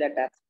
particular task.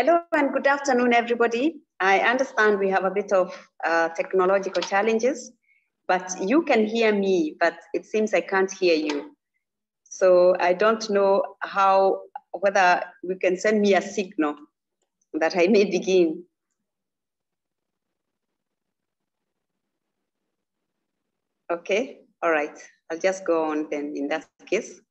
Hello and good afternoon, everybody. I understand we have a bit of uh, technological challenges, but you can hear me, but it seems I can't hear you. So I don't know how, whether we can send me a signal that I may begin. Okay, all right. I'll just go on then in that case.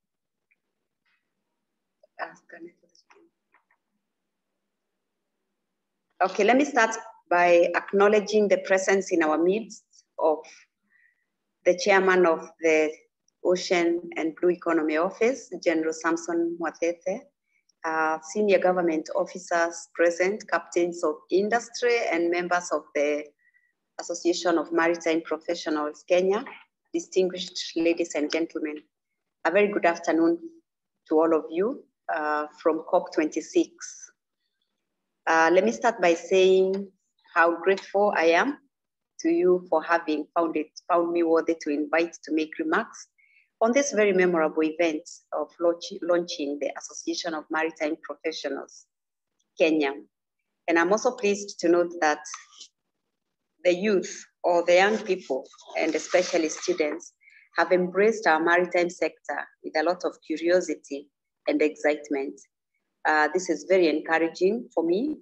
Okay, let me start by acknowledging the presence in our midst of the chairman of the Ocean and Blue Economy Office, General Samson Mwathethe, uh, senior government officers present, captains of industry, and members of the Association of Maritime Professionals Kenya, distinguished ladies and gentlemen. A very good afternoon to all of you uh, from COP26. Uh, let me start by saying how grateful I am to you for having found it, found me worthy to invite to make remarks on this very memorable event of launch, launching the Association of Maritime Professionals, Kenya. And I'm also pleased to note that the youth or the young people, and especially students, have embraced our maritime sector with a lot of curiosity and excitement. Uh, this is very encouraging for me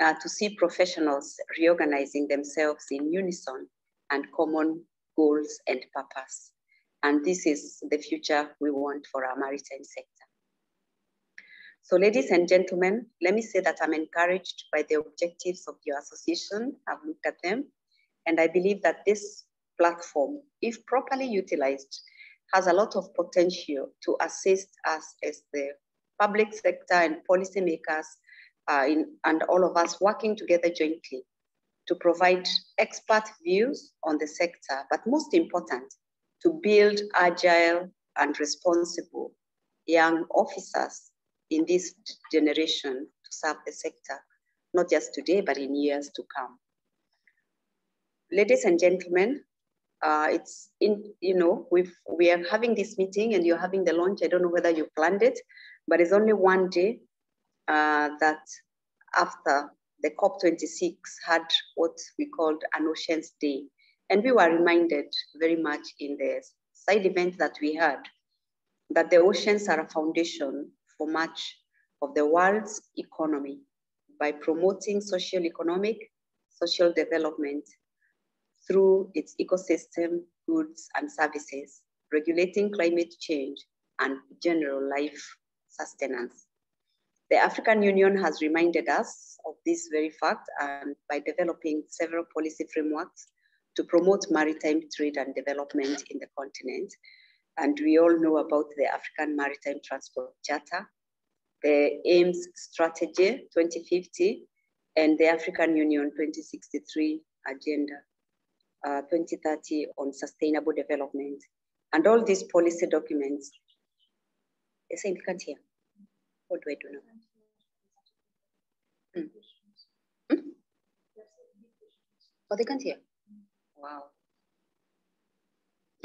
uh, to see professionals reorganizing themselves in unison and common goals and purpose. And this is the future we want for our maritime sector. So ladies and gentlemen, let me say that I'm encouraged by the objectives of your association. I've looked at them, and I believe that this platform, if properly utilized, has a lot of potential to assist us as the public sector and policymakers uh, in, and all of us working together jointly to provide expert views on the sector, but most important, to build agile and responsible young officers in this generation to serve the sector, not just today, but in years to come. Ladies and gentlemen, uh, it's in, you know, we've, we are having this meeting and you're having the launch. I don't know whether you planned it, but it's only one day uh, that after the COP26 had what we called an Oceans Day. And we were reminded very much in the side event that we had that the oceans are a foundation for much of the world's economy by promoting social economic, social development through its ecosystem, goods and services, regulating climate change and general life sustenance. The African Union has reminded us of this very fact and by developing several policy frameworks to promote maritime trade and development in the continent. And we all know about the African Maritime Transport Charter, the AIMS Strategy 2050, and the African Union 2063 Agenda uh, 2030 on Sustainable Development. And all these policy documents, yes, I can't hear. What do I do now? Hmm. Hmm? Oh, they can't hear. Wow.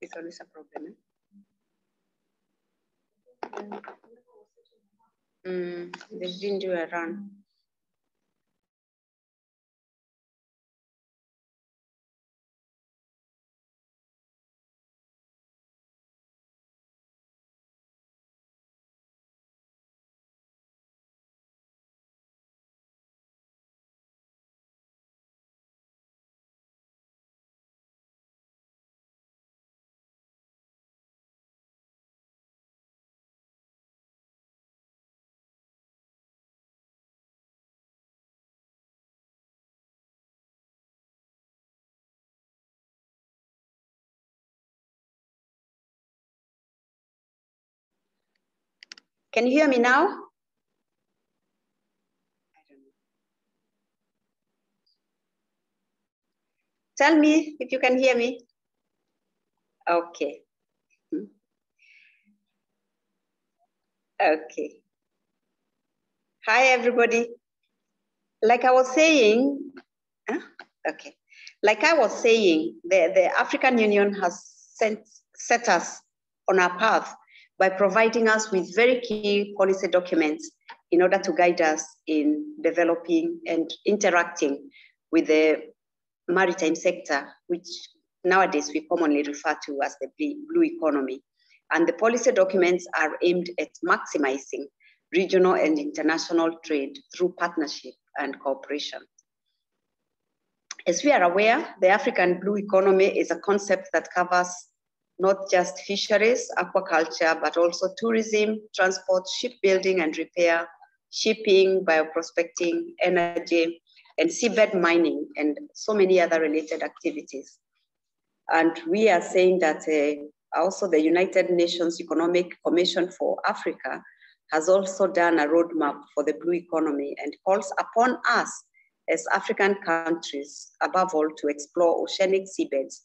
it's always a problem. Eh? Mm, they didn't do a run. Can you hear me now? Tell me if you can hear me. Okay. Hmm. Okay. Hi, everybody. Like I was saying, okay. Like I was saying, the, the African Union has sent, set us on a path by providing us with very key policy documents in order to guide us in developing and interacting with the maritime sector, which nowadays we commonly refer to as the blue economy. And the policy documents are aimed at maximizing regional and international trade through partnership and cooperation. As we are aware, the African blue economy is a concept that covers not just fisheries, aquaculture, but also tourism, transport, shipbuilding and repair, shipping, bioprospecting, energy, and seabed mining, and so many other related activities. And we are saying that uh, also the United Nations Economic Commission for Africa has also done a roadmap for the blue economy and calls upon us as African countries, above all, to explore oceanic seabeds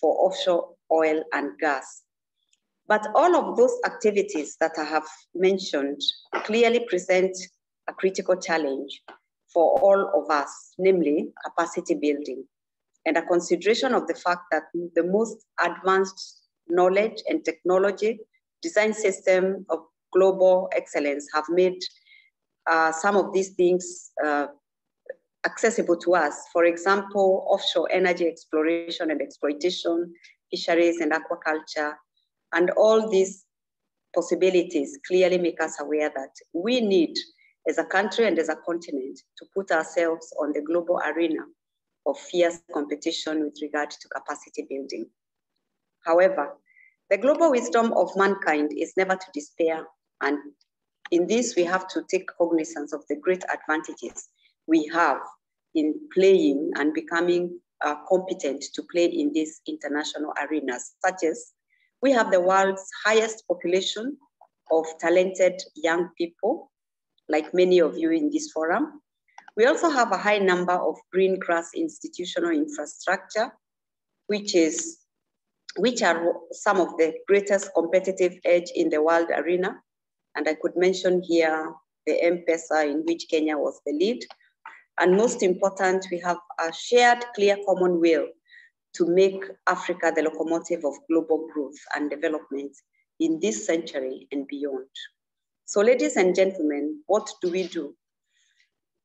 for offshore oil and gas. But all of those activities that I have mentioned clearly present a critical challenge for all of us, namely capacity building and a consideration of the fact that the most advanced knowledge and technology design system of global excellence have made uh, some of these things uh, accessible to us. For example, offshore energy exploration and exploitation, fisheries and aquaculture, and all these possibilities clearly make us aware that we need, as a country and as a continent, to put ourselves on the global arena of fierce competition with regard to capacity building. However, the global wisdom of mankind is never to despair. And in this, we have to take cognizance of the great advantages we have in playing and becoming uh, competent to play in these international arenas, such as we have the world's highest population of talented young people, like many of you in this forum. We also have a high number of green grass institutional infrastructure, which is which are some of the greatest competitive edge in the world arena. And I could mention here the M-Pesa in which Kenya was the lead, and most important, we have a shared, clear, common will to make Africa the locomotive of global growth and development in this century and beyond. So, ladies and gentlemen, what do we do?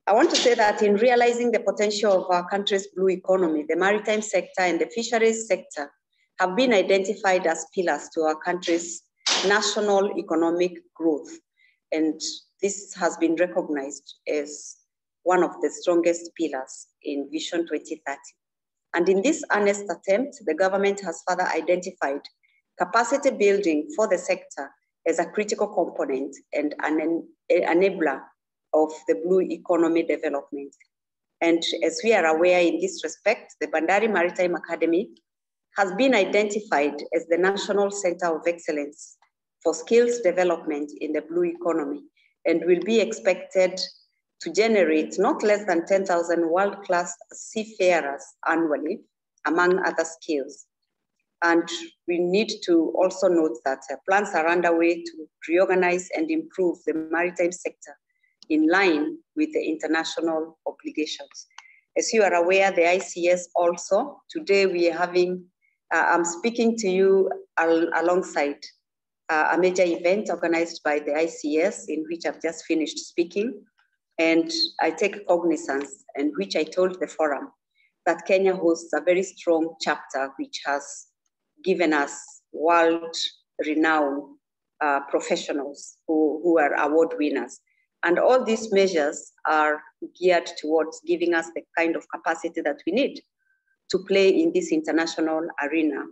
I want to say that in realizing the potential of our country's blue economy, the maritime sector and the fisheries sector have been identified as pillars to our country's national economic growth. And this has been recognized as one of the strongest pillars in Vision 2030. And in this earnest attempt, the government has further identified capacity building for the sector as a critical component and an enabler of the blue economy development. And as we are aware in this respect, the Bandari Maritime Academy has been identified as the National Center of Excellence for Skills Development in the Blue Economy and will be expected to generate not less than 10,000 world-class seafarers annually, among other skills. And we need to also note that uh, plans are underway to reorganize and improve the maritime sector in line with the international obligations. As you are aware, the ICS also, today we are having, uh, I'm speaking to you al alongside uh, a major event organized by the ICS in which I've just finished speaking. And I take cognizance and which I told the forum that Kenya hosts a very strong chapter which has given us world renowned uh, professionals who, who are award winners. And all these measures are geared towards giving us the kind of capacity that we need to play in this international arena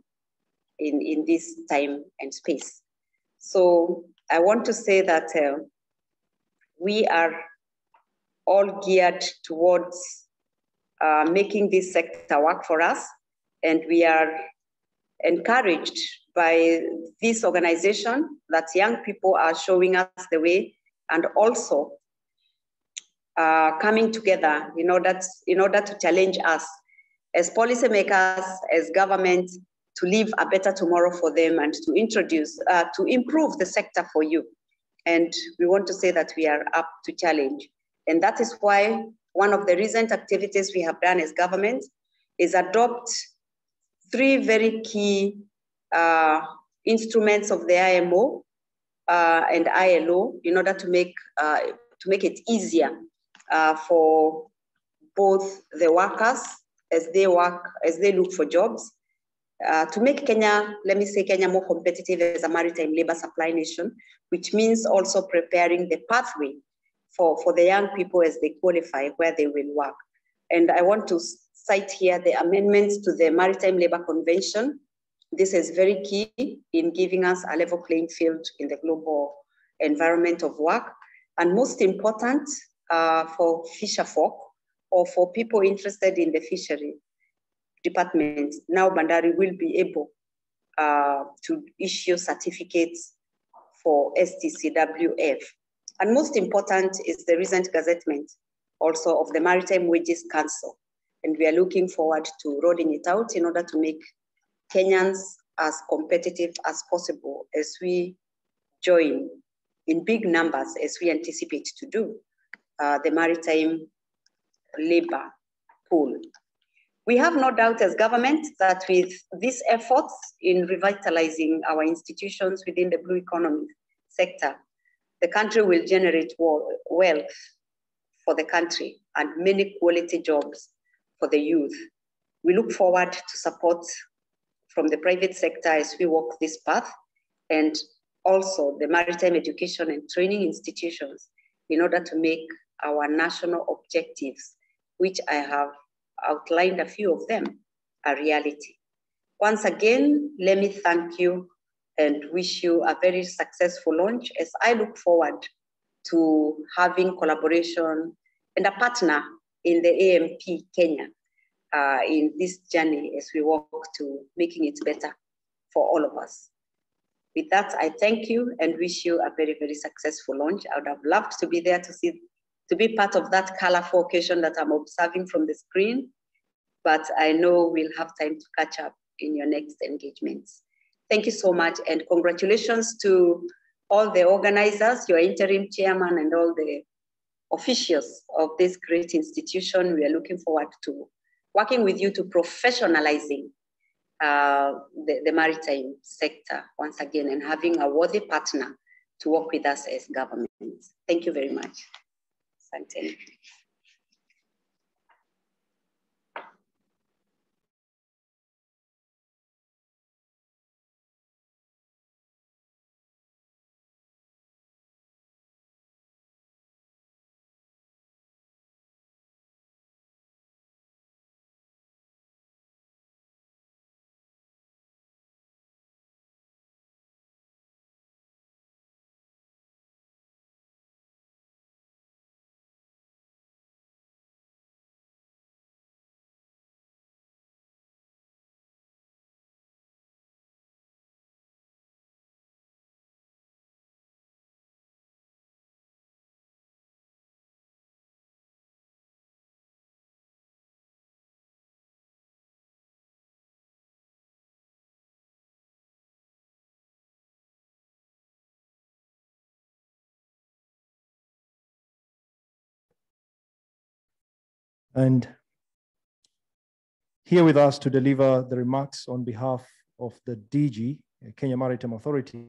in, in this time and space. So I want to say that uh, we are all geared towards uh, making this sector work for us. And we are encouraged by this organization that young people are showing us the way and also uh, coming together in order, to, in order to challenge us as policymakers, as government, to leave a better tomorrow for them and to introduce, uh, to improve the sector for you. And we want to say that we are up to challenge. And that is why one of the recent activities we have done as government is adopt three very key uh, instruments of the IMO uh, and ILO in order to make, uh, to make it easier uh, for both the workers as they work, as they look for jobs, uh, to make Kenya, let me say Kenya more competitive as a maritime labor supply nation, which means also preparing the pathway for, for the young people as they qualify where they will work. And I want to cite here the amendments to the Maritime Labor Convention. This is very key in giving us a level playing field in the global environment of work. And most important uh, for fisher folk or for people interested in the fishery department, now Bandari will be able uh, to issue certificates for STCWF. And most important is the recent gazettement also of the Maritime Wages Council. And we are looking forward to rolling it out in order to make Kenyans as competitive as possible as we join in big numbers as we anticipate to do uh, the maritime labor pool. We have no doubt as government that with these efforts in revitalizing our institutions within the blue economy sector, the country will generate wealth for the country and many quality jobs for the youth. We look forward to support from the private sector as we walk this path and also the maritime education and training institutions in order to make our national objectives, which I have outlined a few of them, a reality. Once again, let me thank you and wish you a very successful launch as I look forward to having collaboration and a partner in the AMP Kenya uh, in this journey as we walk to making it better for all of us. With that, I thank you and wish you a very, very successful launch. I would have loved to be there to see, to be part of that colorful occasion that I'm observing from the screen, but I know we'll have time to catch up in your next engagements. Thank you so much and congratulations to all the organizers, your interim chairman and all the officials of this great institution. We are looking forward to working with you to professionalizing uh, the, the maritime sector once again and having a worthy partner to work with us as government. Thank you very much. Santeni. And here with us to deliver the remarks on behalf of the DG, Kenya Maritime Authority,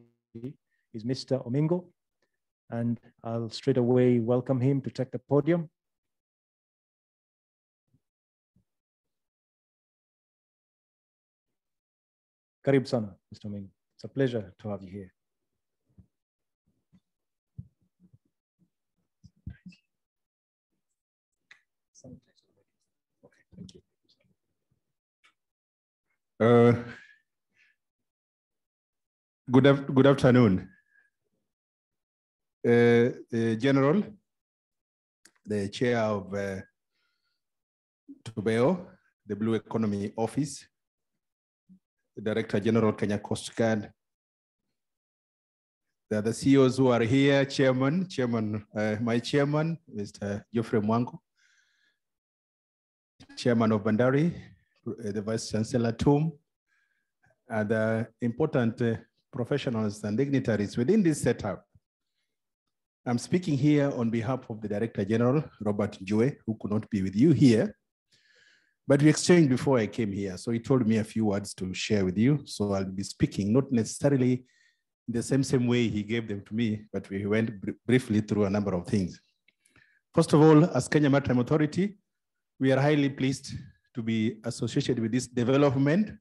is Mr. Omingo. And I'll straight away welcome him to take the podium. Karibu sana, Mr. Omingo. It's a pleasure to have you here. Uh, good, good afternoon. Uh, the General, the Chair of uh, the Blue Economy Office, Director General Kenya Coast Guard, the other CEOs who are here, Chairman, Chairman, uh, my Chairman, Mr. Geoffrey Mwangu, Chairman of Bandari, the Vice Chancellor and the important uh, professionals and dignitaries within this setup. I'm speaking here on behalf of the Director General, Robert Njue, who could not be with you here. But we exchanged before I came here. So he told me a few words to share with you. So I'll be speaking, not necessarily in the same, same way he gave them to me, but we went br briefly through a number of things. First of all, as Kenya Maritime Authority, we are highly pleased to be associated with this development.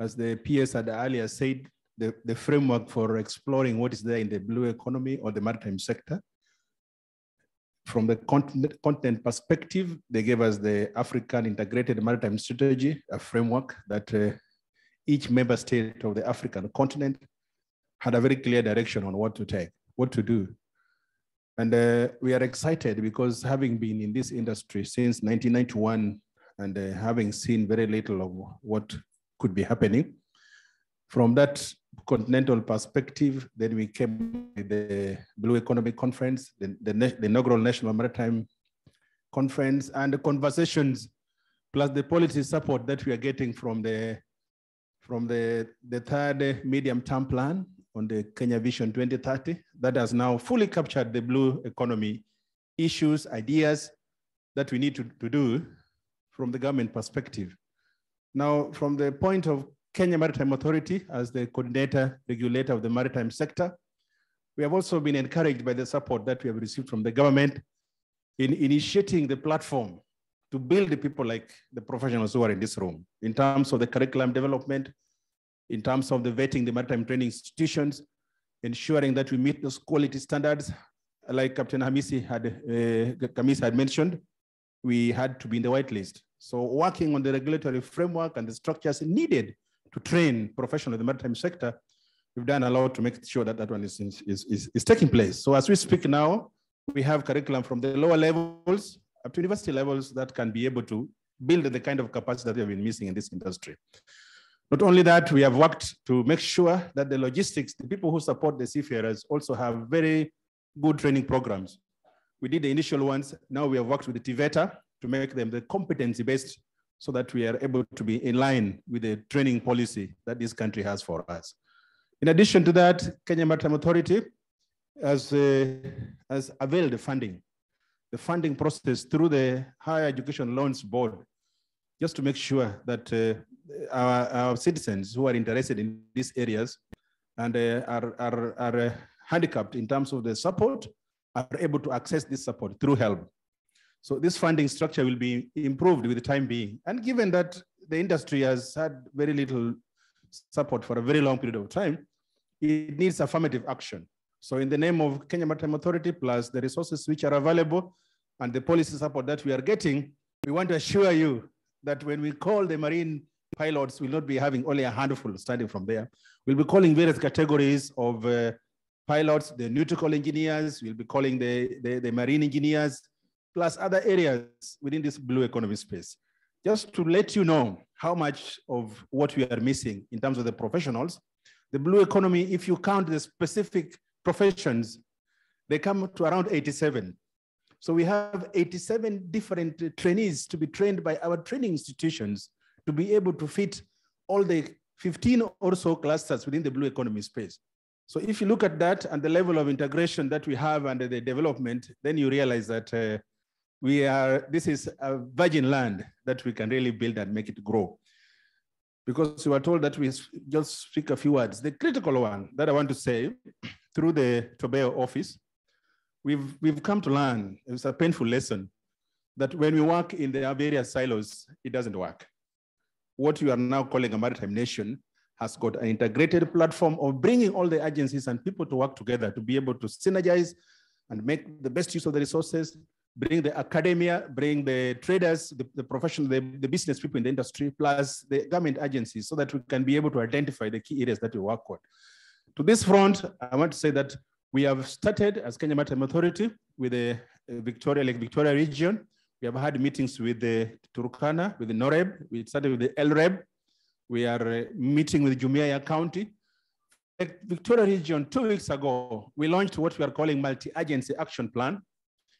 As the PS had earlier said, the, the framework for exploring what is there in the blue economy or the maritime sector. From the continent, continent perspective, they gave us the African Integrated Maritime Strategy, a framework that uh, each member state of the African continent had a very clear direction on what to take, what to do. And uh, we are excited because having been in this industry since 1991 and uh, having seen very little of what could be happening, from that continental perspective, then we came with the Blue Economy Conference, the, the, the inaugural National Maritime Conference, and the conversations, plus the policy support that we are getting from the from the, the third medium-term plan on the Kenya Vision 2030 that has now fully captured the blue economy issues, ideas that we need to, to do from the government perspective. Now, from the point of Kenya Maritime Authority as the coordinator, regulator of the maritime sector, we have also been encouraged by the support that we have received from the government in initiating the platform to build the people like the professionals who are in this room in terms of the curriculum development, in terms of the vetting the maritime training institutions, ensuring that we meet those quality standards. Like Captain Hamisi had, uh, had mentioned, we had to be in the whitelist. So working on the regulatory framework and the structures needed to train professionals in the maritime sector, we've done a lot to make sure that that one is, is, is, is taking place. So as we speak now, we have curriculum from the lower levels up to university levels that can be able to build the kind of capacity that we have been missing in this industry. Not only that, we have worked to make sure that the logistics, the people who support the seafarers also have very good training programs. We did the initial ones. Now we have worked with the TVETA to make them the competency-based so that we are able to be in line with the training policy that this country has for us. In addition to that, Kenya Maritime Authority has, uh, has availed the funding the funding process through the Higher Education Loans Board, just to make sure that uh, our, our, citizens who are interested in these areas and uh, are, are, are uh, handicapped in terms of the support are able to access this support through HELB. So this funding structure will be improved with the time being. And given that the industry has had very little support for a very long period of time, it needs affirmative action. So in the name of Kenya Maritime Authority, plus the resources which are available and the policy support that we are getting, we want to assure you that when we call the marine pilots, we'll not be having only a handful starting from there. We'll be calling various categories of uh, pilots, the nautical engineers, we'll be calling the, the, the marine engineers, plus other areas within this blue economy space. Just to let you know how much of what we are missing in terms of the professionals, the blue economy, if you count the specific professions, they come to around 87. So we have 87 different trainees to be trained by our training institutions to be able to fit all the 15 or so clusters within the blue economy space. So if you look at that and the level of integration that we have under the development, then you realize that uh, we are, this is a virgin land that we can really build and make it grow. Because we were told that we just speak a few words. The critical one that I want to say through the Tobeo office, we've, we've come to learn, it's a painful lesson, that when we work in the various silos, it doesn't work. What you are now calling a maritime nation has got an integrated platform of bringing all the agencies and people to work together to be able to synergize and make the best use of the resources, bring the academia, bring the traders, the, the professional, the, the business people in the industry, plus the government agencies so that we can be able to identify the key areas that we work on. To this front, I want to say that we have started as Kenya Maritime Authority with the uh, Victoria, Lake Victoria region. We have had meetings with the Turkana, with the NOREB. We started with the LREB. We are uh, meeting with Jumuiya County. Victoria region, two weeks ago, we launched what we are calling multi-agency action plan,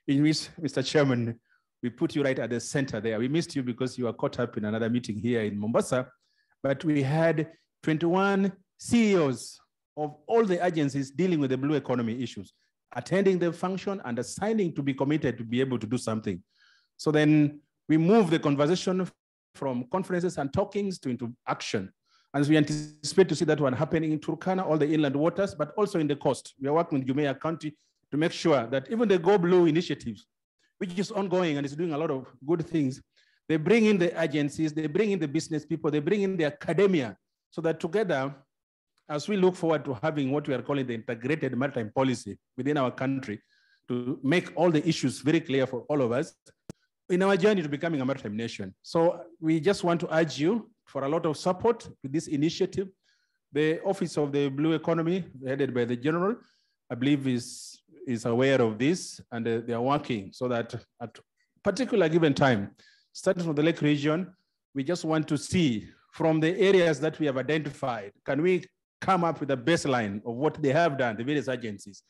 in which, Mr. Chairman, we put you right at the center there. We missed you because you were caught up in another meeting here in Mombasa, but we had 21 CEOs of all the agencies dealing with the blue economy issues, attending the function and assigning to be committed to be able to do something. So then we move the conversation from conferences and talkings to into action. And we anticipate to see that one happening in Turkana, all the inland waters, but also in the coast. We are working with Jumuiya County to make sure that even the Go Blue initiatives, which is ongoing and is doing a lot of good things, they bring in the agencies, they bring in the business people, they bring in the academia, so that together, as we look forward to having what we are calling the integrated maritime policy within our country, to make all the issues very clear for all of us, in our journey to becoming a maritime nation. So we just want to urge you for a lot of support with this initiative. The Office of the Blue Economy, headed by the General, I believe is, is aware of this and uh, they are working so that at particular given time, starting from the Lake region, we just want to see from the areas that we have identified, can we come up with a baseline of what they have done, the various agencies,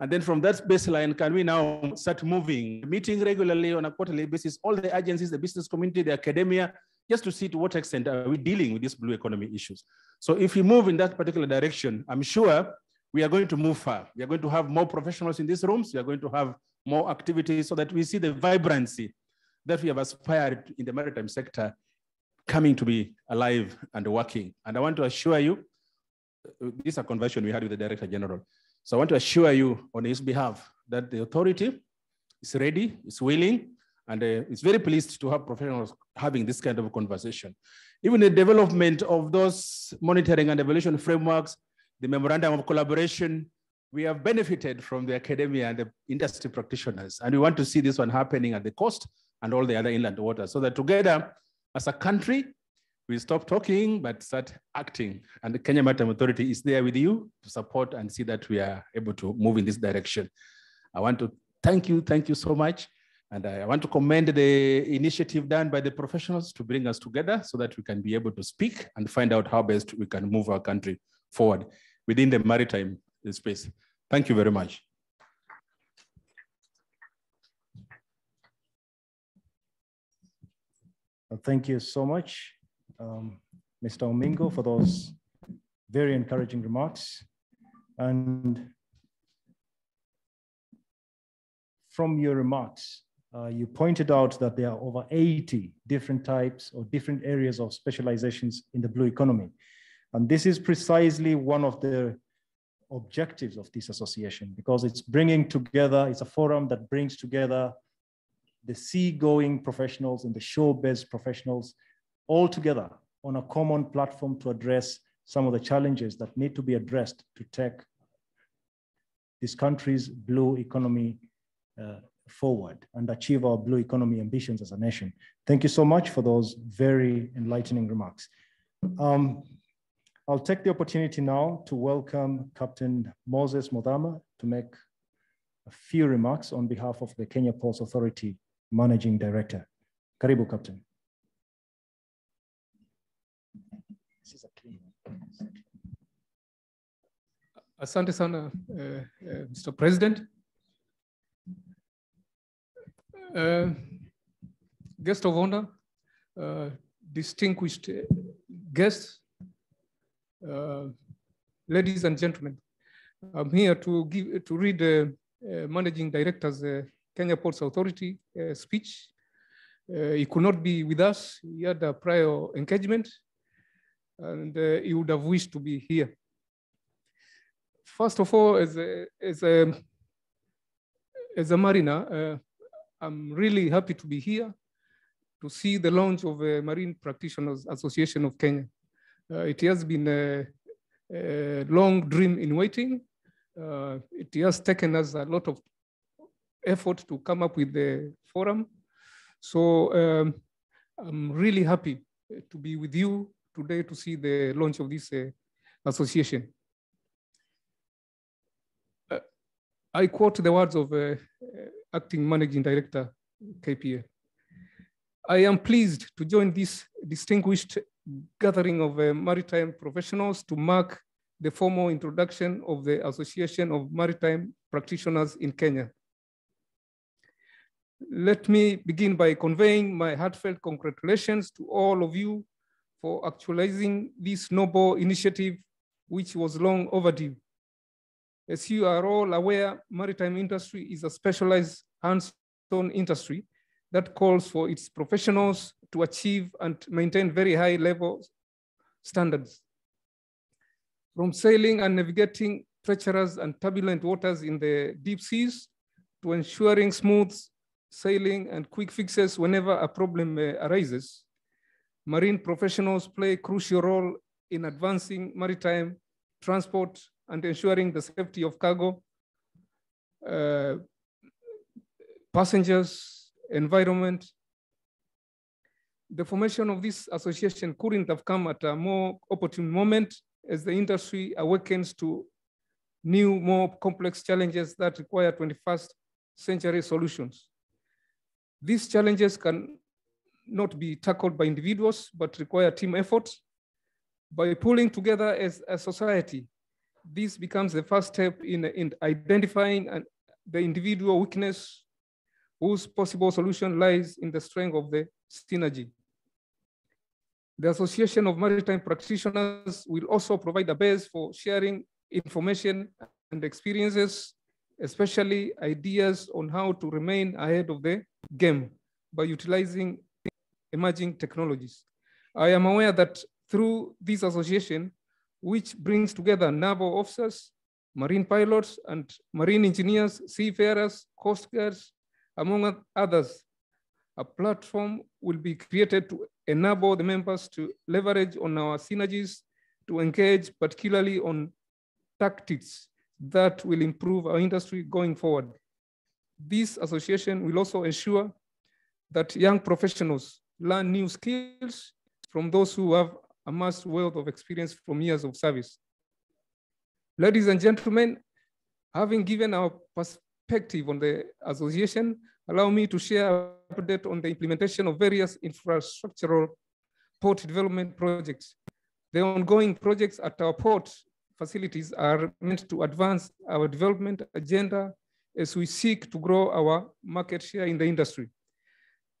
and then from that baseline, can we now start moving, meeting regularly on a quarterly basis, all the agencies, the business community, the academia, just to see to what extent are we dealing with these blue economy issues. So if we move in that particular direction, I'm sure we are going to move far. We are going to have more professionals in these rooms. We are going to have more activities so that we see the vibrancy that we have aspired in the maritime sector coming to be alive and working. And I want to assure you, uh, this is a conversation we had with the Director General. So I want to assure you on his behalf that the authority is ready, is willing, and uh, is very pleased to have professionals having this kind of conversation. Even the development of those monitoring and evaluation frameworks, the memorandum of collaboration, we have benefited from the academia and the industry practitioners. And we want to see this one happening at the coast and all the other inland waters so that together as a country, we stop talking, but start acting. And the Kenya Maritime Authority is there with you to support and see that we are able to move in this direction. I want to thank you, thank you so much. And I want to commend the initiative done by the professionals to bring us together so that we can be able to speak and find out how best we can move our country forward within the maritime space. Thank you very much. Thank you so much um, Mr. Omingo for those very encouraging remarks. And from your remarks, uh, you pointed out that there are over 80 different types or different areas of specializations in the blue economy. And this is precisely one of the objectives of this association because it's bringing together, it's a forum that brings together the sea-going professionals and the shore-based professionals all together on a common platform to address some of the challenges that need to be addressed to take this country's blue economy uh, forward and achieve our blue economy ambitions as a nation. Thank you so much for those very enlightening remarks. Um, I'll take the opportunity now to welcome Captain Moses Modama to make a few remarks on behalf of the Kenya Ports Authority Managing Director. Karibu, Captain. Asante sana, uh, uh, Mr. President. Uh, guest of honor, uh, distinguished guests, uh, ladies and gentlemen, I'm here to give to read the uh, managing director's Kenya Ports Authority uh, speech. Uh, he could not be with us. He had a prior engagement and uh, he would have wished to be here. First of all, as a, as a, as a mariner, uh, I'm really happy to be here to see the launch of a Marine Practitioners Association of Kenya. Uh, it has been a, a, long dream in waiting. Uh, it has taken us a lot of effort to come up with the forum. So um, I'm really happy to be with you today to see the launch of this uh, association. Uh, I quote the words of uh, Acting Managing Director, KPA. I am pleased to join this distinguished gathering of maritime professionals to mark the formal introduction of the Association of Maritime Practitioners in Kenya. Let me begin by conveying my heartfelt congratulations to all of you for actualizing this noble initiative, which was long overdue. As you are all aware, maritime industry is a specialized hands-on industry that calls for its professionals to achieve and maintain very high level standards. From sailing and navigating treacherous and turbulent waters in the deep seas to ensuring smooth sailing and quick fixes whenever a problem uh, arises, marine professionals play a crucial role in advancing maritime transport and ensuring the safety of cargo, uh, passengers, environment. The formation of this association couldn't have come at a more opportune moment as the industry awakens to new, more complex challenges that require 21st century solutions. These challenges can not be tackled by individuals, but require team effort. By pulling together as a society, this becomes the first step in, in identifying an, the individual weakness whose possible solution lies in the strength of the synergy. The Association of Maritime Practitioners will also provide a base for sharing information and experiences, especially ideas on how to remain ahead of the game by utilizing emerging technologies. I am aware that through this association, which brings together naval officers, marine pilots, and marine engineers, seafarers, coast guards, among others, a platform will be created to enable the members to leverage on our synergies to engage particularly on tactics that will improve our industry going forward. This association will also ensure that young professionals learn new skills from those who have amassed wealth of experience from years of service. Ladies and gentlemen, having given our perspective on the association, allow me to share an update on the implementation of various infrastructural port development projects. The ongoing projects at our port facilities are meant to advance our development agenda as we seek to grow our market share in the industry.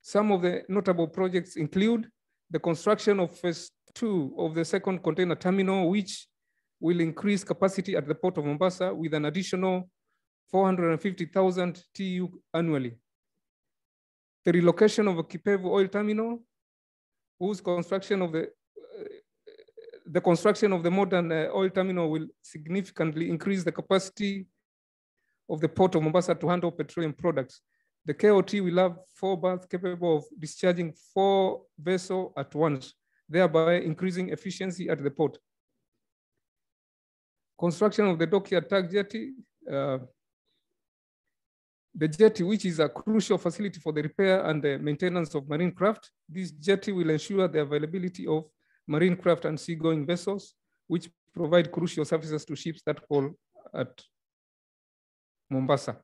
Some of the notable projects include the construction of phase two of the second container terminal, which will increase capacity at the port of Mombasa with an additional 450,000 TEU annually. The relocation of a Kipevu oil terminal, whose construction of the uh, the construction of the modern uh, oil terminal will significantly increase the capacity of the port of Mombasa to handle petroleum products. The KOT will have four berths capable of discharging four vessels at once, thereby increasing efficiency at the port. Construction of the dockyard tug jetty, uh, the jetty, which is a crucial facility for the repair and the maintenance of marine craft. This jetty will ensure the availability of marine craft and seagoing vessels, which provide crucial services to ships that call at Mombasa.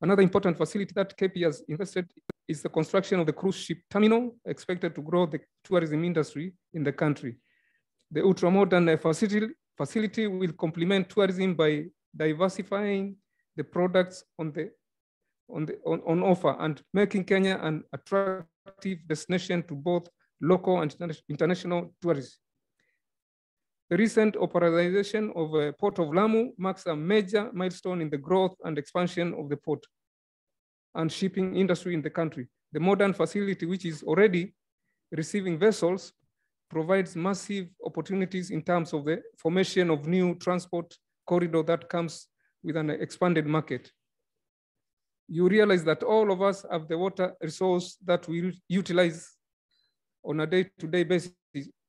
Another important facility that KP has invested is the construction of the cruise ship terminal, expected to grow the tourism industry in the country. The ultra-modern uh, facility, facility will complement tourism by diversifying the products on, the, on, the, on, on offer and making Kenya an attractive destination to both local and international tourists. The recent operationalization of a Port of Lamu marks a major milestone in the growth and expansion of the port. and shipping industry in the country. The modern facility, which is already receiving vessels, provides massive opportunities in terms of the formation of new transport corridor that comes with an expanded market. You realize that all of us have the water resource that we utilize on a day-to-day -day basis,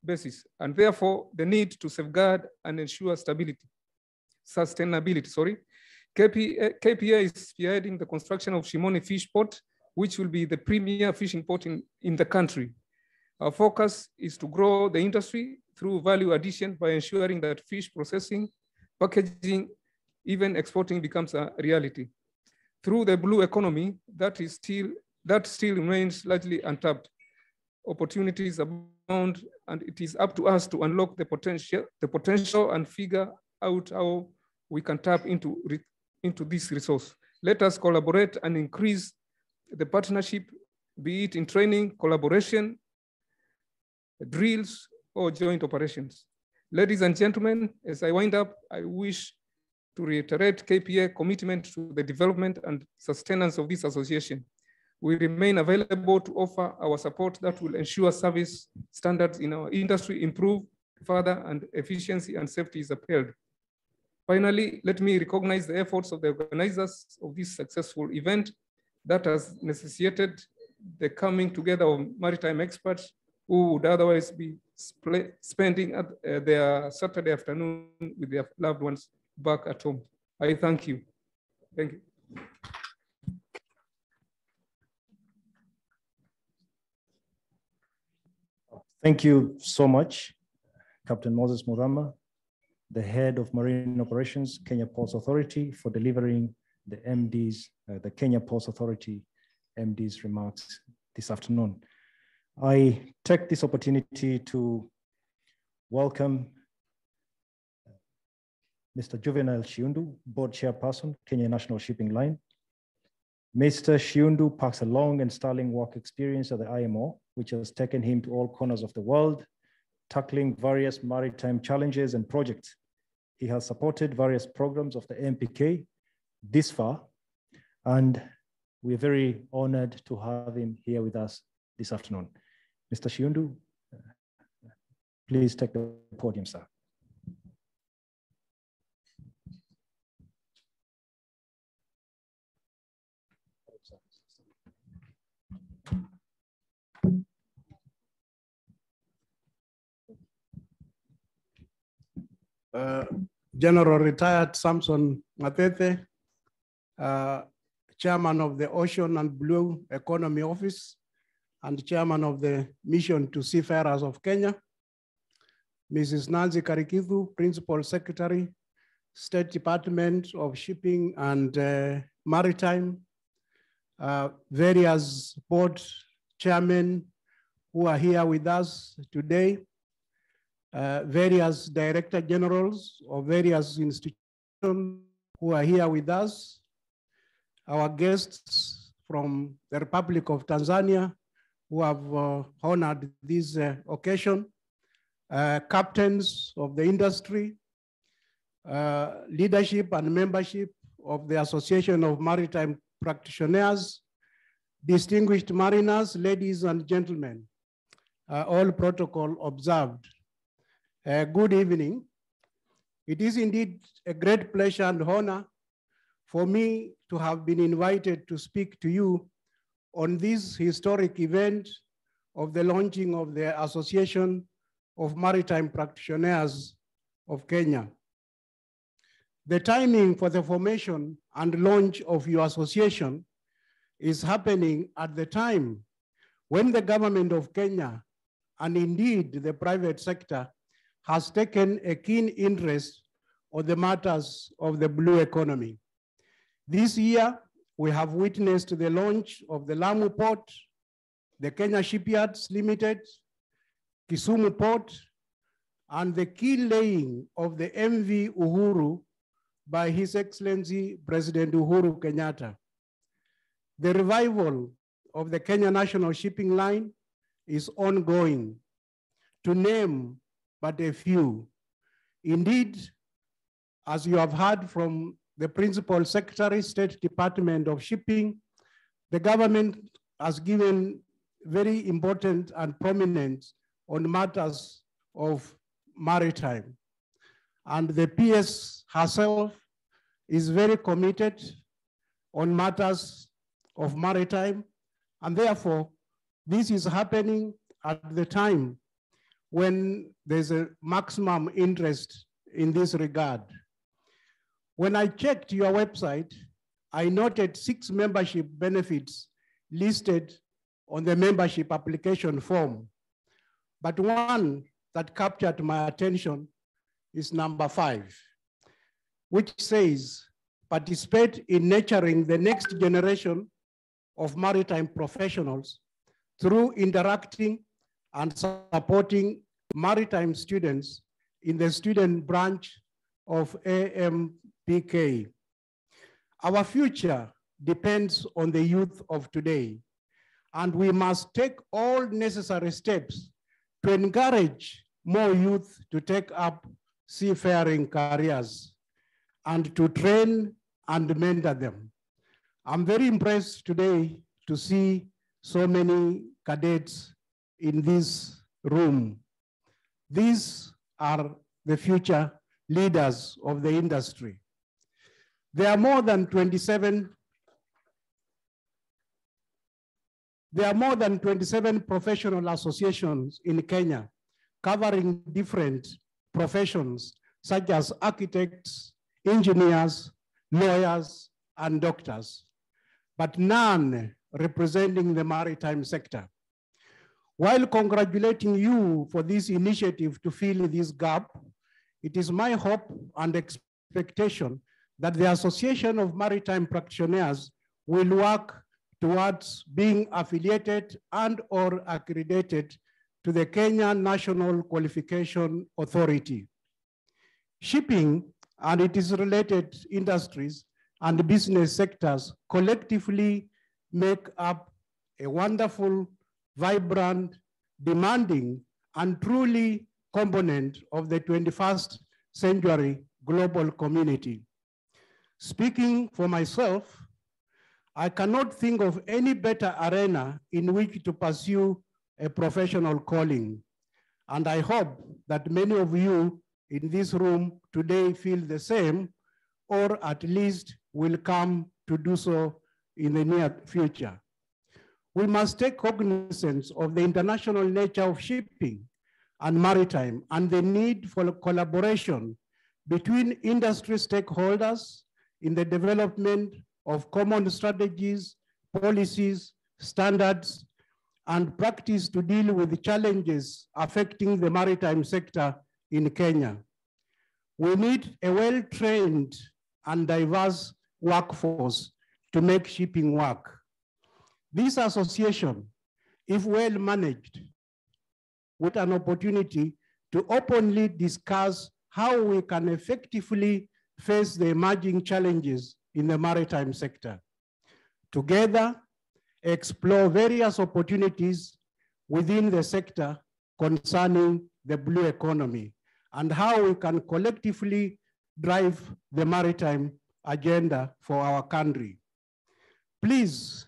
basis, and therefore the need to safeguard and ensure stability, sustainability, sorry. KPA, KPA is spearheading the construction of Shimoni Fish Port, which will be the premier fishing port in, in the country. Our focus is to grow the industry through value addition by ensuring that fish processing, packaging, even exporting becomes a reality. Through the blue economy, that is still that still remains largely untapped. Opportunities abound, and it is up to us to unlock the potential, the potential and figure out how we can tap into, into this resource. Let us collaborate and increase the partnership, be it in training, collaboration, drills, or joint operations. Ladies and gentlemen, as I wind up, I wish to reiterate KPA commitment to the development and sustenance of this association. We remain available to offer our support that will ensure service standards in our industry improve further and efficiency and safety is upheld. Finally, let me recognize the efforts of the organizers of this successful event that has necessitated the coming together of maritime experts who would otherwise be spending at, uh, their Saturday afternoon with their loved ones back at home. I thank you. Thank you. Thank you so much, Captain Moses Murama, the head of Marine Operations, Kenya Ports Authority, for delivering the MD's, uh, the Kenya Ports Authority MD's remarks this afternoon. I take this opportunity to welcome Mr. Juvenal Shiundu, board chairperson, Kenya National Shipping Line. Mr. Shiundu packs a long and sterling work experience at the IMO, which has taken him to all corners of the world, tackling various maritime challenges and projects. He has supported various programs of the MPK this far, and we're very honored to have him here with us this afternoon. Mr. Shiundu, uh, please take the podium, sir. Uh, General Retired Samson Mwathethe, uh, Chairman of the Ocean and Blue Economy Office, and chairman of the Mission to Seafarers of Kenya, Mrs. Nancy Karigithu, Principal Secretary, State Department of Shipping and uh, Maritime, uh, various board chairmen who are here with us today, uh, various director generals of various institutions who are here with us, our guests from the Republic of Tanzania, who have uh, honored this uh, occasion, uh, captains of the industry, leadership and membership of the Association of Maritime Practitioners, distinguished mariners, ladies and gentlemen, all protocol observed. Good evening. It is indeed a great pleasure and honor for me to have been invited to speak to you on this historic event of the launching of the Association of Maritime Practitioners of Kenya. The timing for the formation and launch of your association is happening at the time when the government of Kenya and indeed the private sector has taken a keen interest on the matters of the blue economy. This year, we have witnessed the launch of the Lamu Port, the Kenya Shipyards Limited, Kisumu Port, and the key laying of the MV Uhuru by His Excellency President Uhuru Kenyatta. The revival of the Kenya National Shipping Line is ongoing, to name but a few. Indeed, as you have heard from the Principal Secretary, State Department of Shipping, the government has given very important and prominent on matters of maritime. And the PS herself is very committed on matters of maritime. And therefore, this is happening at the time when there's a maximum interest in this regard. When I checked your website, I noted six membership benefits listed on the membership application form. But one that captured my attention is number five, which says, participate in nurturing the next generation of maritime professionals through interacting and supporting maritime students in the student branch of AMPK. Our future depends on the youth of today, and we must take all necessary steps to encourage more youth to take up seafaring careers and to train and mentor them. I'm very impressed today to see so many cadets in this room. These are the future leaders of the industry. There are more than 27 there are more than 27 professional associations in Kenya covering different professions such as architects, engineers, lawyers, and doctors, but none representing the maritime sector. While congratulating you for this initiative to fill this gap, it is my hope and expectation that the Association of Maritime Practitioners will work towards being affiliated and or accredited to the Kenya National Qualification Authority. Shipping and its related industries and business sectors collectively make up a wonderful, vibrant, demanding, and truly component of the 21st century global community. Speaking for myself, I cannot think of any better arena in which to pursue a professional calling. And I hope that many of you in this room today feel the same, or at least will come to do so in the near future. We must take cognizance of the international nature of shipping and maritime and the need for collaboration between industry stakeholders in the development of common strategies, policies, standards, and practice to deal with the challenges affecting the maritime sector in Kenya. We need a well-trained and diverse workforce to make shipping work. This association, if well managed, with an opportunity to openly discuss how we can effectively face the emerging challenges in the maritime sector. Together, explore various opportunities within the sector concerning the blue economy and how we can collectively drive the maritime agenda for our country. Please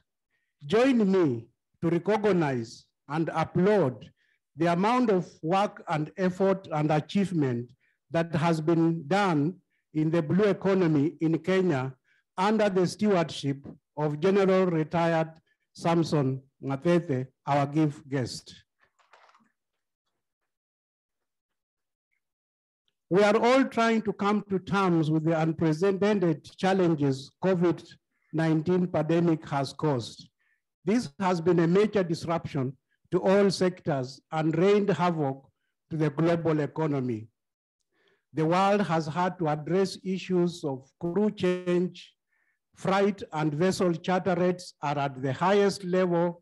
join me to recognize and applaud the amount of work and effort and achievement that has been done in the blue economy in Kenya under the stewardship of General Retired Samson Mwathethe, our gift guest. We are all trying to come to terms with the unprecedented challenges COVID-19 pandemic has caused. This has been a major disruption to all sectors and rained havoc to the global economy. The world has had to address issues of crew change, freight and vessel charter rates are at the highest level,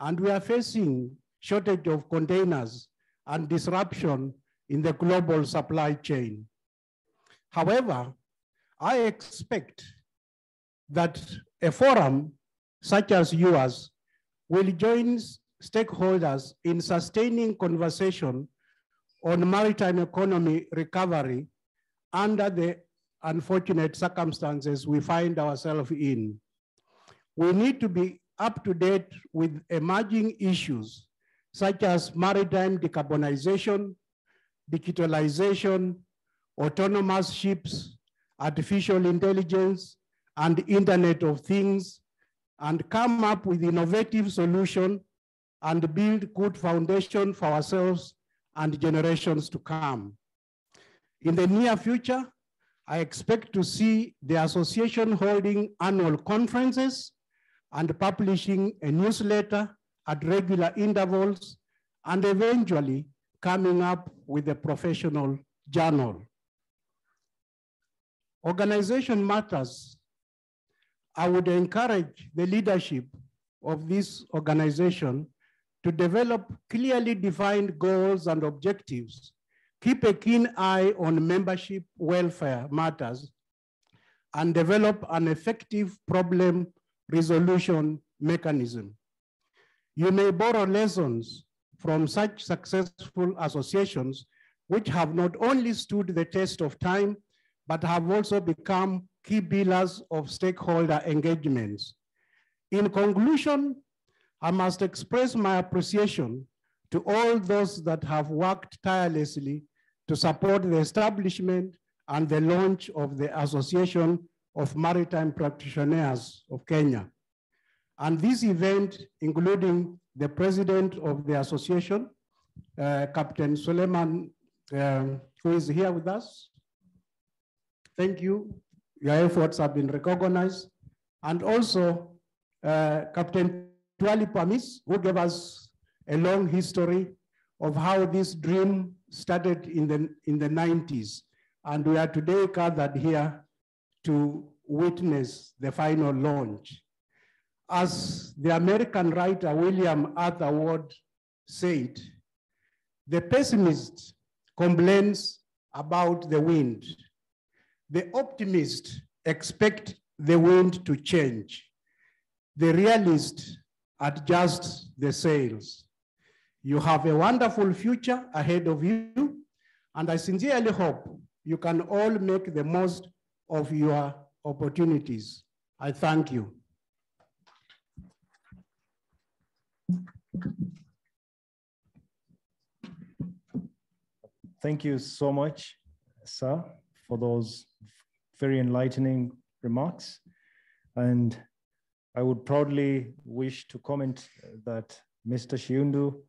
and we are facing shortage of containers and disruption in the global supply chain. However, I expect that a forum such as yours will join stakeholders in sustaining conversation on maritime economy recovery under the unfortunate circumstances we find ourselves in. We need to be up to date with emerging issues such as maritime decarbonization, digitalization, autonomous ships, artificial intelligence, and Internet of Things, and come up with innovative solution and build good foundation for ourselves and generations to come. In the near future, I expect to see the association holding annual conferences and publishing a newsletter at regular intervals, and eventually coming up with a professional journal. Organization matters. I would encourage the leadership of this organization to develop clearly defined goals and objectives, keep a keen eye on membership welfare matters, and develop an effective problem resolution mechanism. You may borrow lessons from such successful associations which have not only stood the test of time, but have also become key pillars of stakeholder engagements. In conclusion, I must express my appreciation to all those that have worked tirelessly to support the establishment and the launch of the Association of Maritime Practitioners of Kenya. And this event, including the president of the association, uh, Captain Suleiman, um, who is here with us. Thank you. Your efforts have been recognized. And also uh, Captain Tuali Pamis, who gave us a long history of how this dream started in the, in the 90s. And we are today gathered here to witness the final launch. As the American writer William Arthur Ward said, the pessimist complains about the wind. The optimist expect the wind to change. The realist adjust the sails. You have a wonderful future ahead of you, and I sincerely hope you can all make the most of your opportunities. I thank you. Thank you so much, sir, for those very enlightening remarks. And I would proudly wish to comment that Mr. Shiundu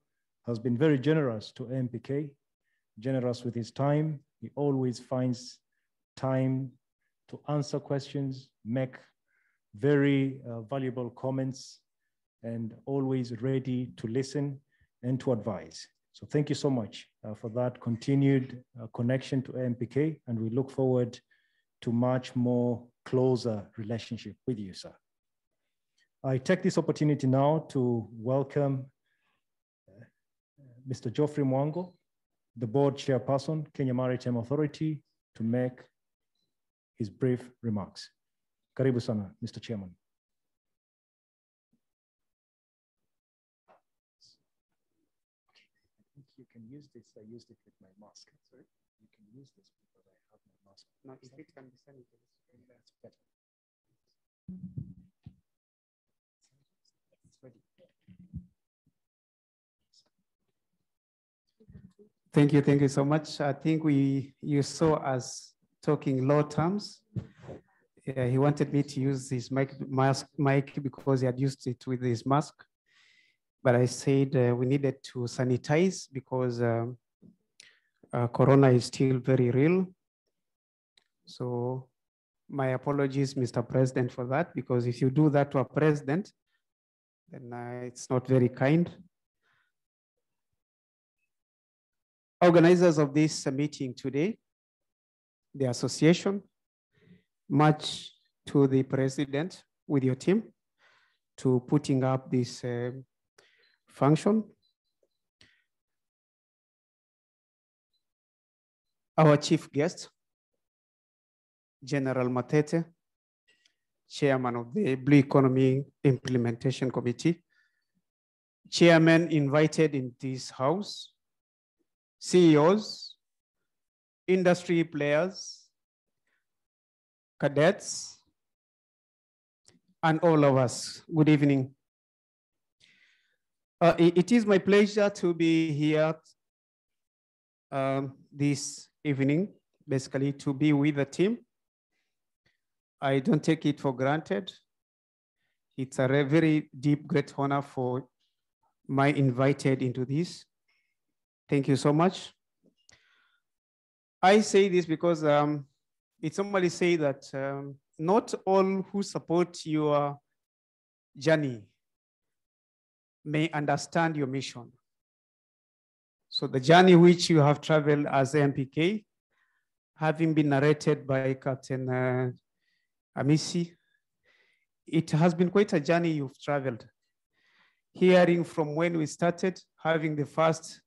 has been very generous to AMPK, generous with his time. He always finds time to answer questions, make very uh, valuable comments, and always ready to listen and to advise. So thank you so much uh, for that continued uh, connection to AMPK, and we look forward to much more closer relationship with you, sir. I take this opportunity now to welcome uh, Mr. Geoffrey Mwango, the board chairperson, Kenya Maritime Authority, to make his brief remarks. Karibu sana, Mr. Chairman. I think you can use this. I used it with my mask. Sorry, you can use this because I have my mask. No, if it can be sanitized, that's better. It's ready. Thank you, thank you so much. I think we you saw us talking low terms. Yeah, he wanted me to use his mic, mask, mic because he had used it with his mask. But I said uh, we needed to sanitize because um, uh, Corona is still very real. So my apologies, Mr. President, for that, because if you do that to a president, then uh, it's not very kind. Organizers of this meeting today, the association, much to the president with your team to putting up this uh, function. Our chief guest, General Mwathethe, chairman of the Blue Economy Implementation Committee, chairman invited in this house, CEOs, industry players, cadets, and all of us. Good evening Uh, it, is my pleasure to be here um, this evening, basically to be with the team. I don't take it for granted. It's a very deep, great honor for my invited into this. Thank you so much. I say this because um, it somebody say that um, not all who support your journey may understand your mission. So the journey which you have traveled as MPK, having been narrated by Captain uh, Amisi, it has been quite a journey you've traveled. Hearing from when we started, having the first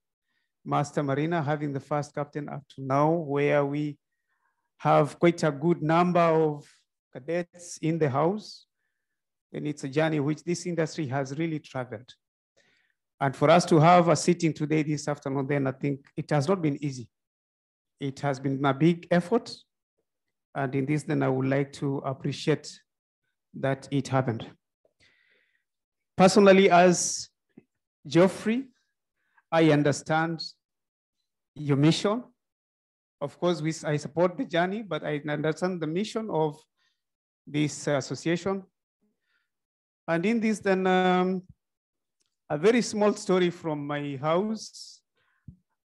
master mariner, having the first captain up to now, where we have quite a good number of cadets in the house, then it's a journey which this industry has really traveled. And for us to have a sitting today, this afternoon, then I think it has not been easy. It has been a big effort. And in this, then I would like to appreciate that it happened. Personally, as Geoffrey, I understand your mission. Of course, we, I support the journey, but I understand the mission of this association. And in this, then um, a very small story from my house.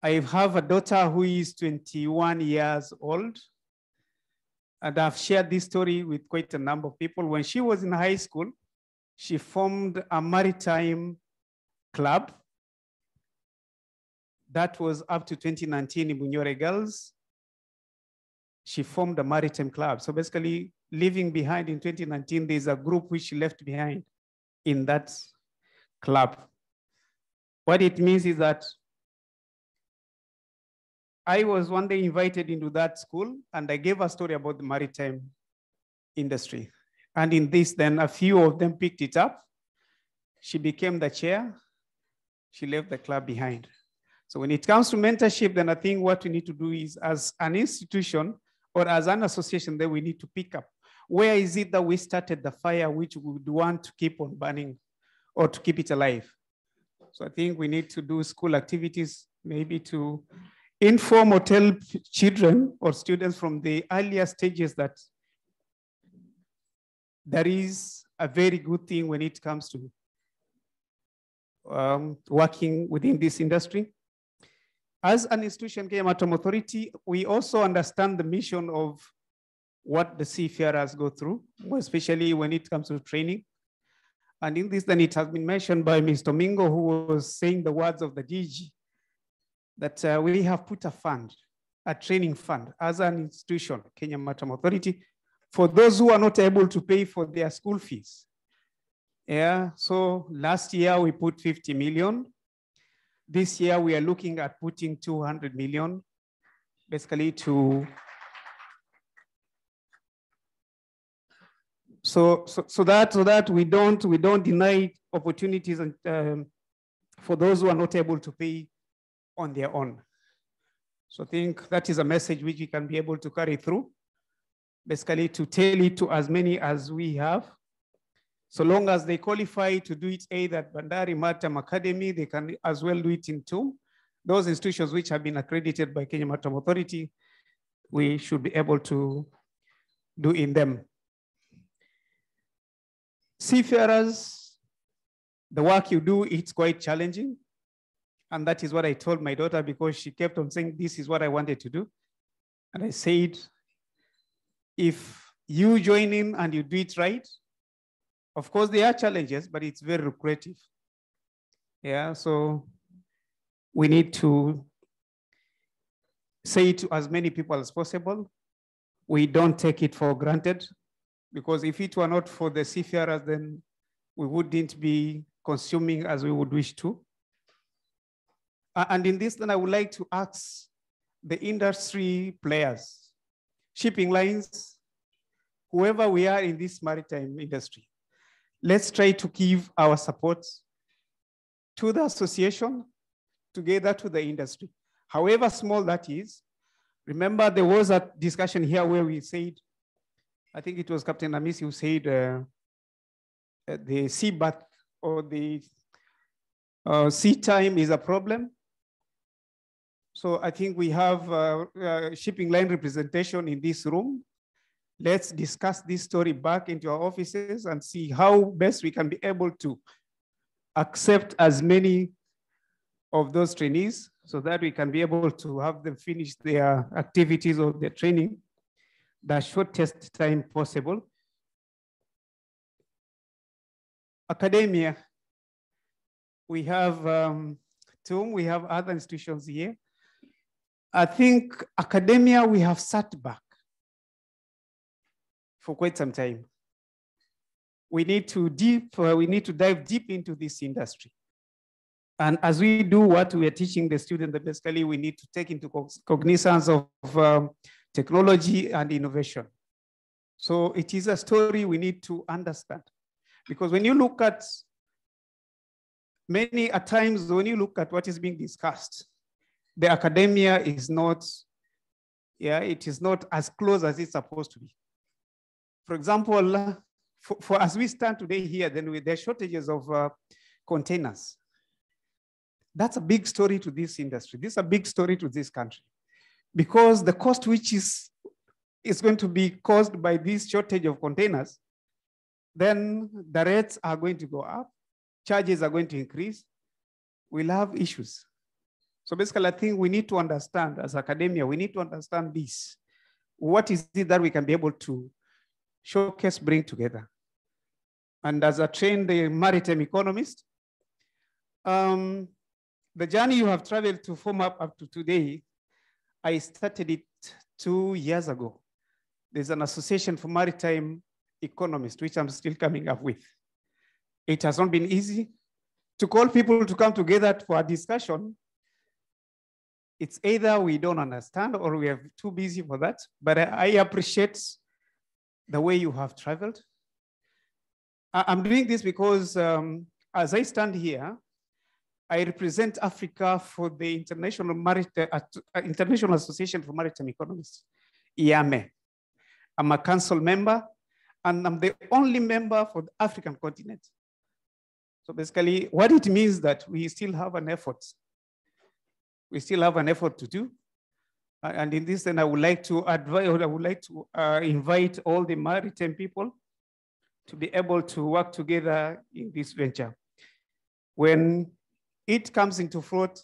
I have a daughter who is 21 years old. And I've shared this story with quite a number of people. When she was in high school, she formed a maritime club. That was up to 2019 in Bunyore Girls. She formed a maritime club. So basically, leaving behind in 2019, there's a group which she left behind in that club. What it means is that I was one day invited into that school and I gave a story about the maritime industry. And in this, then a few of them picked it up. She became the chair. She left the club behind. So when it comes to mentorship, then I think what we need to do is as an institution or as an association, then we need to pick up. Where is it that we started the fire which we would want to keep on burning or to keep it alive? So I think we need to do school activities, maybe to inform or tell children or students from the earlier stages that there is a very good thing when it comes to um, working within this industry. As an institution, Kenya Maritime Authority, we also understand the mission of what the seafarers go through, especially when it comes to training. And in this, then it has been mentioned by Mr. Mingo, who was saying the words of the DG, that uh, we have put a fund, a training fund as an institution, Kenya Maritime Authority, for those who are not able to pay for their school fees. Yeah, so last year we put 50 million. This year we are looking at putting 200 million, basically to so so, so that so that we don't we don't deny opportunities and um, for those who are not able to pay on their own. So I think that is a message which we can be able to carry through, basically to tell it to as many as we have. So long as they qualify to do it either at Bandari Maritime Academy, they can as well do it in TUM. Those institutions which have been accredited by Kenya Maritime Authority, we should be able to do in them. Seafarers, the work you do, it's quite challenging. And that is what I told my daughter because she kept on saying, this is what I wanted to do. And I said, if you join in and you do it right, of course there are challenges, but it's very lucrative. Yeah, so we need to say it to as many people as possible. We don't take it for granted because if it were not for the seafarers, then we wouldn't be consuming as we would wish to. And in this, then I would like to ask the industry players, shipping lines, whoever we are in this maritime industry, let's try to give our support to the association, together to the industry, however small that is. Remember, there was a discussion here where we said, I think it was Captain Amisi who said uh, the sea berth or the Uh, sea time is a problem. So I think we have uh, uh, shipping line representation in this room. Let's discuss this story back into our offices and see how best we can be able to accept as many of those trainees so that we can be able to have them finish their activities or their training the shortest time possible. Academia, we have um, TUM, we have other institutions here. I think academia, we have sat back for quite some time. We need to deep, uh, we need to dive deep into this industry. And as we do what we are teaching the students, basically we need to take into cognizance of um, technology and innovation. So it is a story we need to understand. Because when you look at many at times, when you look at what is being discussed, the academia is not, yeah, it is not as close as it's supposed to be. For example, for, for as we stand today here, then with the shortages of uh, containers. That's a big story to this industry. This is a big story to this country because the cost which is, is going to be caused by this shortage of containers, then the rates are going to go up, charges are going to increase, we'll have issues. So basically, I think we need to understand as academia, we need to understand this. What is it that we can be able to showcase, bring together? And as a trained maritime economist, um, the journey you have traveled to form up up to today, I started it two years ago. There's an association for maritime economists, which I'm still coming up with. It has not been easy to call people to come together for a discussion. It's either we don't understand or we are too busy for that, but I appreciate the way you have traveled. I'm doing this because um, as I stand here, I represent Africa for the International, Maritime, uh, uh, International Association for Maritime Economists, IAME. I'm a council member, and I'm the only member for the African continent. So basically, what it means that we still have an effort. We still have an effort to do. And in this, then I would like to advise, I would like to uh, invite all the maritime people to be able to work together in this venture. When it comes into fruit,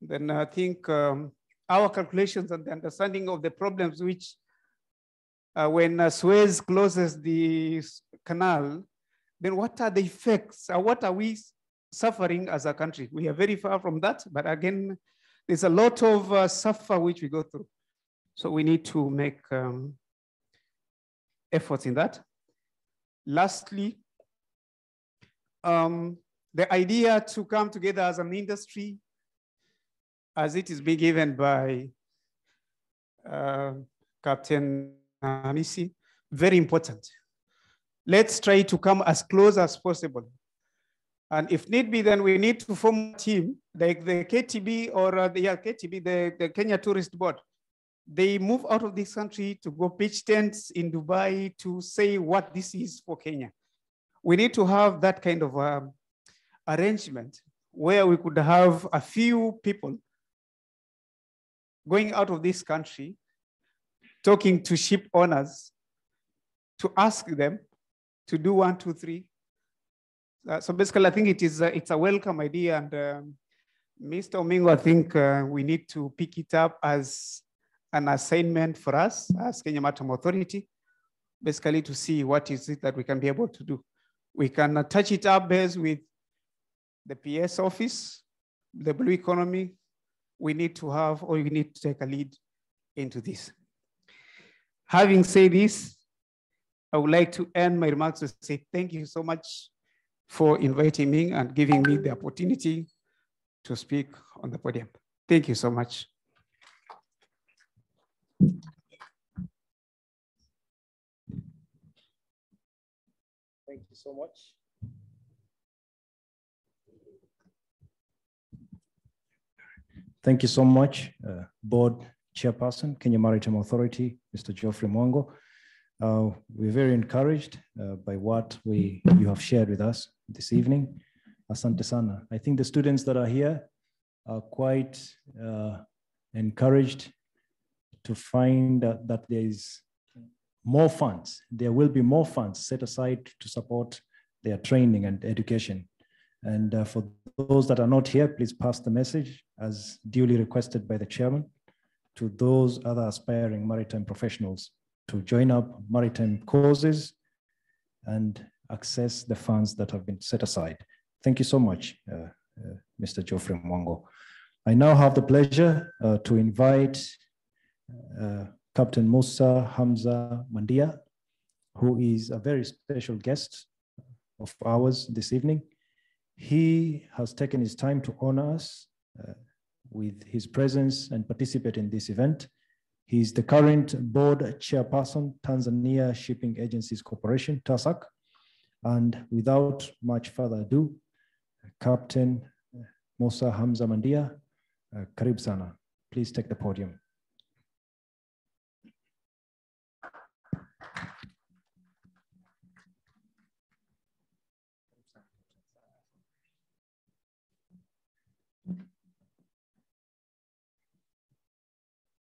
then I think um, our calculations and the understanding of the problems which uh, when uh, Suez closes the canal, then what are the effects? Uh, what are we suffering as a country? We are very far from that, but again, there's a lot of uh, suffer which we go through. So we need to make um, efforts in that. Lastly, um, the idea to come together as an industry, as it is being given by uh, Captain Hamisi, very important. Let's try to come as close as possible. And if need be, then we need to form a team like the KTB or uh, the yeah, KTB, the, the Kenya Tourist Board. They move out of this country to go pitch tents in Dubai to say what this is for Kenya. We need to have that kind of um, arrangement where we could have a few people going out of this country, talking to ship owners to ask them to do one, two, three. Uh, so basically, I think it is a, it's a welcome idea. And um, Mr. Omingo, I think uh, we need to pick it up as an assignment for us as Kenya Maritime Authority, basically to see what is it that we can be able to do. We can touch it up based with the PS office, the blue economy, we need to have, or we need to take a lead into this. Having said this, I would like to end my remarks to say thank you so much for inviting me and giving me the opportunity to speak on the podium. Thank you so much. Thank you so much. Thank you so much, uh, Board Chairperson, Kenya Maritime Authority, Mr. Geoffrey Mwango. Uh, we're very encouraged uh, by what we you have shared with us this evening. Asante sana. I think the students that are here are quite uh, encouraged to find that, that there is more funds. There will be more funds set aside to support their training and education. And uh, for those that are not here, please pass the message as duly requested by the chairman to those other aspiring maritime professionals to join up maritime courses and access the funds that have been set aside. Thank you so much, uh, uh, Mr. Geoffrey Mwango. I now have the pleasure uh, to invite uh, Captain Musa Hamza Mandia, who is a very special guest of ours this evening. He has taken his time to honor us uh, with his presence and participate in this event. He is the current board chairperson, Tanzania Shipping Agencies Corporation, TASAC. And without much further ado, Captain Musa Hamza Mandia, uh, Karib Sana, please take the podium.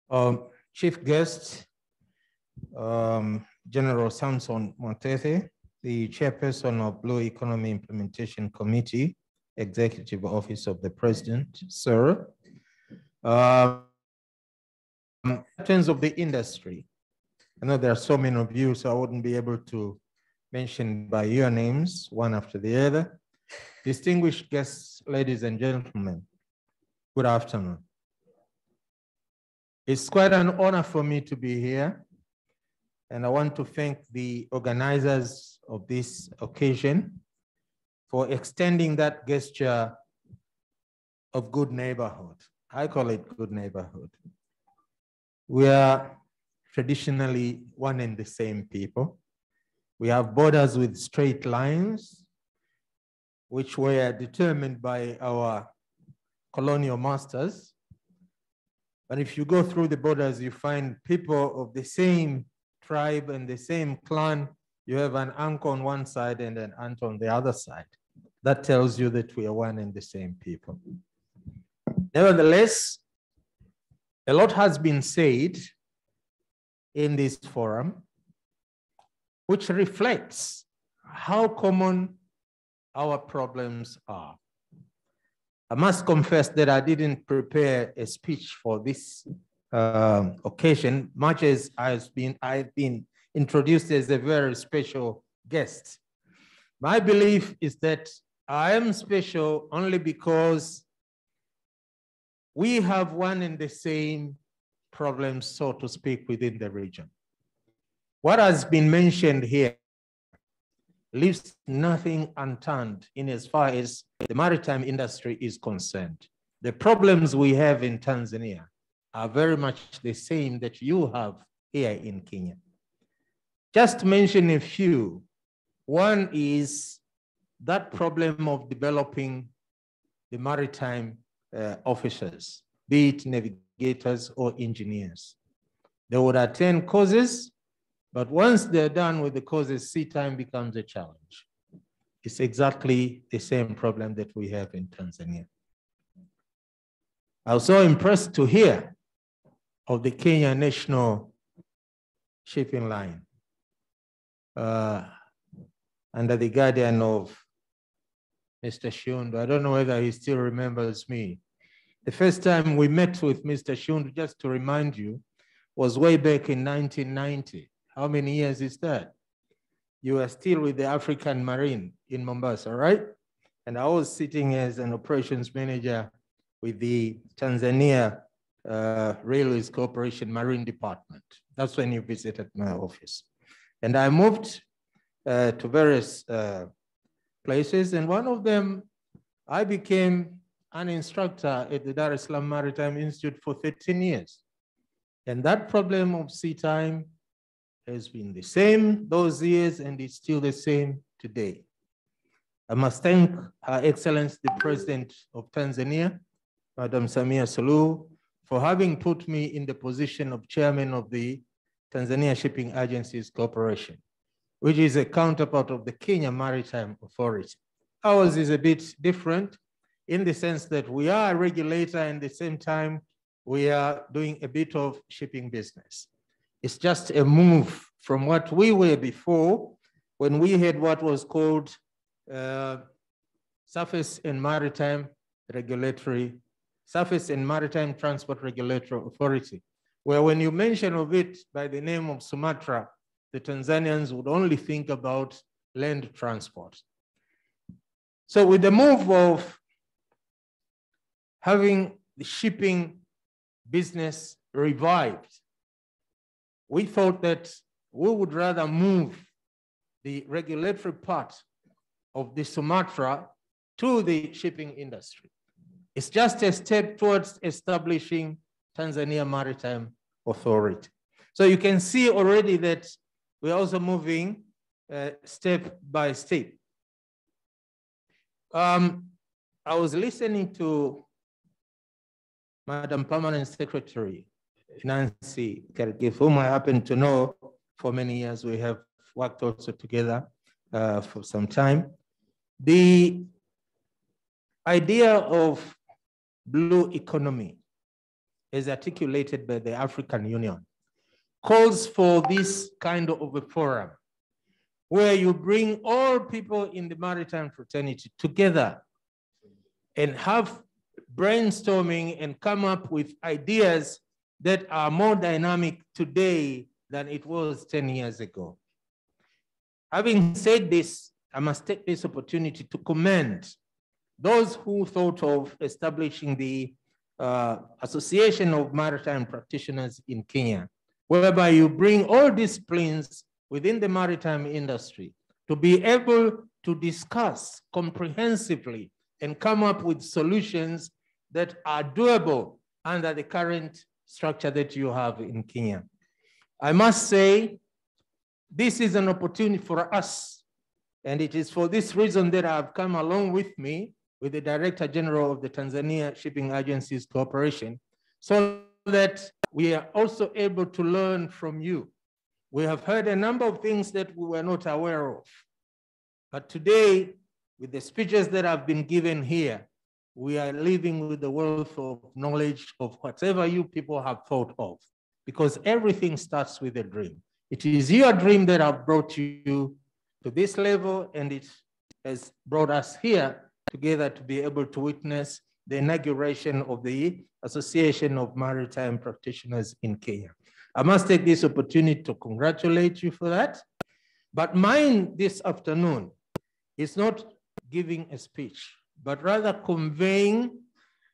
Um, chief guest, um, General Samson Mwathethe, the chairperson of Blue Economy Implementation Committee, Executive Office of the President, sir. Um, in terms of the industry, I know there are so many of you, so I wouldn't be able to mention by your names, one after the other. Distinguished guests, ladies and gentlemen, good afternoon. It's quite an honor for me to be here. And I want to thank the organizers of this occasion for extending that gesture of good neighborhood. I call it good neighborhood. We are traditionally one and the same people. We have borders with straight lines, which were determined by our colonial masters. But if you go through the borders, you find people of the same tribe and the same clan. You have an uncle on one side and an aunt on the other side. That tells you that we are one and the same people. Nevertheless, a lot has been said in this forum, which reflects how common our problems are. I must confess that I didn't prepare a speech for this uh, occasion, much as I've been, I've been introduced as a very special guest. My belief is that I am special only because we have one and the same problems, so to speak, within the region. What has been mentioned here leaves nothing unturned in as far as the maritime industry is concerned. The problems we have in Tanzania are very much the same that you have here in Kenya. Just mention a few. One is that problem of developing the maritime uh, officers, be it navigators or engineers. They would attend courses, but once they're done with the courses, sea time becomes a challenge. It's exactly the same problem that we have in Tanzania. I was so impressed to hear of the Kenya National Shipping Line uh, under the guardian of Mr. Shiundu. I don't know whether he still remembers me. The first time we met with Mr. Shiundu, just to remind you, was way back in 1990. How many years is that? You are still with the African Marine in Mombasa, right? And I was sitting as an operations manager with the Tanzania uh, Railways Corporation Marine Department. That's when you visited my office. And I moved uh, to various uh, places. And one of them, I became an instructor at the Dar es Salaam Maritime Institute for 13 years. And that problem of sea time has been the same those years and it's still the same today. I must thank Her Excellency, the President of Tanzania, Madam Samia Suluhu, for having put me in the position of chairman of the Tanzania Shipping Agencies Corporation, which is a counterpart of the Kenya Maritime Authority. Ours is a bit different in the sense that we are a regulator and at the same time we are doing a bit of shipping business. It's just a move from what we were before when we had what was called uh, Surface and Maritime Regulatory, Surface and Maritime Transport Regulatory Authority, where when you mention of it by the name of Sumatra, the Tanzanians would only think about land transport. So with the move of having the shipping business revived, we thought that we would rather move the regulatory part of the Sumatra to the shipping industry. It's just a step towards establishing Tanzania Maritime Authority. So you can see already that we're also moving uh, step by step. Um, I was listening to Madam Permanent Secretary Nancy Karigithu, whom I happen to know for many years. We have worked also together uh, for some time. The idea of blue economy as articulated by the African Union calls for this kind of a forum where you bring all people in the maritime fraternity together and have brainstorming and come up with ideas that are more dynamic today than it was 10 years ago. Having said this, I must take this opportunity to commend those who thought of establishing the uh, Association of Maritime Practitioners in Kenya, whereby you bring all disciplines within the maritime industry to be able to discuss comprehensively and come up with solutions that are doable under the current structure that you have in Kenya. I must say, this is an opportunity for us. And it is for this reason that I've come along with me with the Director General of the Tanzania Shipping Agencies Corporation, so that we are also able to learn from you. We have heard a number of things that we were not aware of. But today, with the speeches that have been given here, we are living with the wealth of knowledge of whatever you people have thought of, because everything starts with a dream. It is your dream that have brought you to this level, and it has brought us here together to be able to witness the inauguration of the Association of Maritime Practitioners in Kenya. I must take this opportunity to congratulate you for that. But mine this afternoon is not giving a speech, but rather conveying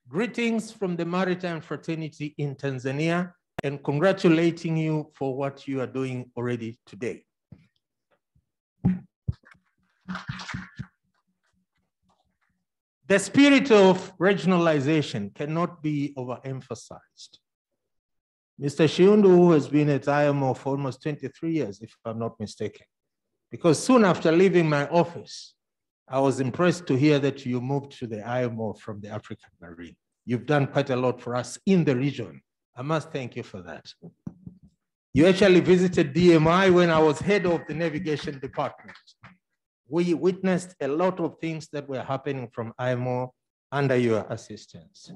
greetings from the maritime fraternity in Tanzania and congratulating you for what you are doing already today. The spirit of regionalization cannot be overemphasized. Mr. Shiundu has been at IMO for almost 23 years, if I'm not mistaken. Because soon after leaving my office, I was impressed to hear that you moved to the IMO from the African Marine. You've done quite a lot for us in the region. I must thank you for that. You actually visited DMI when I was head of the navigation department we witnessed a lot of things that were happening from IMO under your assistance.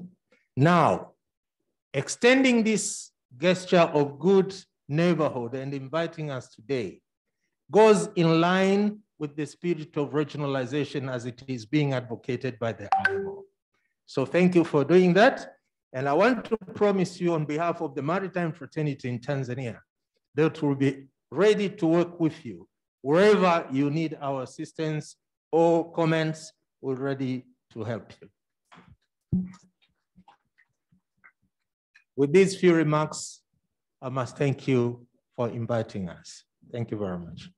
Now, extending this gesture of good neighborhood and inviting us today goes in line with the spirit of regionalization as it is being advocated by the IMO. So thank you for doing that. And I want to promise you on behalf of the maritime fraternity in Tanzania that we'll be ready to work with you Wherever you need our assistance or comments, we're ready to help you. With these few remarks, I must thank you for inviting us. Thank you very much.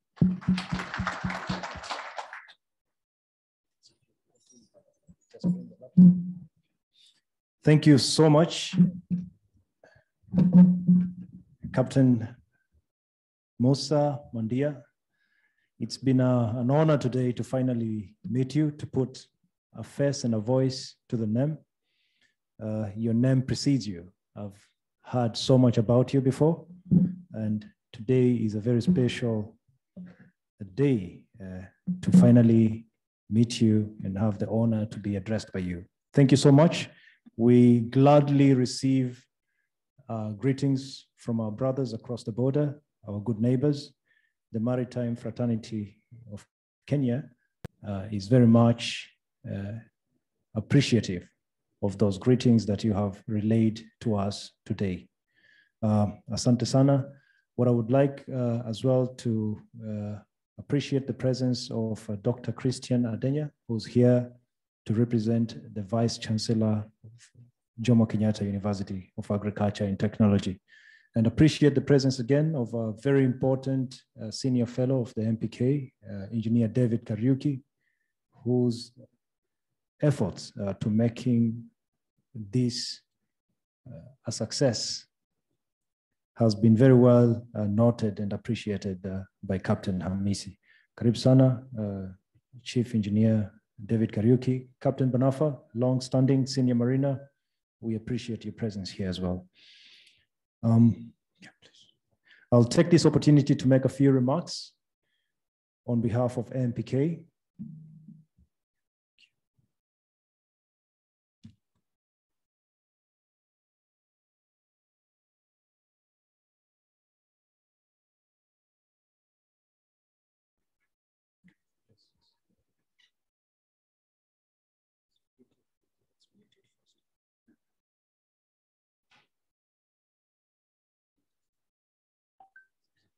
Thank you so much, Captain Musa Mandia. It's been a, an honor today to finally meet you, to put a face and a voice to the name. Uh, your name precedes you. I've heard so much about you before, and today is a very special day uh, to finally meet you and have the honor to be addressed by you. Thank you so much. We gladly receive uh, greetings from our brothers across the border, our good neighbors. The Maritime Fraternity of Kenya uh, is very much uh, appreciative of those greetings that you have relayed to us today. Uh, asante sana. What I would like uh, as well to uh, appreciate the presence of uh, Dr. Christian Adenya, who's here to represent the Vice Chancellor of Jomo Kenyatta University of Agriculture and Technology. And appreciate the presence again of a very important uh, senior fellow of the MPK, uh, Engineer David Kariuki, whose efforts uh, to making this uh, a success has been very well uh, noted and appreciated uh, by Captain Hamisi. Karib sana, Chief Engineer David Kariuki, Captain Banafa, long-standing senior mariner. We appreciate your presence here as well. Um, yeah, I'll take this opportunity to make a few remarks on behalf of AMPK.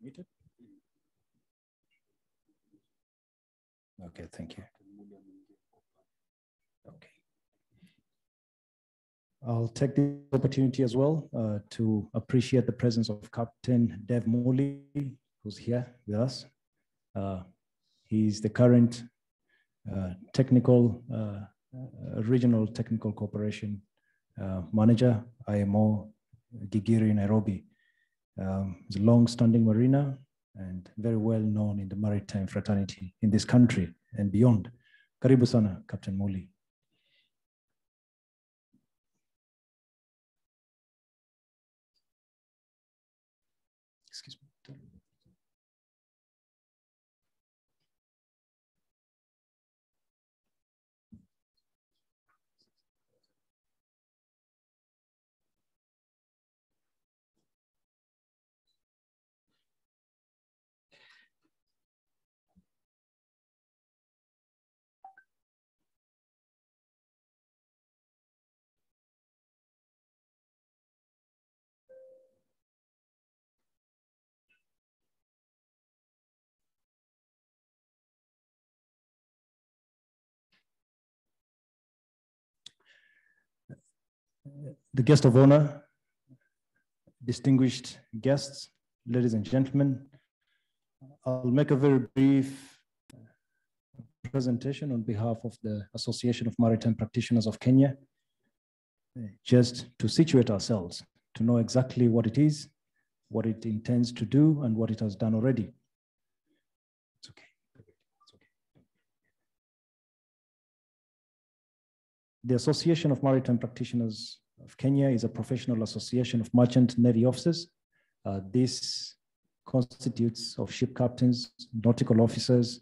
Muted? Okay, thank you. Okay. I'll take the opportunity as well uh, to appreciate the presence of Captain Dev Muli, who's here with us. Uh, he's the current uh, technical, uh, uh, regional technical cooperation uh, manager, IMO Gigiri, Nairobi. Um, he's a long-standing mariner and very well known in the maritime fraternity in this country and beyond. Karibu sana, Captain Muli. The guest of honor, distinguished guests, ladies and gentlemen, I'll make a very brief presentation on behalf of the Association of Maritime Practitioners of Kenya, just to situate ourselves, to know exactly what it is, what it intends to do, and what it has done already. It's okay. It's okay. The Association of Maritime Practitioners of Kenya is a professional association of merchant navy officers. Uh, this constitutes of ship captains, nautical officers,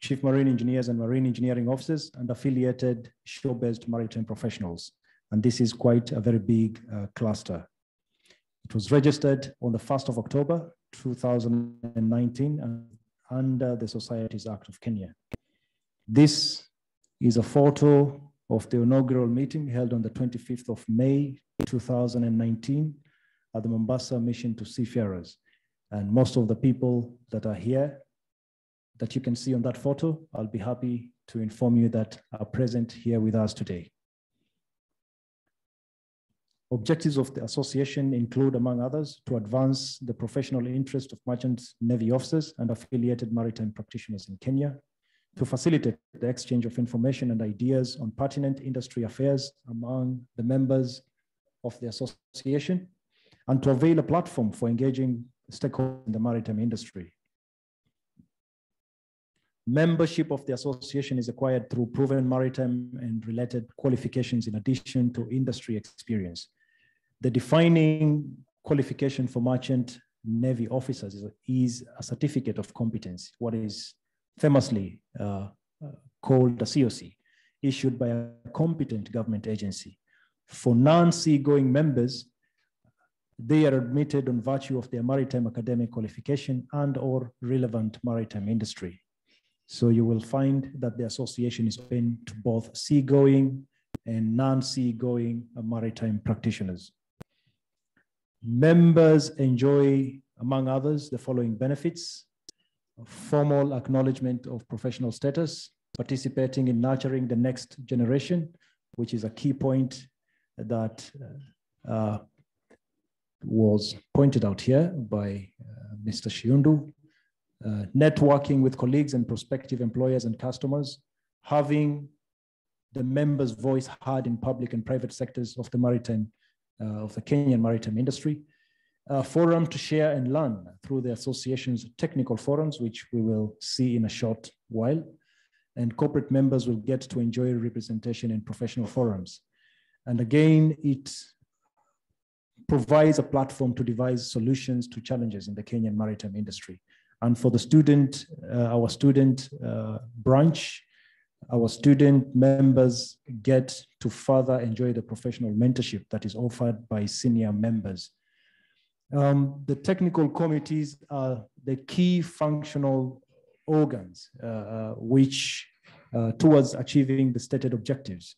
chief marine engineers and marine engineering officers, and affiliated shore-based maritime professionals. And this is quite a very big uh, cluster. It was registered on the 1st of October, 2019, under the Societies Act of Kenya. This is a photo of the inaugural meeting held on the 25th of May 2019 at the Mombasa Mission to Seafarers. And most of the people that are here that you can see on that photo, I'll be happy to inform you that are present here with us today. Objectives of the association include, among others, to advance the professional interest of merchant Navy officers and affiliated maritime practitioners in Kenya, to facilitate the exchange of information and ideas on pertinent industry affairs among the members of the association, and to avail a platform for engaging stakeholders in the maritime industry. Membership of the association is acquired through proven maritime and related qualifications in addition to industry experience. The defining qualification for merchant Navy officers is a, certificate of competence, what is famously uh, uh called a COC, issued by a competent government agency. For non-seagoing members, they are admitted on virtue of their maritime academic qualification and or relevant maritime industry. So you will find that the association is open to both seagoing and non-seagoing maritime practitioners. Members enjoy, among others, the following benefits. Formal acknowledgement of professional status, participating in nurturing the next generation, which is a key point that uh, was pointed out here by uh, Mr. Shiundu. Uh, networking with colleagues and prospective employers and customers, having the members' voice heard in public and private sectors of the maritime, uh, of the Kenyan maritime industry, a forum to share and learn through the association's technical forums, which we will see in a short while. And corporate members will get to enjoy representation in professional forums. And again, it provides a platform to devise solutions to challenges in the Kenyan maritime industry. And for the student, uh, our student uh, branch, our student members get to further enjoy the professional mentorship that is offered by senior members. Um, the technical committees are the key functional organs uh, uh which uh, towards achieving the stated objectives.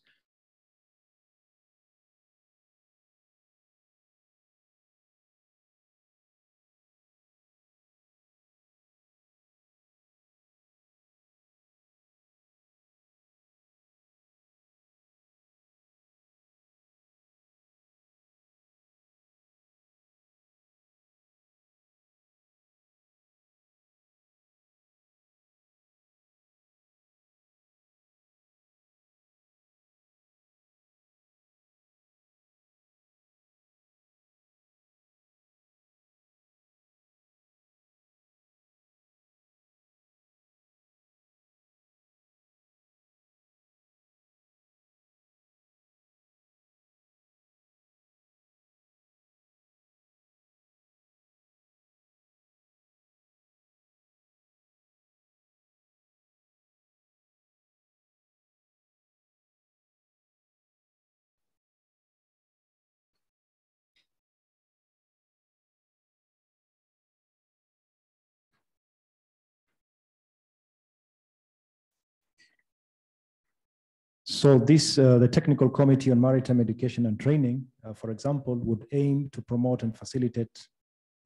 So this, uh, the Technical Committee on Maritime Education and Training, uh, for example, would aim to promote and facilitate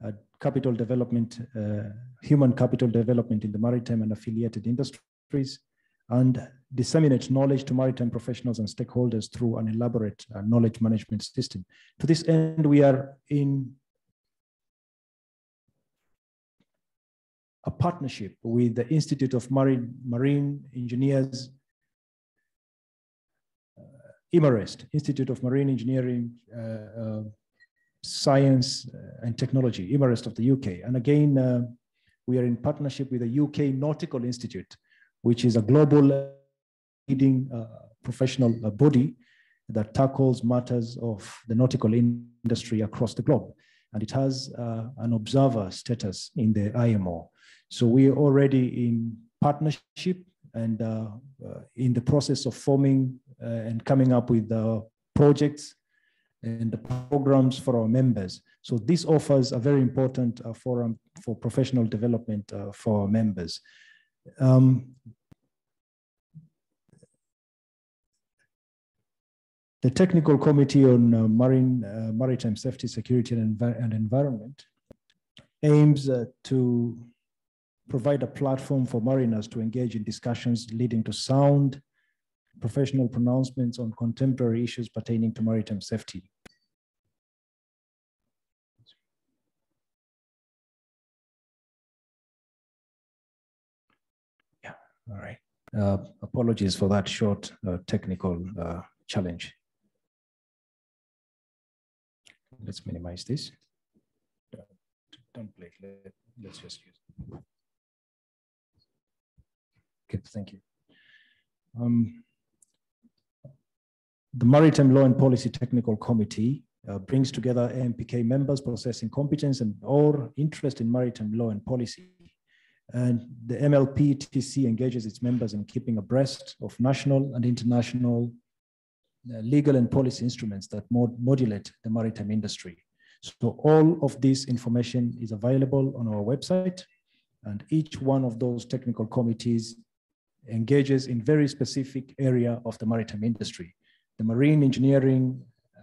uh, capital development, uh, human capital development in the maritime and affiliated industries, and disseminate knowledge to maritime professionals and stakeholders through an elaborate uh, knowledge management system. To this end, we are in a partnership with the Institute of Marine, Marine Engineers IMAREST, Institute of Marine Engineering, uh, uh, Science uh, and Technology, IMAREST of the UK. And again, we are in partnership with the UK Nautical Institute, which is a global leading professional body that tackles matters of the nautical industry across the globe. And it has uh, an observer status in the IMO. So we are already in partnership and uh, uh, in the process of forming uh, and coming up with the projects and the programs for our members. So this offers a very important uh, forum for professional development uh, for our members. Um, the Technical Committee on uh, Marine, Maritime Safety, Security and, Envi and Environment aims to provide a platform for mariners to engage in discussions leading to sound professional pronouncements on contemporary issues pertaining to maritime safety. Yeah, all right. Uh, apologies for that short uh, technical uh, challenge. Let's minimize this. Don't play, let's just use. Okay, thank you. Um, the Maritime Law and Policy Technical Committee uh, brings together AMPK members possessing competence and or interest in maritime law and policy. And the MLP-TC engages its members in keeping abreast of national and international uh, legal and policy instruments that mod modulate the maritime industry. So all of this information is available on our website and each one of those technical committees engages in very specific area of the maritime industry. The Marine Engineering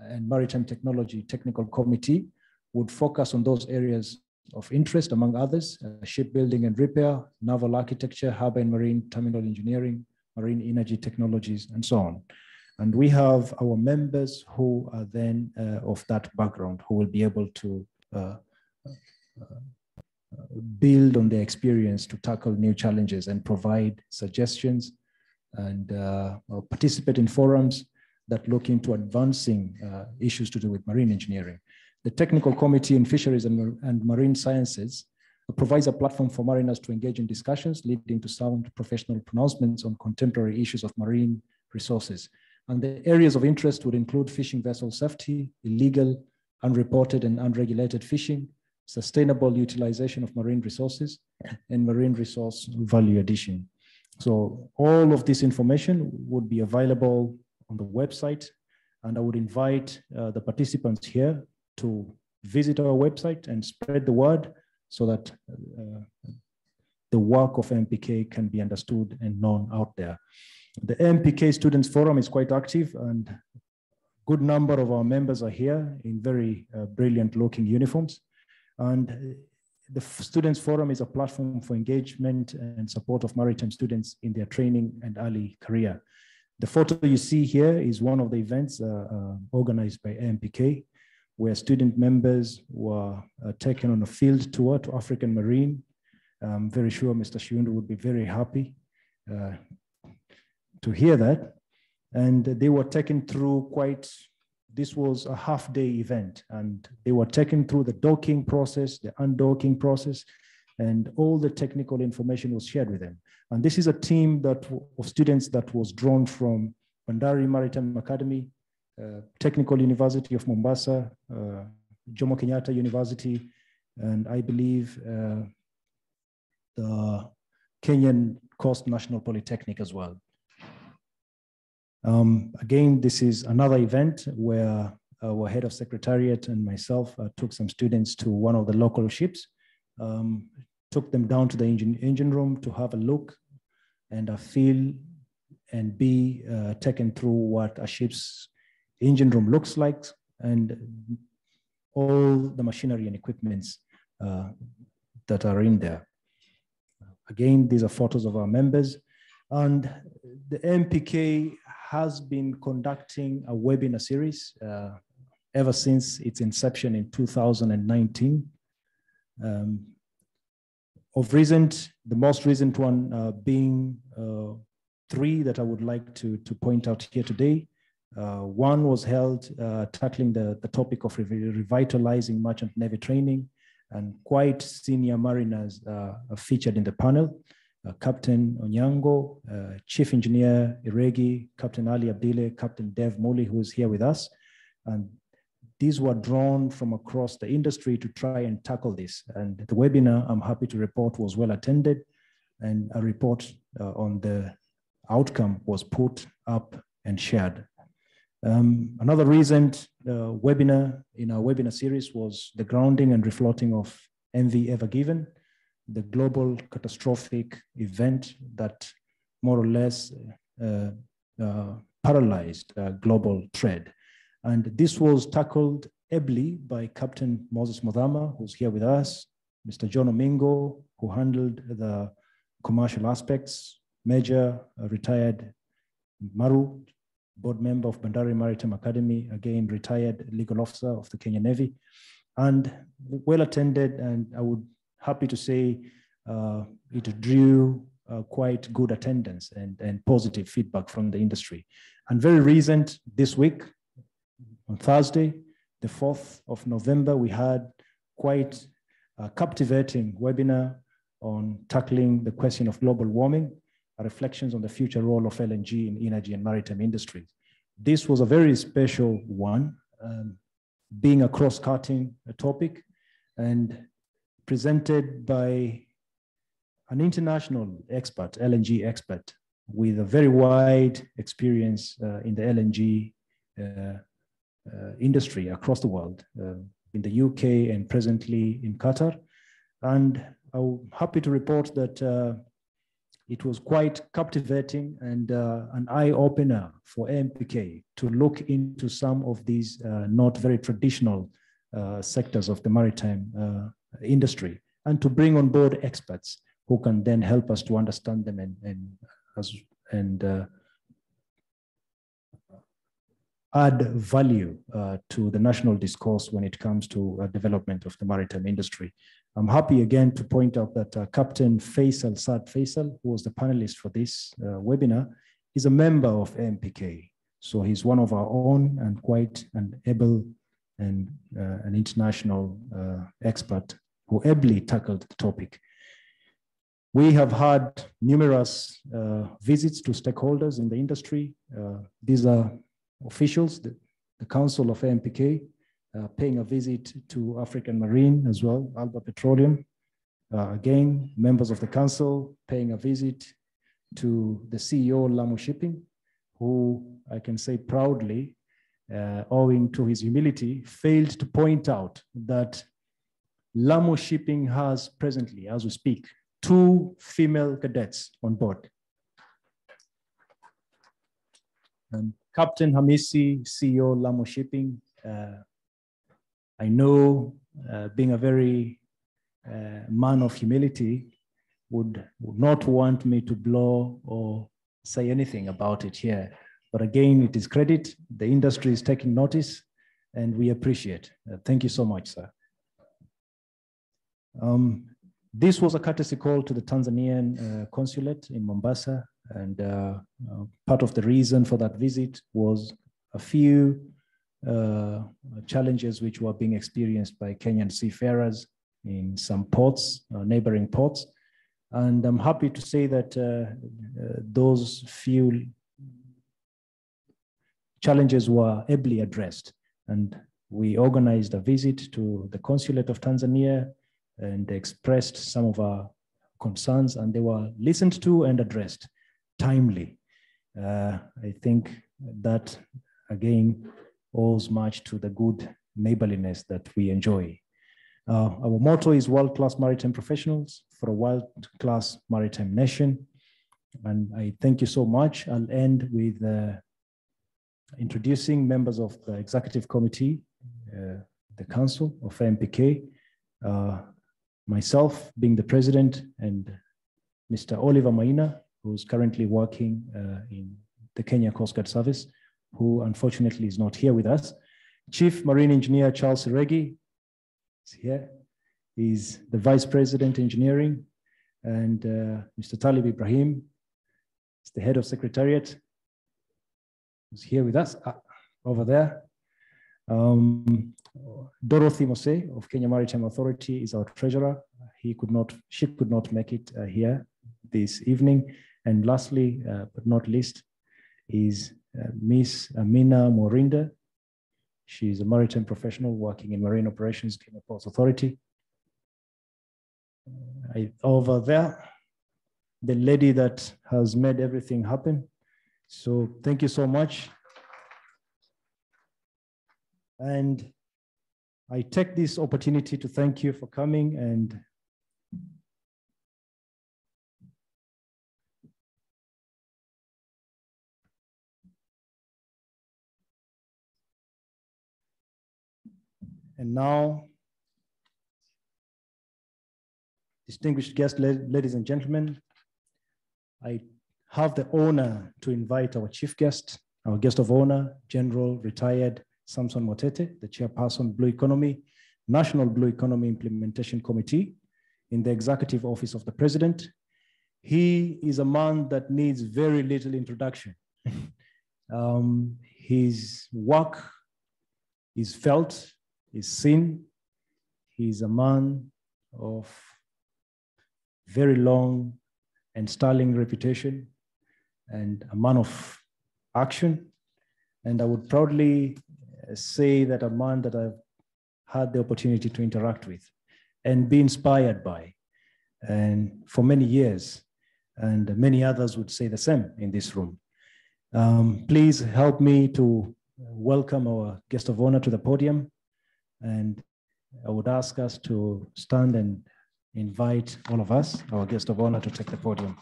and Maritime Technology Technical Committee would focus on those areas of interest, among others, uh, shipbuilding and repair, naval architecture, harbor and marine terminal engineering, marine energy technologies, and so on. And we have our members who are then uh, of that background who will be able to uh, uh build on their experience to tackle new challenges and provide suggestions and uh, participate in forums that look into advancing uh, issues to do with marine engineering. The Technical Committee in Fisheries and, and Marine Sciences provides a platform for mariners to engage in discussions leading to sound professional pronouncements on contemporary issues of marine resources. And the areas of interest would include fishing vessel safety, illegal, unreported and unregulated fishing, sustainable utilization of marine resources, and marine resource value addition. So all of this information would be available on the website. And I would invite uh, the participants here to visit our website and spread the word so that uh, the work of MPK can be understood and known out there. The MPK Students Forum is quite active and a good number of our members are here in very uh, brilliant looking uniforms. And the Students Forum is a platform for engagement and support of maritime students in their training and early career. The photo you see here is one of the events uh, uh, organized by AMPK, where student members were uh, taken on a field tour to African Marine. I'm very sure Mr. Shiundu would be very happy uh, to hear that. And they were taken through quite this was a half day event and they were taken through the docking process, the undocking process, and all the technical information was shared with them. And this is a team that of students that was drawn from Bandari Maritime Academy, uh, Technical University of Mombasa, uh, Jomo Kenyatta University, and I believe uh, the Kenyan Coast National Polytechnic as well. Um, again, this is another event where our head of secretariat and myself uh, took some students to one of the local ships, um, took them down to the engine, engine room to have a look and a feel and be uh, taken through what a ship's engine room looks like and all the machinery and equipments uh, that are in there. Again, these are photos of our members. And the MPK has been conducting a webinar series uh, ever since its inception in 2019. Um, of recent, the most recent one uh, being uh, three that I would like to, to point out here today. Uh, one was held uh, tackling the, the topic of revitalizing merchant navy training and quite senior mariners uh, featured in the panel Captain Onyango, uh, Chief Engineer Iregi, Captain Ali Abdile, Captain Dev Muli, who is here with us. And these were drawn from across the industry to try and tackle this. And the webinar, I'm happy to report, was well attended. And a report uh, on the outcome was put up and shared. Um, another recent uh, webinar in our webinar series was the grounding and refloating of MV Ever Given, the global catastrophic event that more or less uh, uh, paralyzed uh, global trade. And this was tackled ably by Captain Moses Modama, who's here with us, Mr. John Omingo, who handled the commercial aspects, Major uh, retired Maru, board member of Bandari Maritime Academy, again, retired legal officer of the Kenya Navy, and well attended. And I would happy to say uh, it drew uh, quite good attendance and, and positive feedback from the industry. And very recent this week, on Thursday, the 4th of November, we had quite a captivating webinar on tackling the question of global warming, reflections on the future role of LNG in energy and maritime industries. This was a very special one. Um, being a cross-cutting topic and presented by an international expert, LNG expert, with a very wide experience uh, in the LNG uh, uh, industry across the world, uh, in the UK and presently in Qatar. And I'm happy to report that uh, it was quite captivating and uh, an eye opener for AMPK to look into some of these not very traditional sectors of the maritime industry and to bring on board experts who can then help us to understand them and, and, as, and uh, add value uh, to the national discourse when it comes to uh, development of the maritime industry. I'm happy again to point out that uh, Captain Faisal Saad Faisal, who was the panelist for this uh, webinar, is a member of MPK. So he's one of our own and quite an able and uh, an international expert who ably tackled the topic. We have had numerous visits to stakeholders in the industry. these are officials, the, the Council of AMPK, uh, paying a visit to African Marine as well, Alba Petroleum. Uh, again, members of the council paying a visit to the CEO Lamu Shipping, who I can say proudly, uh, owing to his humility, failed to point out that Lamu Shipping has presently, as we speak, two female cadets on board. And Captain Hamisi, CEO Lamu Shipping. Uh, I know uh, being a very uh, man of humility would, would not want me to blow or say anything about it here. But again, it is credit. The industry is taking notice and we appreciate. Uh, thank you so much, sir. Um, this was a courtesy call to the Tanzanian uh, consulate in Mombasa and uh, uh, part of the reason for that visit was a few uh, challenges which were being experienced by Kenyan seafarers in some ports, neighboring ports. And I'm happy to say that those few challenges were ably addressed. And we organized a visit to the consulate of Tanzania and expressed some of our concerns and they were listened to and addressed timely. Uh, I think that again owes much to the good neighborliness that we enjoy. Uh, our motto is world-class maritime professionals for a world-class maritime nation. And I thank you so much. I'll end with uh, introducing members of the executive committee, uh, the council of MPK, uh, myself being the president and Mr. Oliver Maina, who's currently working uh, in the Kenya Coast Guard Service, who unfortunately is not here with us. Chief Marine Engineer Charles Seregi is here. He's the Vice President Engineering, and uh, Mr. Talib Ibrahim is the Head of Secretariat, who's here with us uh, over there. Um, Dorothy Mose of Kenya Maritime Authority is our treasurer. He could not, she could not make it uh, here this evening. And lastly, uh, but not least, is uh, Miss Amina Morinda. She's a maritime professional working in marine operations, Kenya Ports Authority. Uh, I, over there, the lady that has made everything happen. So thank you so much. And I take this opportunity to thank you for coming and And now, distinguished guests, ladies and gentlemen, I have the honor to invite our chief guest, our guest of honor, General retired Samson Mwathethe, the chairperson, Blue Economy, National Blue Economy Implementation Committee in the Executive Office of the President. He is a man that needs very little introduction. um, his work is felt is seen. He's a man of very long and sterling reputation and a man of action. And I would proudly say that a man that I've had the opportunity to interact with and be inspired by, and for many years, and many others would say the same in this room. Um, please help me to welcome our guest of honor to the podium, and I would ask us to stand and invite all of us, our guest of honor, to take the podium.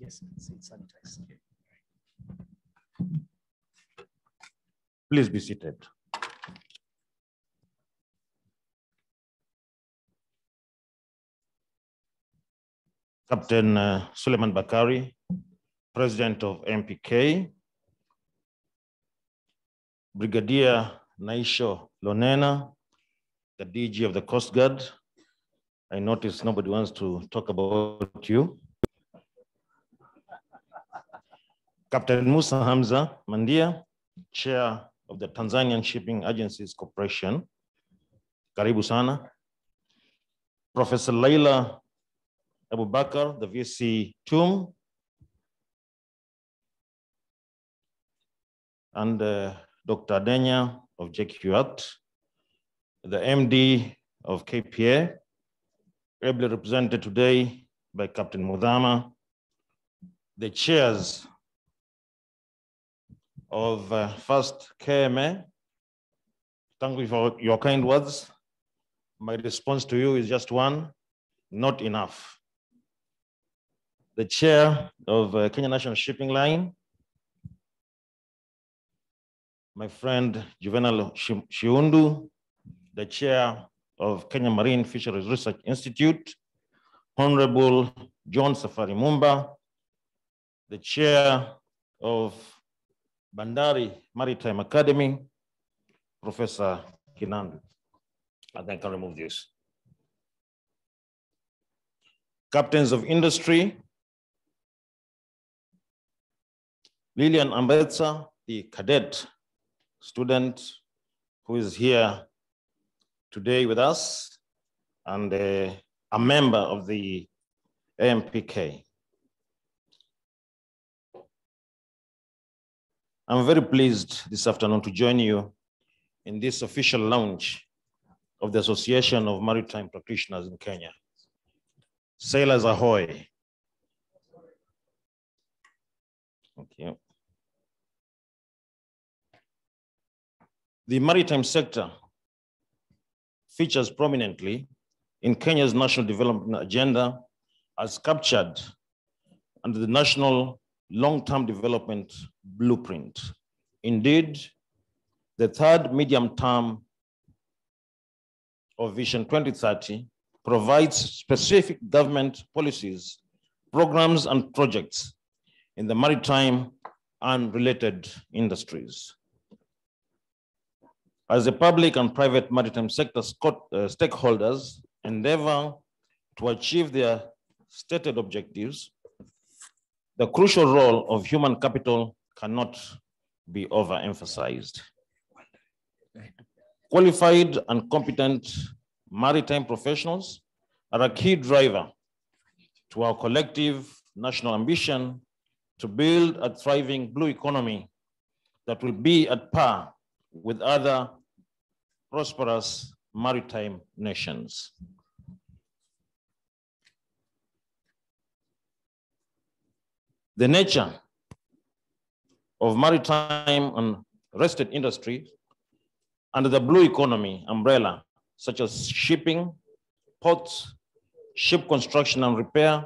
Yes, it's sanitized. Please be seated. Captain uh, Suleiman Bakari, President of MPK, Brigadier Naisho Loonena, the DG of the Coast Guard. I notice nobody wants to talk about you. Captain Mussa Hamza Mandia, Chair of the Tanzanian Shipping Agencies Corporation. Karibu sana. Professor Laila Abubakar, the VC TUM. And uh, Dr. Denya of JQAT, the MD of KPA, ably represented today by Captain Mudama, the chairs of uh, first KMA. Thank you for your kind words. My response to you is just one, not enough. The chair of uh, Kenya National Shipping Line, my friend Juvenal Shi- Shiundu, the chair of Kenya Marine Fisheries Research Institute, Honorable John Safari Mumba, the chair of Bandari Maritime Academy, Professor Kinandu. I think I'll remove this. Captains of industry, Lilian Ambetsa, the cadet student who is here today with us and uh, a member of the AMPK. I'm very pleased this afternoon to join you in this official launch of the Association of Maritime Practitioners in Kenya. Sailors ahoy. Thank you. The maritime sector features prominently in Kenya's national development agenda as captured under the national long-term development blueprint. Indeed, the third medium term of Vision 2030 provides specific government policies, programs, and projects in the maritime and related industries. As the public and private maritime sector uh, stakeholders endeavor to achieve their stated objectives, the crucial role of human capital cannot be overemphasized. Qualified and competent maritime professionals are a key driver to our collective national ambition to build a thriving blue economy that will be at par with other prosperous maritime nations. The nature of maritime and rested industry under the blue economy umbrella, such as shipping, ports, ship construction and repair,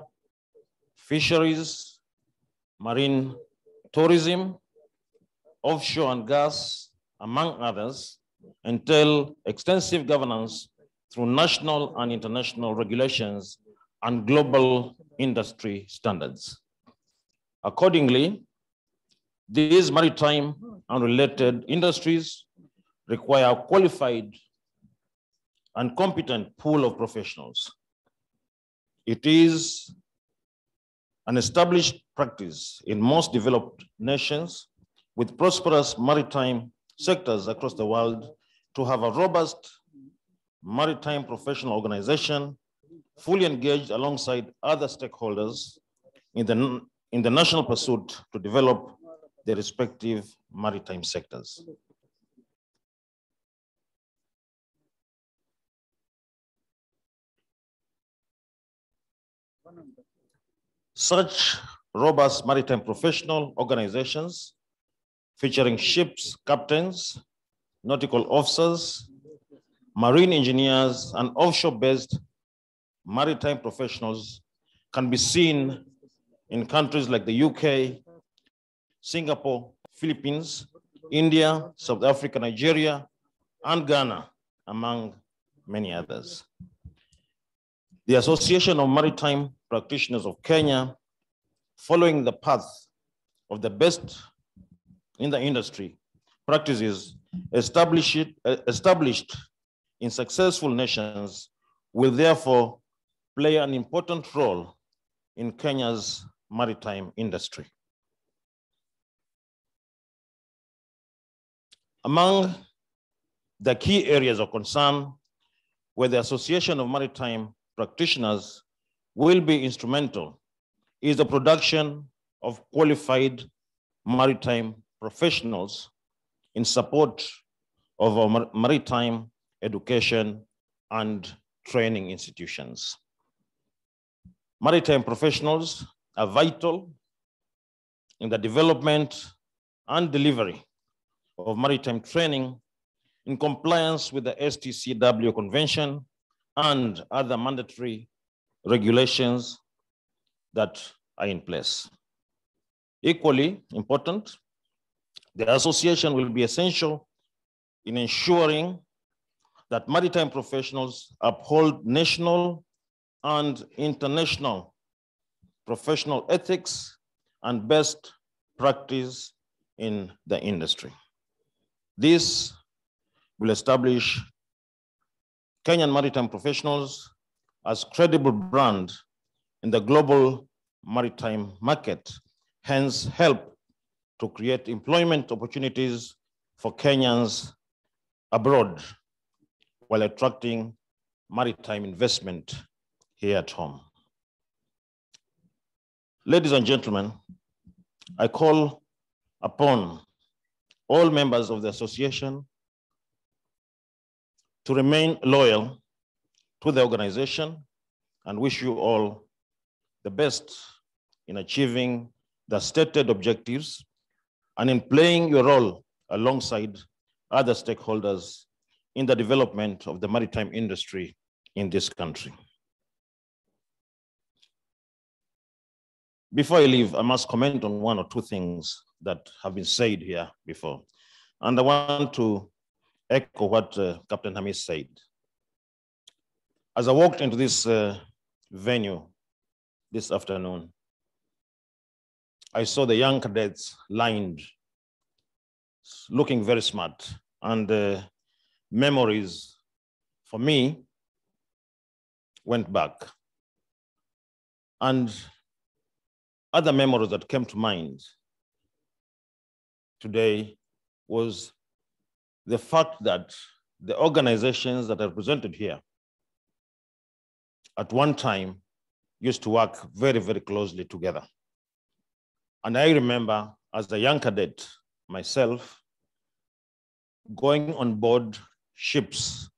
fisheries, marine tourism, offshore and gas, among others, entail extensive governance through national and international regulations and global industry standards. Accordingly, these maritime and related industries require a qualified and competent pool of professionals. It is an established practice in most developed nations with prosperous maritime sectors across the world to have a robust maritime professional organization fully engaged alongside other stakeholders in the, in the national pursuit to develop their respective maritime sectors. Such robust maritime professional organizations featuring ships, captains, nautical officers, marine engineers, and offshore-based maritime professionals can be seen in countries like the UK, Singapore, Philippines, India, South Africa, Nigeria, and Ghana, among many others. The Association of Maritime Practitioners of Kenya, following the path of the best in the industry, practices established, established in successful nations will therefore play an important role in Kenya's maritime industry. Among the key areas of concern where the Association of Maritime Practitioners will be instrumental is the production of qualified maritime professionals in support of our maritime education and training institutions. Maritime professionals are vital in the development and delivery of maritime training in compliance with the STCW Convention and other mandatory regulations that are in place. Equally important, the association will be essential in ensuring that maritime professionals uphold national and international professional ethics and best practice in the industry. This will establish Kenyan maritime professionals as credible brand in the global maritime market, hence help to create employment opportunities for Kenyans abroad while attracting maritime investment here at home. Ladies and gentlemen, I call upon all members of the association to remain loyal to the organization and wish you all the best in achieving the stated objectives and in playing your role alongside other stakeholders in the development of the maritime industry in this country. Before I leave, I must comment on one or two things that have been said here before. And I want to echo what uh, Captain Hamis said. As I walked into this uh, venue this afternoon, I saw the young cadets lined, looking very smart, and uh, memories for me went back. And other memories that came to mind today was the fact that the organizations that are presented here at one time used to work very, very closely together. And I remember as a young cadet myself, going on board ships,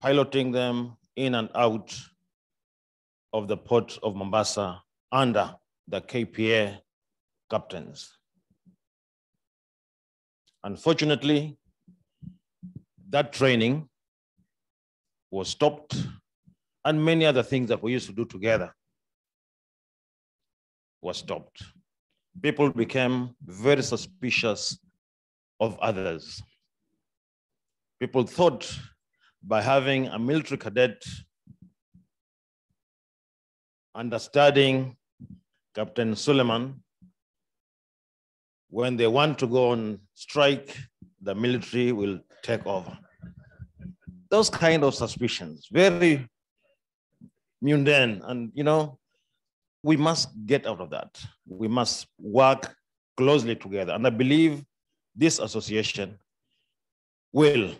piloting them in and out of the port of Mombasa under the KPA captains. Unfortunately, that training was stopped and many other things that we used to do together was stopped. People became very suspicious of others. People thought by having a military cadet understanding Captain Suleiman when they want to go on strike, the military will take over. Those kind of suspicions, very mundane. And, you know, we must get out of that. We must work closely together. And I believe this association will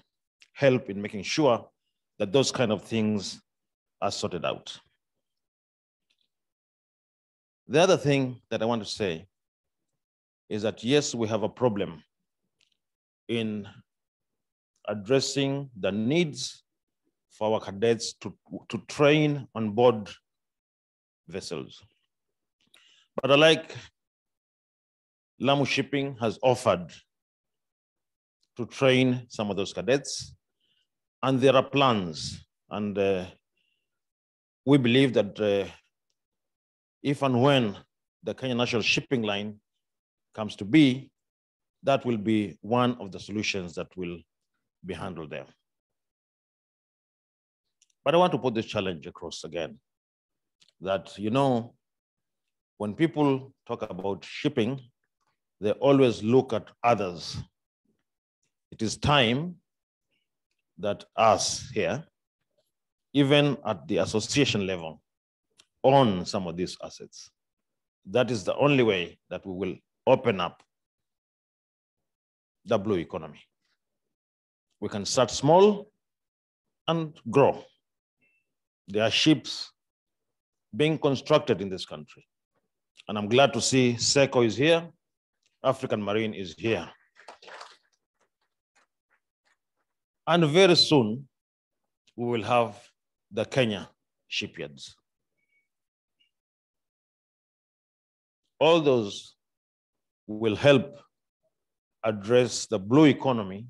help in making sure that those kind of things are sorted out. The other thing that I want to say is that yes, we have a problem in addressing the needs for our cadets to, to train on board vessels. But like Lamu Shipping has offered to train some of those cadets, and there are plans. And uh, we believe that uh, if and when the Kenya National Shipping Line comes to be, that will be one of the solutions that will be handled there. But I want to put this challenge across again that, you know, when people talk about shipping, they always look at others. It is time that us here, even at the association level, own some of these assets. That is the only way that we will open up the blue economy. We can start small and grow. There are ships being constructed in this country. And I'm glad to see SECO is here, African Marine is here. And very soon, we will have the Kenya shipyards. All those will help address the blue economy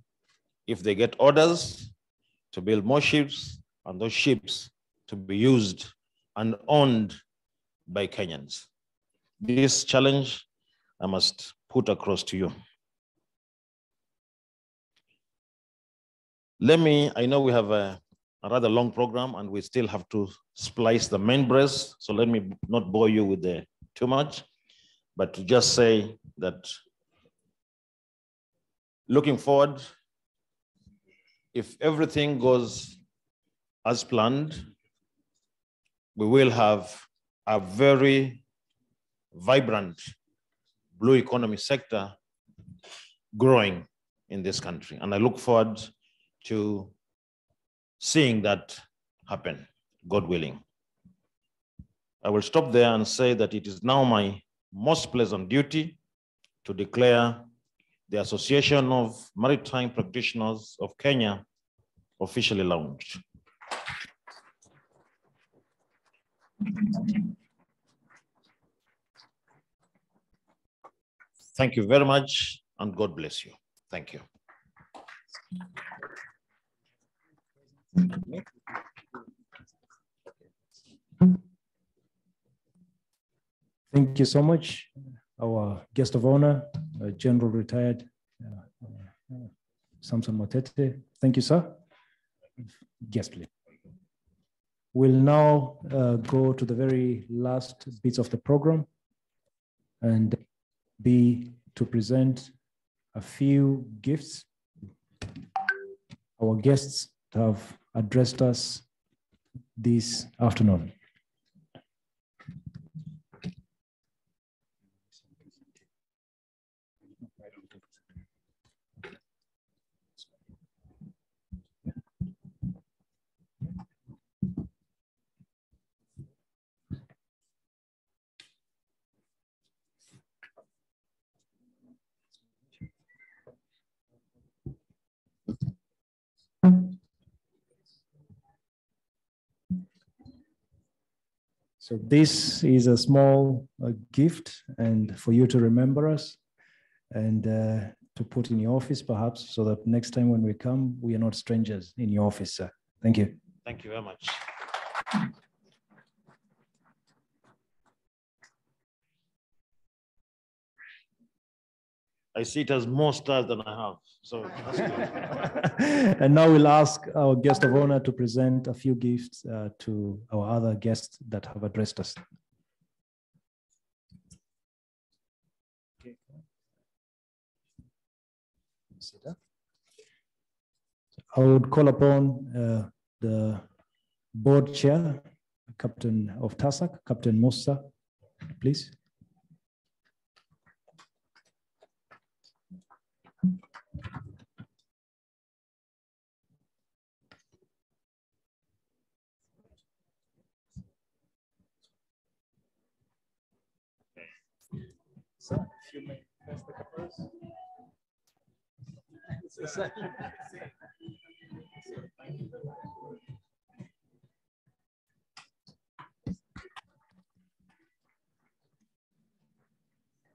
if they get orders to build more ships and those ships to be used and owned by Kenyans. This challenge I must put across to you. Let me, I know we have a, a rather long program and we still have to splice the main brace, So let me not bore you with the too much, but to just say that looking forward, if everything goes as planned, we will have a very vibrant blue economy sector growing in this country. And I look forward to seeing that happen, God willing. I will stop there and say that it is now my most pleasant duty to declare the Association of Maritime Practitioners of Kenya officially launched. Thank you very much and God bless you. Thank you. Thank you so much, our guest of honor, uh, General Retired uh, uh, Samson Mwathethe. Thank you, sir. Yes, please. We'll now uh, go to the very last bits of the program and be to present a few gifts. Our guests have addressed us this afternoon. So this is a small uh, gift and for you to remember us and uh, to put in your office perhaps so that next time when we come, we are not strangers in your office, sir. Thank you. Thank you very much. I see it has more stars than I have. So and now we'll ask our guest of honor to present a few gifts uh, to our other guests that have addressed us. I would call upon uh, the board chair, Captain of TASAC, Captain Mussa, please. You may press the.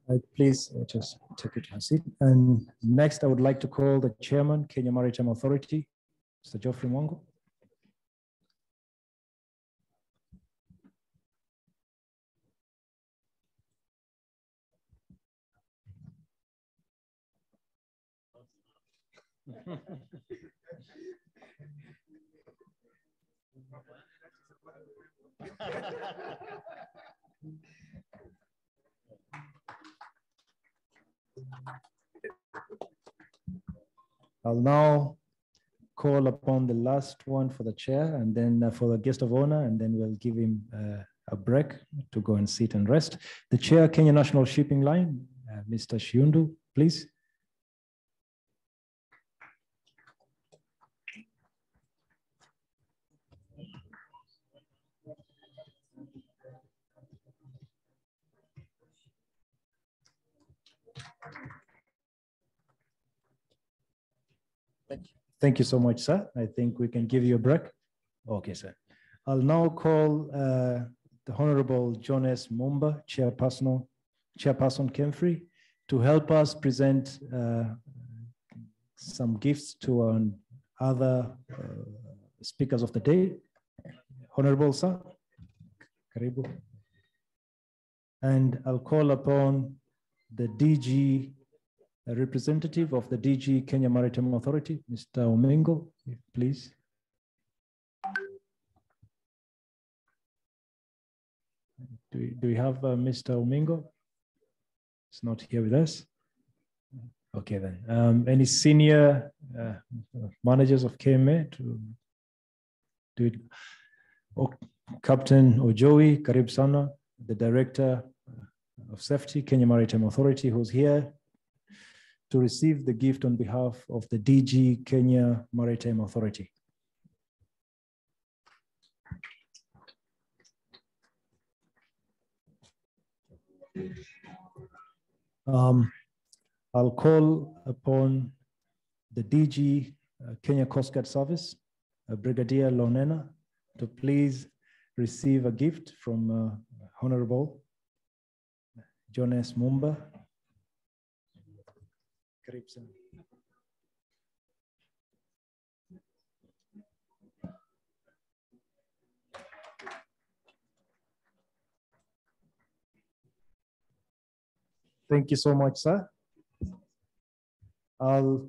Uh, Please uh, just take a seat. And next, I would like to call the chairman, Kenya Maritime Authority, Mr. Geoffrey Mongo. I'll now call upon the last one for the chair and then uh, for the guest of honor, and then we'll give him uh, a break to go and sit and rest. The chair, Kenya National Shipping Line, uh, Mr. Shiundu, please. Thank you so much, sir. I think we can give you a break. Okay, sir. I'll now call uh, the Honorable John S. Mumba, Chairperson, Chairperson Kemfrey, to help us present uh, some gifts to our other uh, speakers of the day. Honorable sir, karibu. And I'll call upon the DG a representative of the DG Kenya Maritime Authority, Mr. Omengo, please. Do we, do we have uh, Mr. Omengo? He's not here with us. Okay then. Um, any senior uh, managers of KMA to do it? Oh, Captain Ojoey Karib Sana, the Director of Safety, Kenya Maritime Authority, who's here to receive the gift on behalf of the DG Kenya Maritime Authority. Um, I'll call upon the DG uh, Kenya Coast Guard Service, uh, Brigadier Loonena, to please receive a gift from uh, Honorable Jonas Mumba, karibu sana. Thank you so much, sir. I'll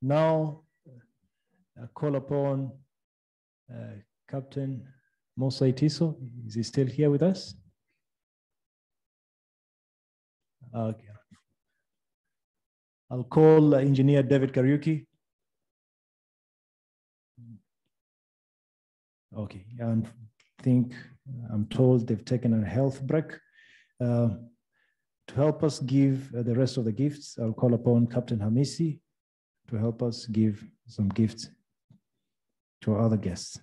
now uh, call upon uh, Captain Mussa. Is he still here with us? Okay. I'll call Engineer David Kariuki. Okay, and think I'm told they've taken a health break. Uh, to help us give uh, the rest of the gifts, I'll call upon Captain Hamisi to help us give some gifts to our other guests.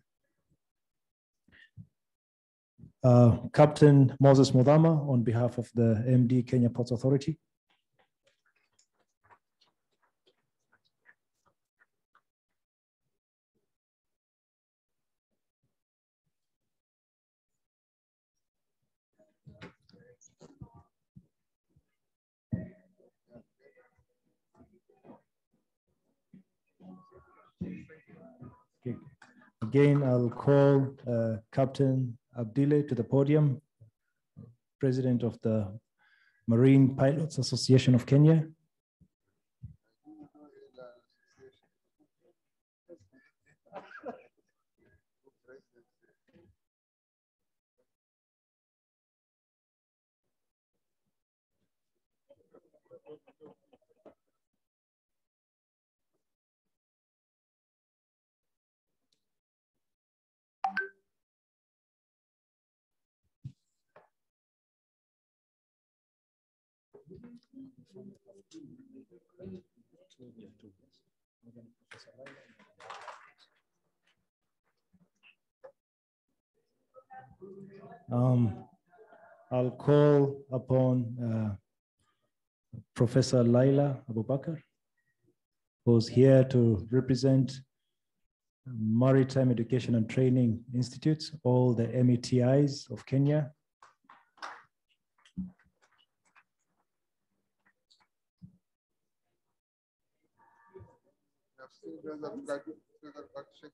Uh, Captain Moses Modama on behalf of the MD Kenya Ports Authority. Again, I'll call uh, Captain Abdile to the podium, President of the Marine Pilots Association of Kenya. Um, I'll call upon uh, Professor Laila Abubakar, who's here to represent Maritime Education and Training Institutes, all the METIs of Kenya. Professor Professor Bakshit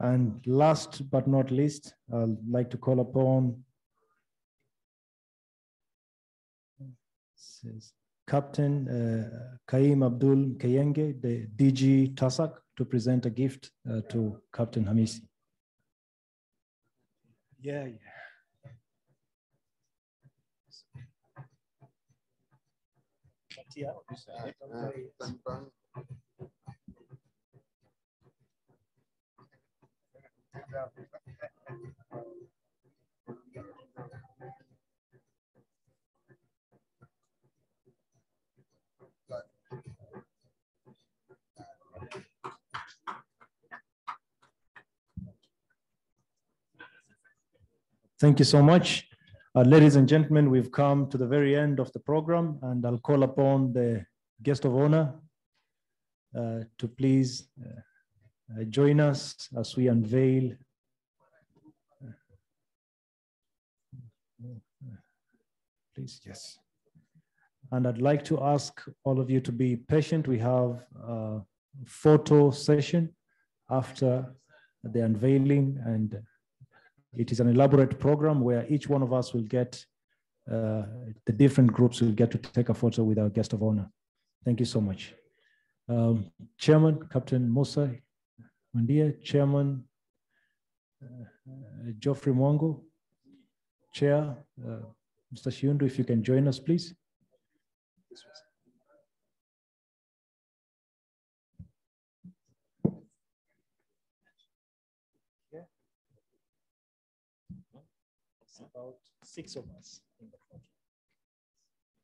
And last but not least, I'd like to call upon says Captain uh, Kaim Abdul Mkeyenge, the DG TASAC, to present a gift uh, to Captain Hamisi. Yeah, yeah. Thank you so much. Uh, ladies and gentlemen, we've come to the very end of the program and I'll call upon the guest of honor uh, to please uh, uh, join us as we unveil. Please, yes. And I'd like to ask all of you to be patient. We have a photo session after the unveiling and it is an elaborate program where each one of us will get, uh, the different groups will get to take a photo with our guest of honor. Thank you so much. Um, Chairman, Captain Mussa Mandia, Chairman uh, Geoffrey Mwango, Chair, uh, Mr. Shiundu, if you can join us, please. It's about six of us in the photo.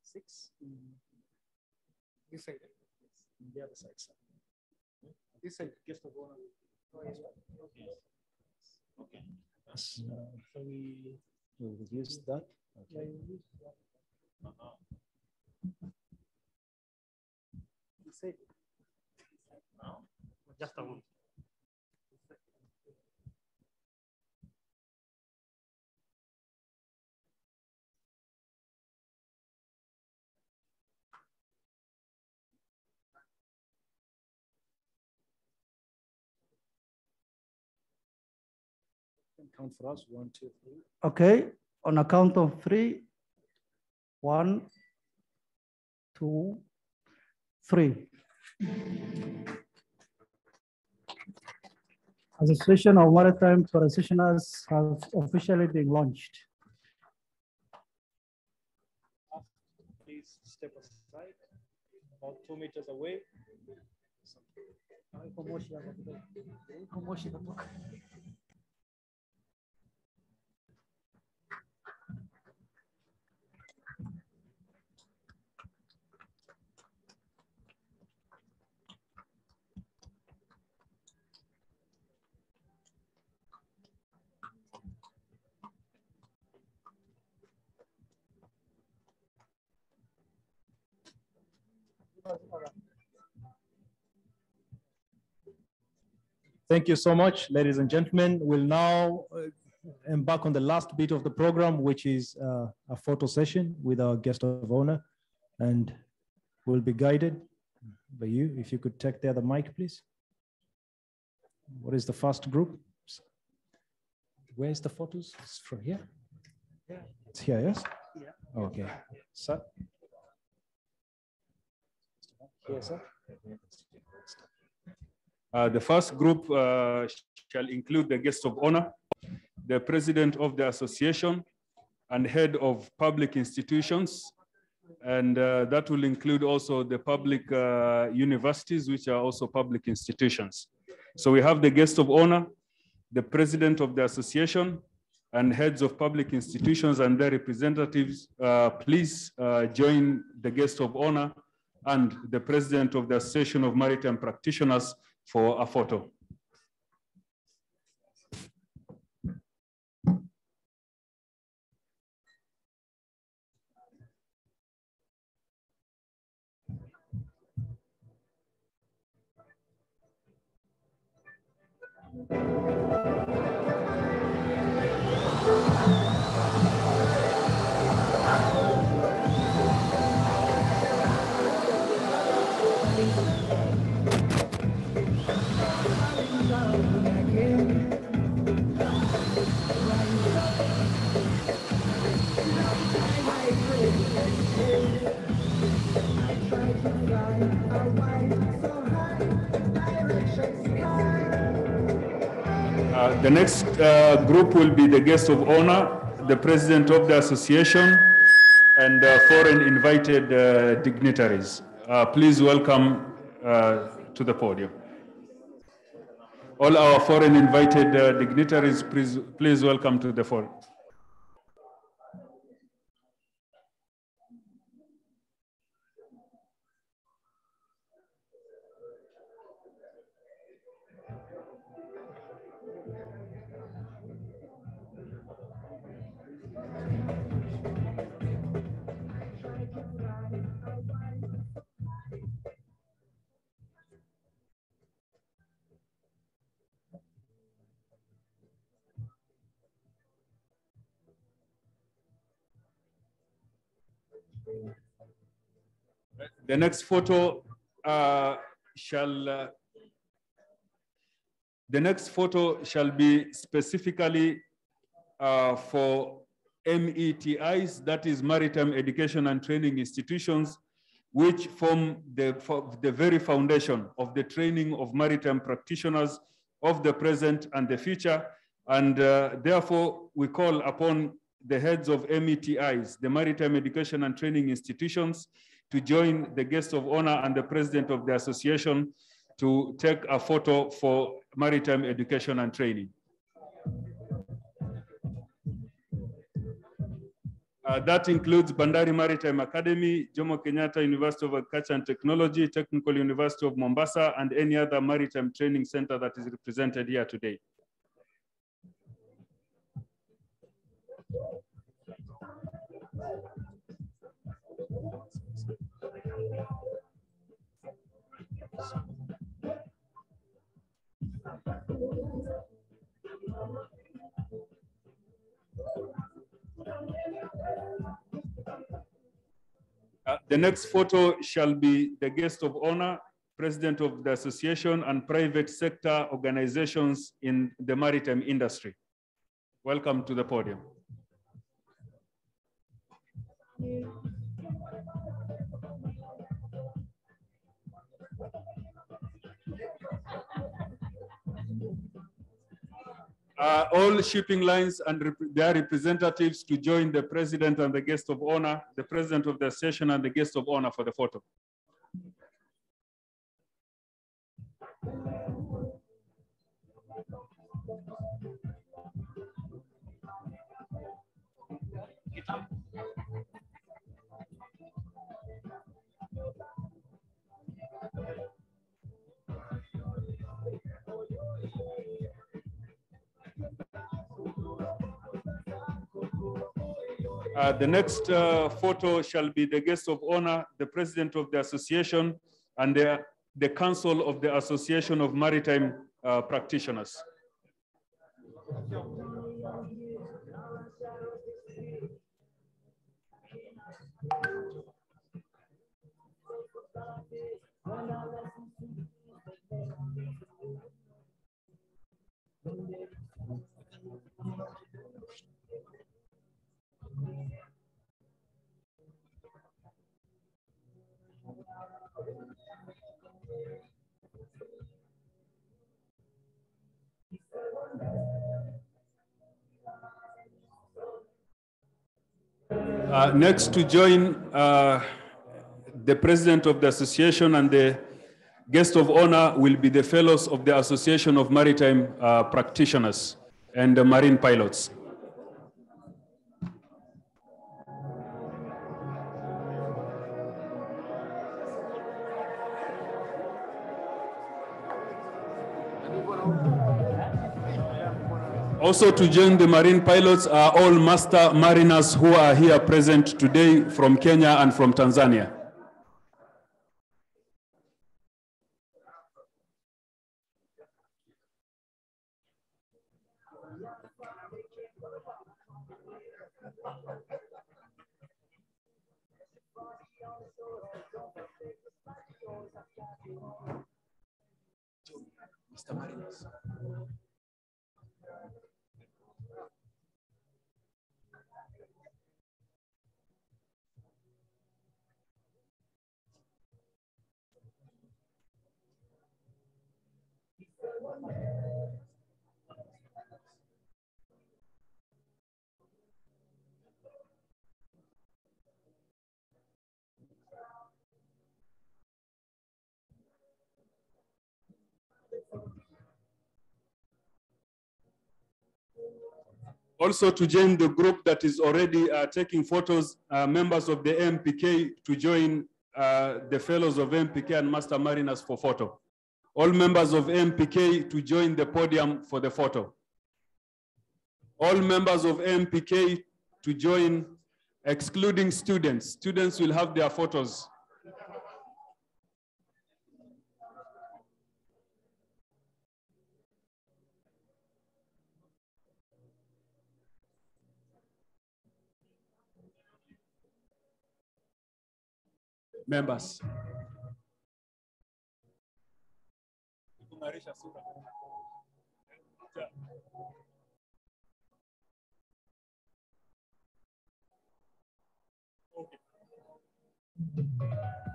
Six? This side. On the other side. This side. Guest of honor. Okay. Yes, uh, So we will use that. Okay. This side. Just a moment. Count for us, one, two, three. Okay, on a count of three. One, two, three. Association of Maritime Practitioners has officially been launched. Please step aside, about two meters away. Thank you so much, ladies and gentlemen. We'll now uh, embark on the last bit of the program, which is uh, a photo session with our guest of honor. And we'll be guided by you. If you could take the other mic, please. What is the first group? Where's the photos? It's from here? It's here, yes? Yeah. Okay. Sir? Here, sir? Uh, the first group uh, shall include the guest of honor, the president of the association and head of public institutions, and uh, that will include also the public uh, universities, which are also public institutions. So we have the guest of honor, the president of the association, and heads of public institutions and their representatives. Uh, please uh, join the guest of honor and the president of the Association of Maritime Practitioners for a photo. The next uh, group will be the guest of honor, the president of the association, and uh, foreign invited uh, dignitaries. Uh, please welcome uh, to the podium. All our foreign invited dignitaries, please, please welcome to the forum. The next photo uh, shall, uh, the next photo shall be specifically uh, for METIs, that is Maritime Education and Training Institutions, which form the, the very foundation of the training of maritime practitioners of the present and the future. And uh, therefore, we call upon the heads of METIs, the Maritime Education and Training Institutions, to join the guest of honor and the president of the association to take a photo for maritime education and training. Uh, that includes Bandari Maritime Academy, Jomo Kenyatta University of Agriculture and Technology, Technical University of Mombasa, and any other maritime training center that is represented here today. Uh, the next photo shall be the guest of honor, president of the association and private sector organizations in the maritime industry. Welcome to the podium. Uh, all shipping lines and rep their representatives to join the president and the guest of honor, the president of the session and the guest of honor for the photo. Uh, the next uh, photo shall be the guest of honor, the president of the association, and the, the council of the Association of Maritime uh, Practitioners. Uh, next to join uh, the president of the association and the guest of honor will be the fellows of the Association of Maritime uh, Practitioners and Marine Pilots. Also to join the marine pilots are all master mariners who are here present today from Kenya and from Tanzania. Also to join the group that is already uh, taking photos, uh, members of the MPK to join uh, the fellows of MPK and master mariners for photo. All members of MPK to join the podium for the photo. All members of MPK to join, excluding students. Students will have their photos. Members. Now-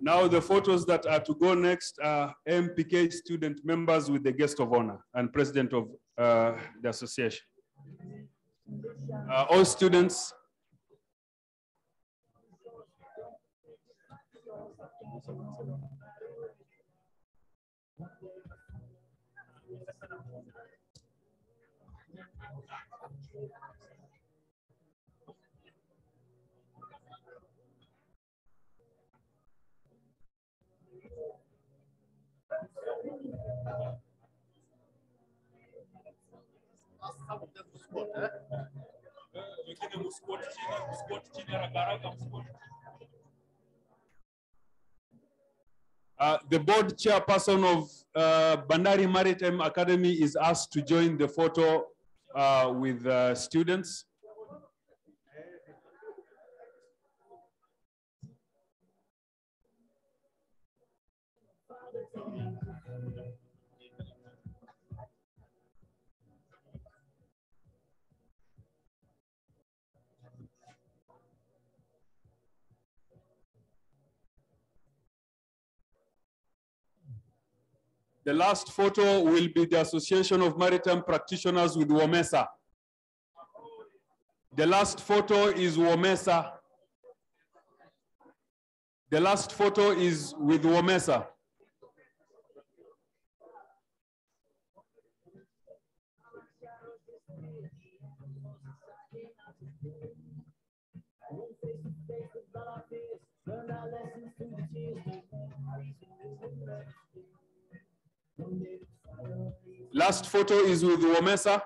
Now, the photos that are to go next are MPK student members with the guest of honor and president of uh, the association. Uh, All students. Uh, The board chairperson of uh, Bandari Maritime Academy is asked to join the photo uh, with uh, students. The last photo will be the Association of Maritime Practitioners with WOMESA. The last photo is WOMESA. The last photo is with WOMESA. Last photo is with Womesa.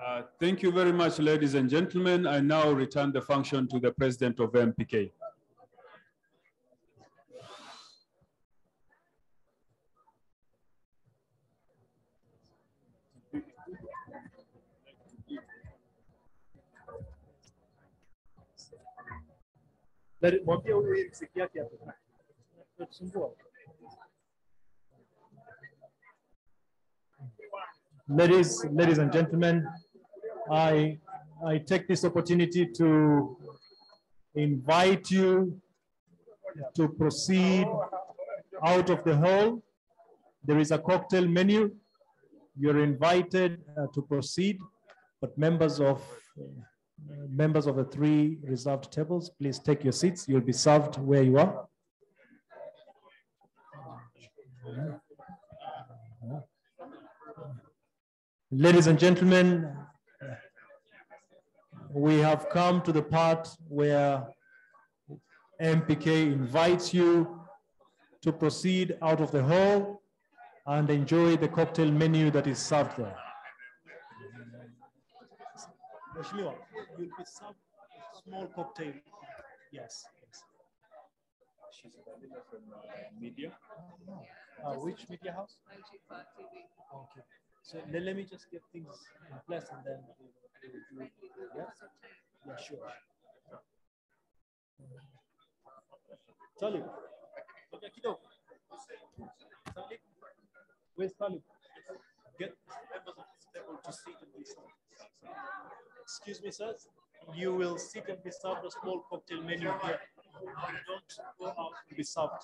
Uh, Thank you very much, ladies and gentlemen. I now return the function to the president of MPK. Ladies, ladies and gentlemen, I, I take this opportunity to invite you to proceed out of the hall. There is a cocktail menu. You're invited uh, to proceed, but members of uh, members of the three reserved tables, please take your seats. You'll be served where you are. Ladies and gentlemen, we have come to the part where MPK invites you to proceed out of the hall and enjoy the cocktail menu that is served there. Mheshimiwa, you'll be served a small cocktail. Yes. yes. She's from media. Uh, which media house? Okay. So let, me just get things in place and then. Yeah, yeah, sure. Talib. Ngoja kidogo. Talib. Where's Talib? Get members of this table to sit and be. Excuse me, sirs. You will sit and be served a small cocktail menu here. Don't go out to be served.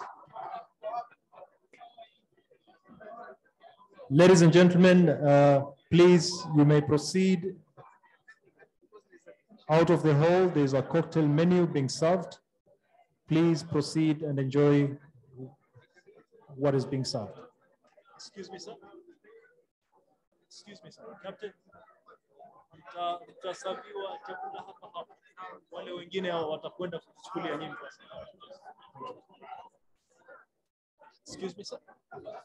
Ladies and gentlemen, uh, please, you may proceed. Out of the hall, there's a cocktail menu being served. Please proceed and enjoy what is being served. Excuse me, sir. Excuse me, sir. Captain. Nyinyi. Excuse me, sir. Excuse me, sir. Tutazungumza kidogo. Sali.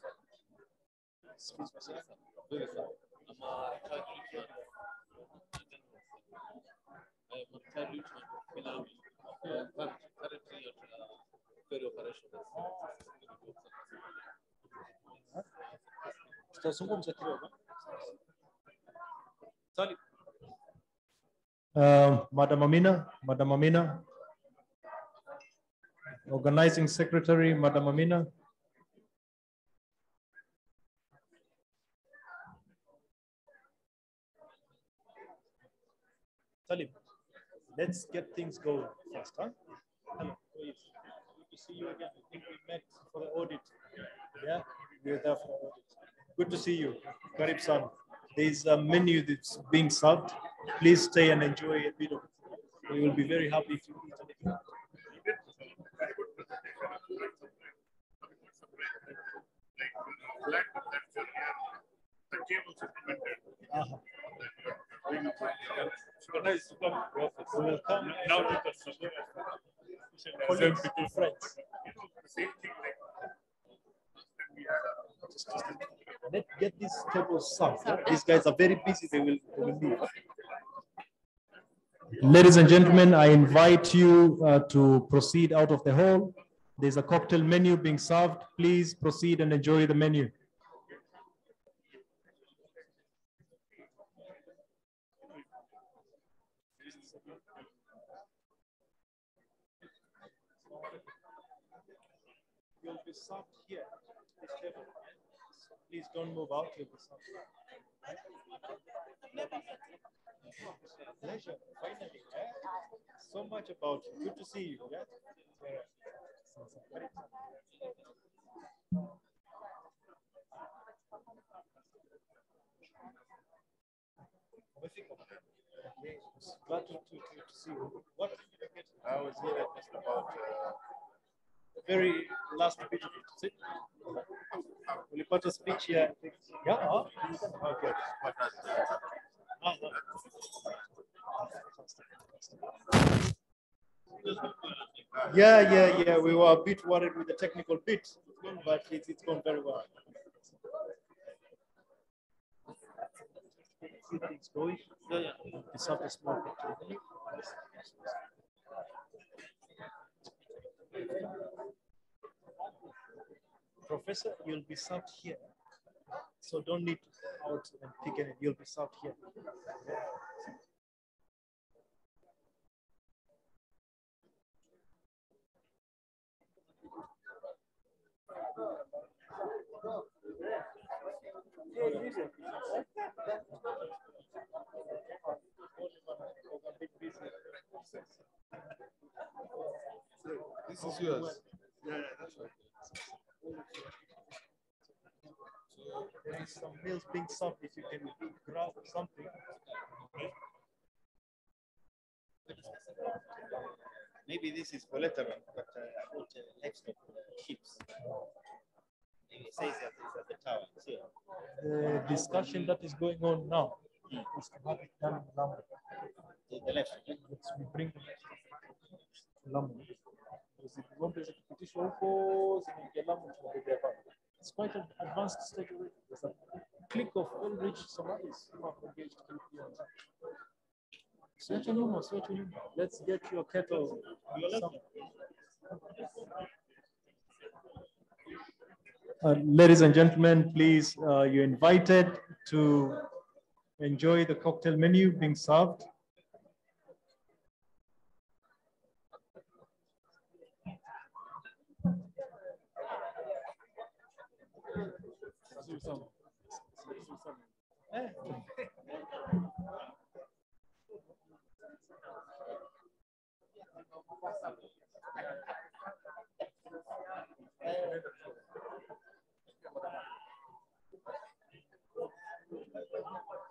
Uh, Madam Amina, Madam Amina. Organizing Secretary, Madam Amina. Let's get things going first, huh? Hello, please. Good to see you again. I think we met for the audit. Yeah, we were there for the audit. Good to see you. Karib San. There's a menu that's being served. Please stay and enjoy a bit of it. We will be very happy if you eat a little. Organize to come to office. We will come. Now let us Colleagues, friends. Let get these tables served. These guys are very busy. They will, they will leave. Ladies and gentlemen, I invite you uh, to proceed out of the hall. There's a cocktail menu being served. Please proceed and enjoy the menu. You'll be served here. this table. Please don't move out. Served. Pleasure, finally. eh? So much about you. Good to see you. Yeah? Glad to, to, to see you. What did you get? I was here just about uh, the very last bit of it. Is it? Ulipata speech here. Yeah. huh? Okay. Ah, no. Yeah, yeah, yeah. We were a bit worried with the technical bit, but it's, it's gone very well. things going. Yeah, yeah. It's not a small picture. Professor, you'll be served here. So don't need out and pick it. You'll be served here. This is yours. Yeah, yeah, that's right. So There is some meals being served if you can grab something. Maybe this is collateral, but uh, about uh, livestock ships. It says that it's at the tower. See? The discussion that is going on now we bring Because if Lamu tunabebea pale. It's quite an advanced stage already. There's a click of well-rich Somalis who have engaged KPI. Nyuma. Let's get your kettle. Uh, ladies and gentlemen, please, uh, you're invited to enjoy the cocktail menu being served.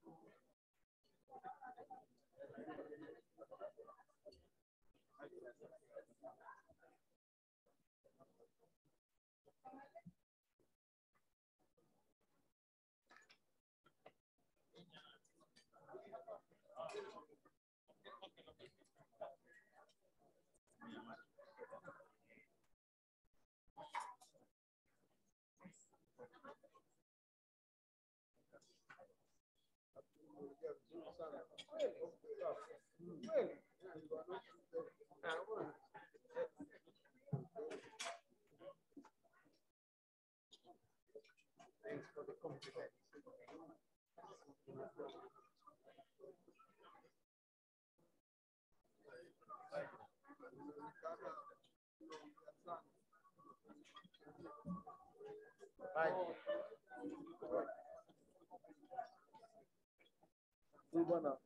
Huyu bwana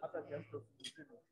hata kiasi cha kusini kwa maana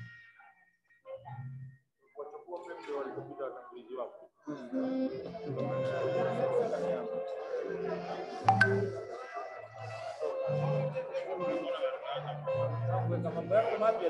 Dewa Lipopita akan beri jiwaku. Kuweka mambo yako mapya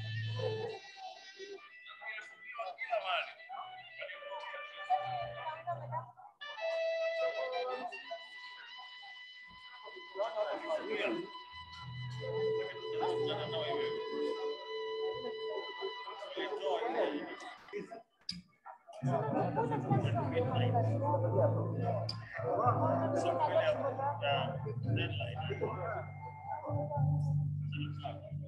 Yeah.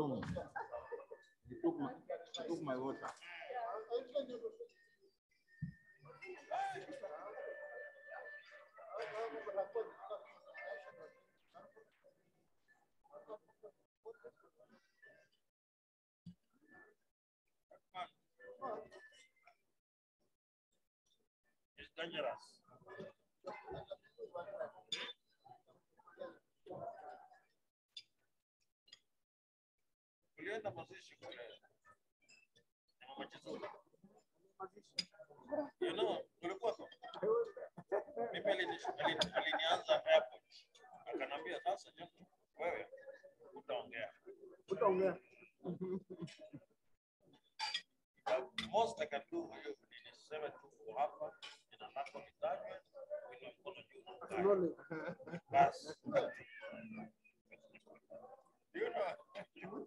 Room. You took my, you took my water. It's dangerous. Ulienda mazishi kule. Ya Mama Chizuli. You know, ulikuwako? Mimi alini- alini- alinianza airport. Akanambia sasa John, wewe utaongea. Utaongea. The most I can do for you ni niseme tu hapa, jina lako litajwe, uinue mkono juu na. Acknowledge. Basi. You know.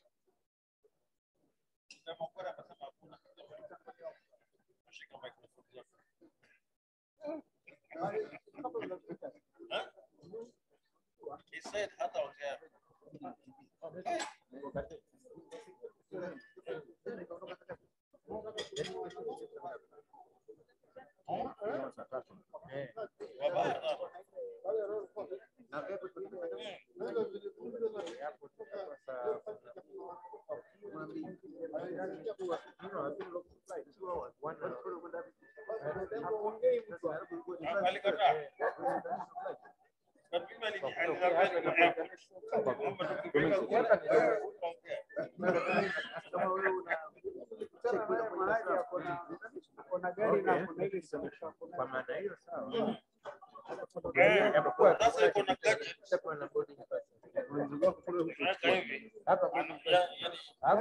He said hataongea. Wabaya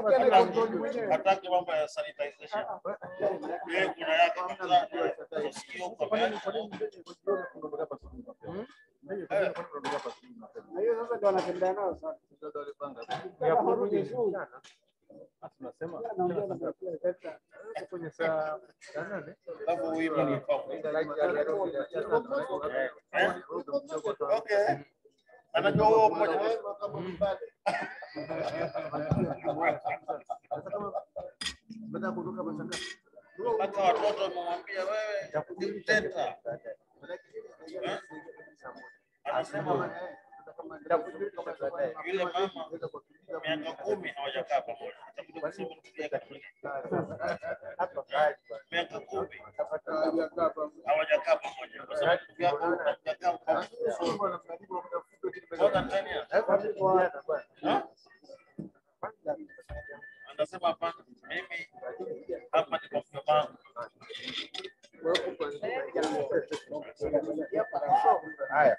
attack एवं sanitisation ये गुनाया का मतलब उसकी ऊपर है नहीं ऐसा जाना चलता है ना सर दौरे बंद है या पूर्व देशों tunasema kwenye sababu hii ni Anajua huo mmoja. hata watoto wamemwambia wewe ni mteta, Anasema yule mama miaka kumi hawajakaa pamoja. Miaka kumi hawajakaa pamoja kwa sababu Anasema hapana, mimi hapa ni kwa mke wangu. haya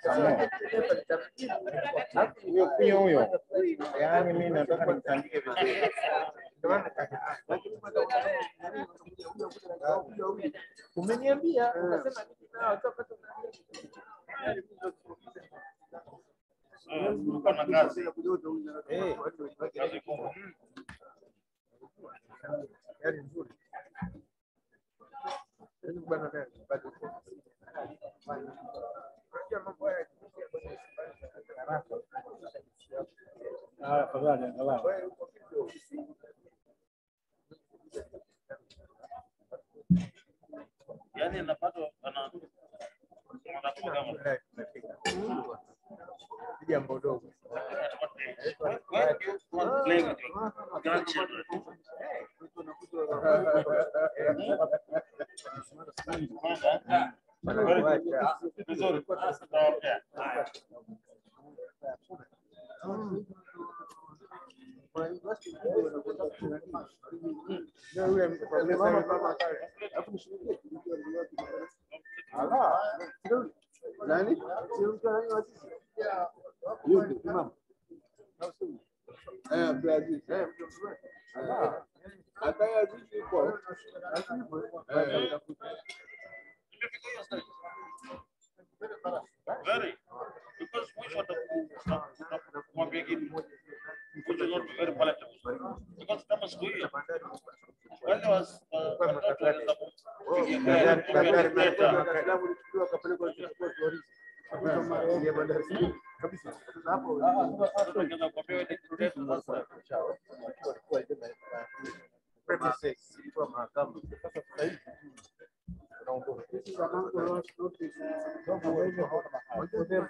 huyo huyo. Yaani mimi nataka nimtandike vizuri. Umeniambia ukasema na anapata ana kama jambo dogo you want to play with your grandchildren, vizuri. Tutaongea. nani Yupi? Imam? Eh, Abdulaziz. Eh, hata yeye Aziz yuko. Eh. Very. Because which one kumwambia kitu which will not be very palatable. Because kama siku hiyo wale was watoto wanaweza Jogo hoje, Poder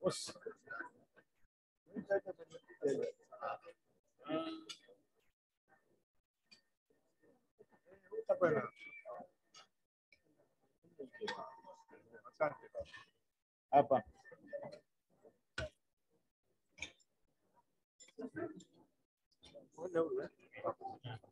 Osi. Hapa. wajanja sana wale. Ah,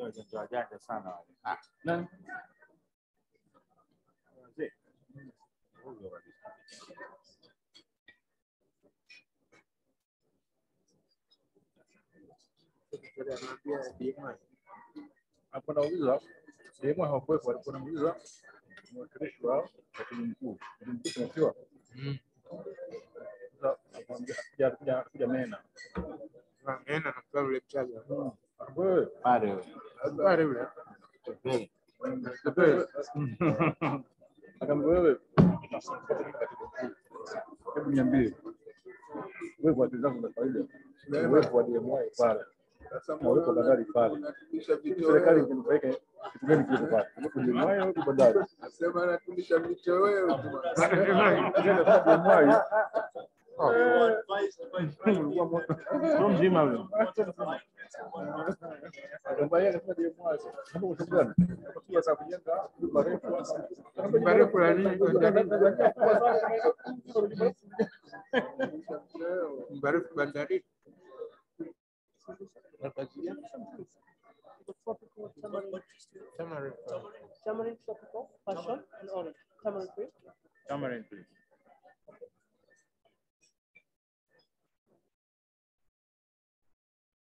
Io già già che sanno. Ah, no. Sì. Apa nak uzak? Dia mahu apa? Kalau pun nak uzak, mau keris jual, tapi lumpuh, lumpuh nak jual. Uzak, apa? Dia dia dia mena. Mena nak. Hebu niambie mzima Mbarif Bandari. Tamarind. Tamarind tropical, passion. Tamarind. Tamarind.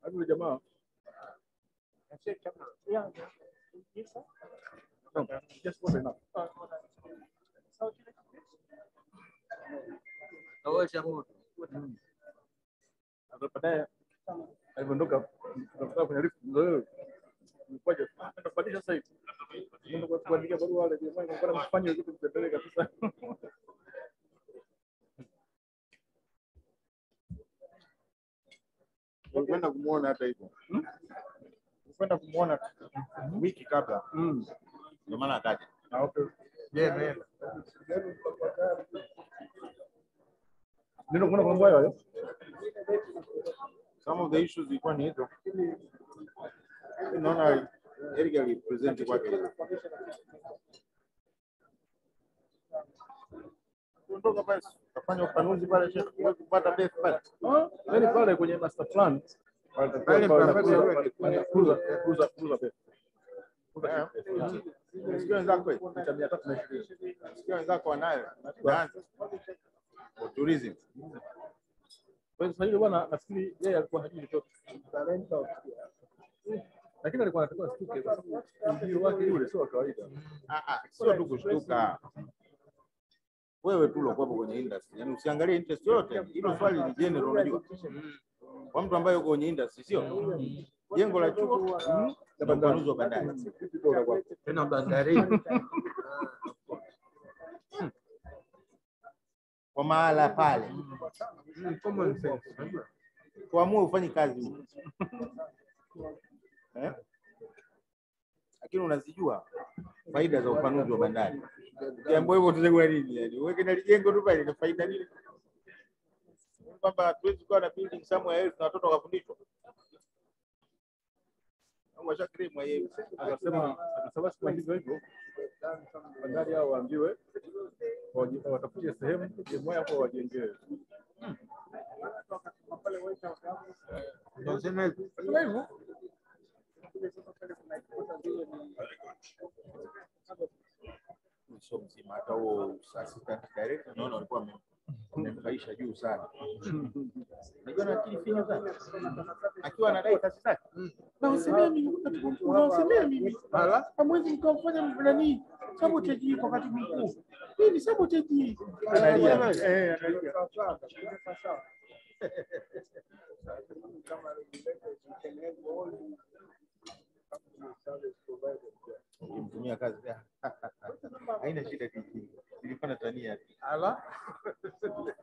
Hadi yule jamaa Yeah. Yes, sir. no, just one enough. Uh, so, Kawasha moto. Sasa baadaye alivyoondoka tukafika kwenye lift ndio kwaje anaenda kubadilisha sasa hivi. Ndio kwa kuandika barua wale jamaa kwa mfanye kitu mtendele kabisa. Ukwenda kumuona hata hivyo. Ukwenda kumuona wiki kabla. Ndio maana akaja. Ah, okay. Je, man. Ndio kuna mambo hayo. Some of the issues zilikuwa ni hizo. Naona Eric alipresent kwake. Kuondoka basi, kafanya upanuzi pale huwezi kupata best pale yani pale kwenye master plan. Wenzako wanayo. Bwana, nafikiri yeye alikuwa hajui chochote, lakini alikuwa anatakiwa ashtuke, kwa sababu ujio wake yule sio wa kawaida, ah, ah, sio tu kushtuka wewe tu uliokuwepo kwenye industry, yani usiangalie interest yote. Hilo swali ni general, unajua, kwa mtu ambaye uko kwenye industry, sio? Jengo la chuo na upanuzi wa bandari. Tena bandari. Kwa mahala pale, kuamua ufanye kazi. Eh? Lakini unazijua faida za upanuzi wa bandari. Jambo hivyo tutachagua nini? Yani uweke na lijengo tu pale, ina faida nini? Kwamba hatuwezi kuwa na building somewhere else na watoto wakafundishwa Akasema akasema hivyo hivyo bandari hao waambiwe watafutie sehemu sehemu hapo wajengewe. Nasema hivyo. Sema hivyo. sio mzima, hata huo director naona walikuwa wame- wamemkaisha juu sana. Unajua na akili finyu sana, akiwa anadai kazi zake na usemea mimi, nawasemea mimi, hamwezi mkamfanya nani sabotage kwa wakati mkuu. Hii ni sabotage. Analia. Eh, analia. Ukimtumia kazi haina shida, ilikuwa na ala.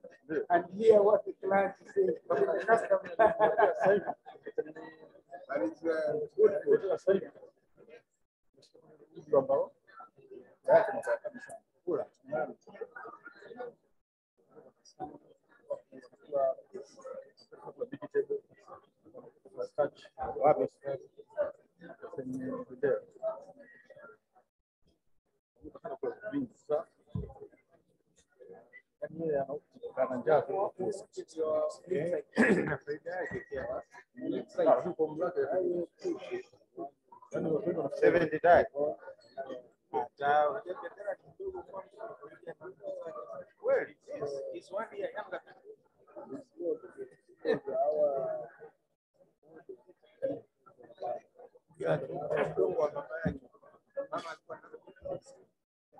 And hear what the client is saying from the customer. And it's uh, good food. Ndio ambao tayari tunataka kabisa kula. Wapi? Kwenye video. Yaani yeye ana njaa tu. Eh. Na faida yake pia. Ah, huko mlake. Yaani watu wana 70 die. Hata unajua biashara ni ndogo kwa kweli. Yes, is one year younger.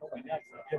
mama yake.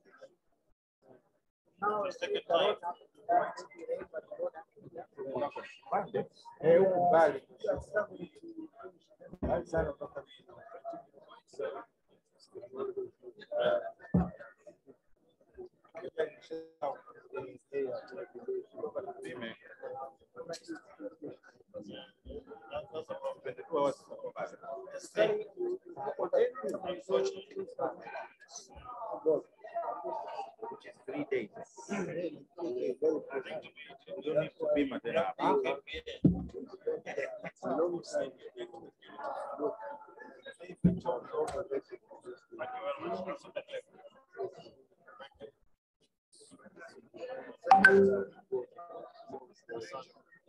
É um vale. Thank you. Which is three days. You need to be tena. Okay,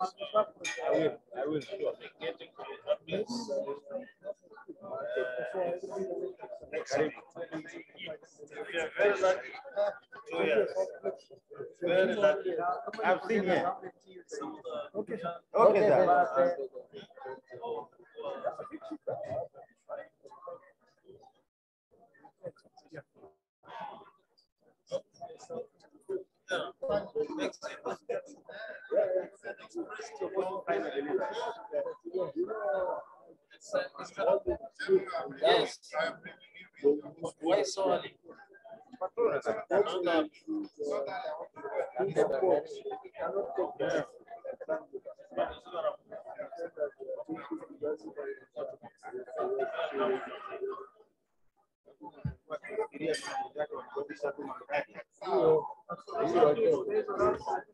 I will. I will. Sure. Very lucky. Yes. Very lucky. Okay. Okay, Yes. Why so early? Thank you. よろしくお願いします。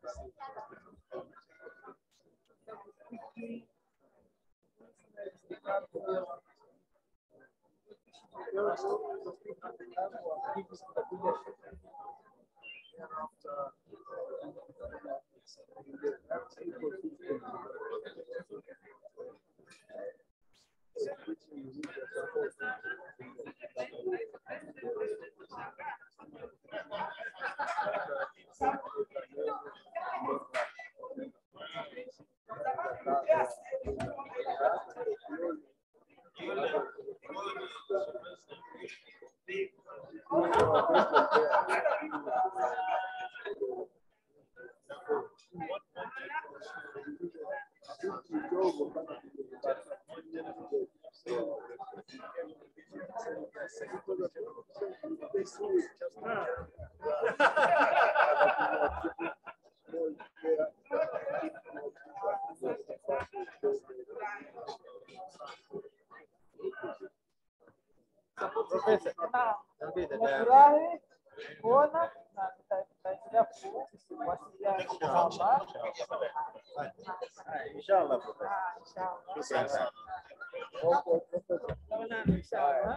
you, Professor.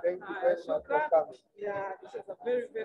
Thank you very much. Yeah, this is a very, very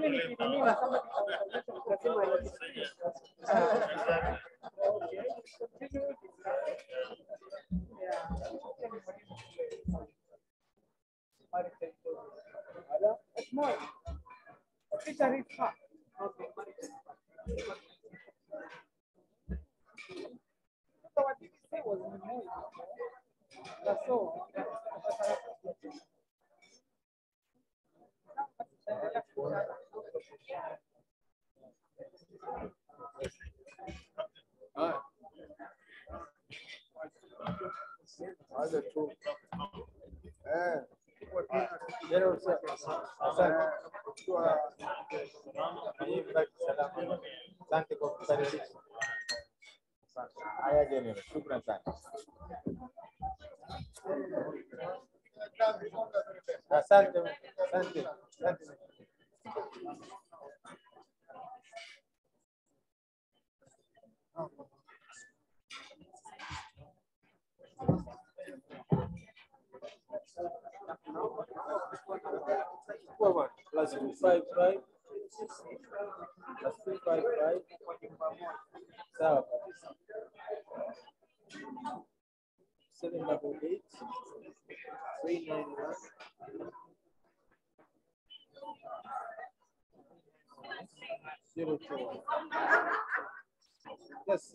cuatro. Sir,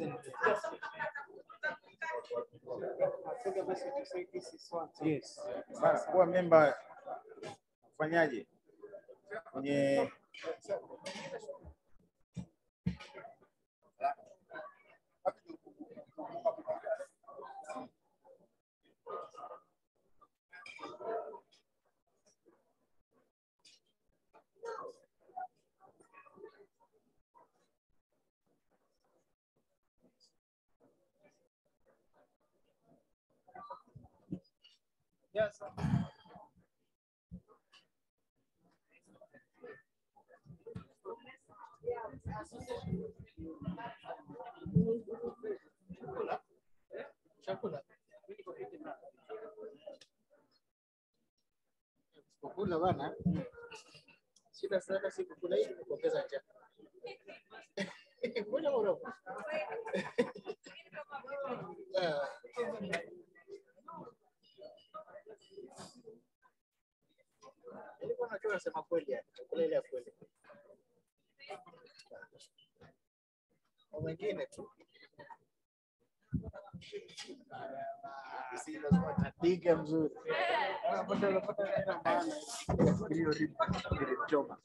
send it. Yes. I send a message to say this is one. Yes. Kuwa member, fanyaje? Kwenye Yes. Chakula. Kukula bana. Shida sana si kukula hii kuongeza njaa. Mbona unapo? Nilikuwa najua nasema kweli kulele ya kweli. Wengine tu napiga mzuri iliyochoma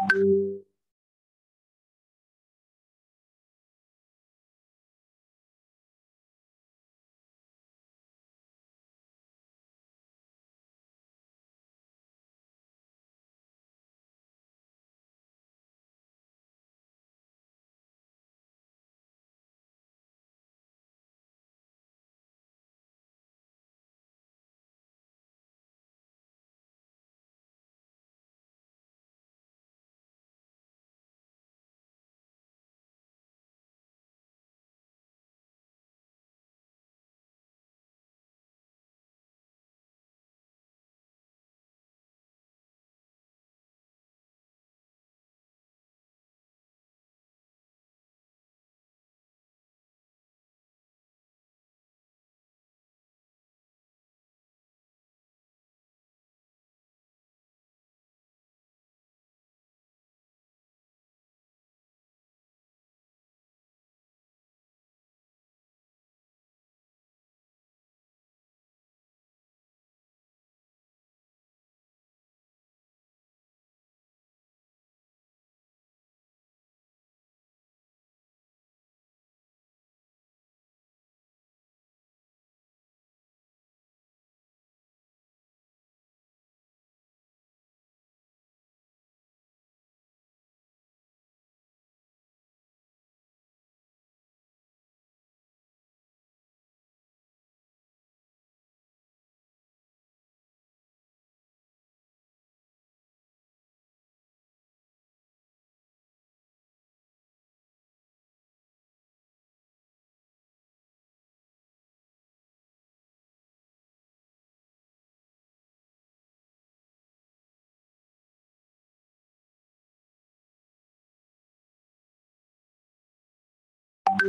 you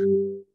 Yeah.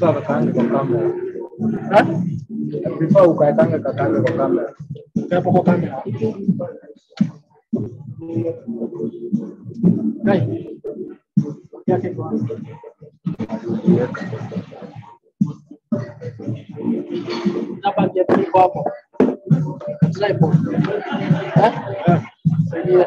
Prefer kakaange kwa kamera. I prefer ukaekange kakaange kwa kamera. Hapo kwa kamera. Kai. Yake kwa. Hapa ndio tuko hapo. Tripod. Eh? Saidia.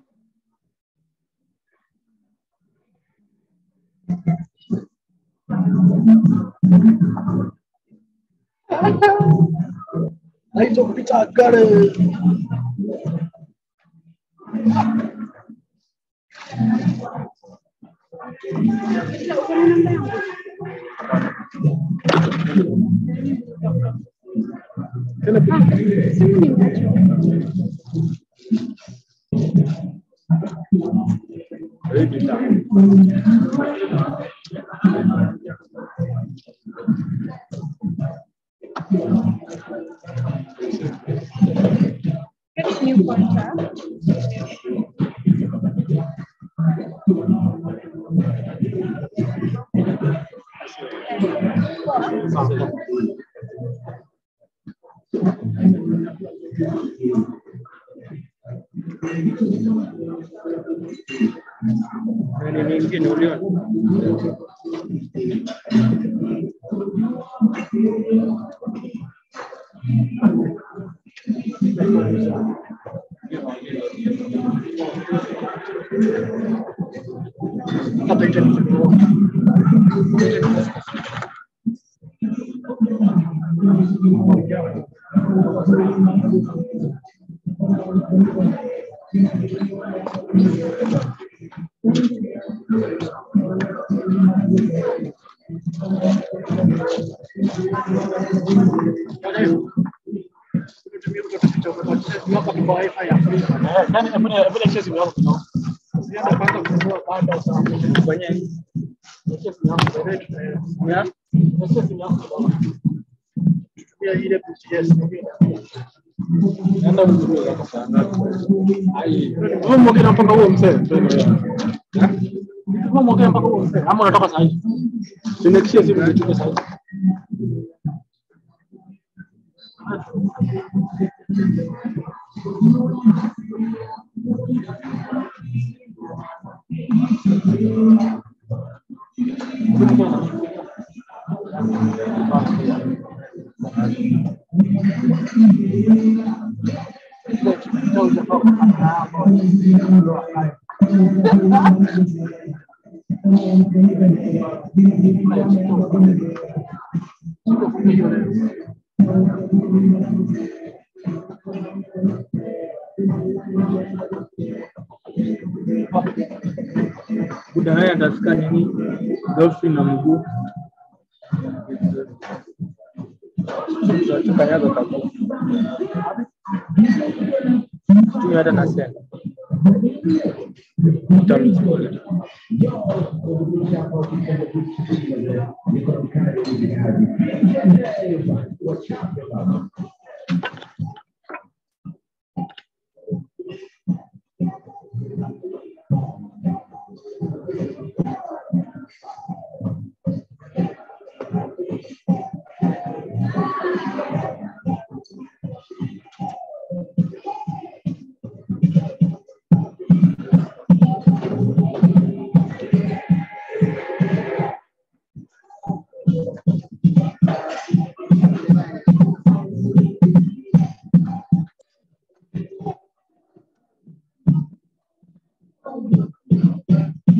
Aí tô com a cara. Can I be? Very. final, ese es final jugaba. Mira, ahí le puse. Anda un poco Ahí. Vamos a quedar un poco. Vamos a un poco. Vamos a. Si no existe, si no chupas ahí. Thank you. Budaya katika nini? Golfi na mguu Cukanya tetap Cukanya ada nasi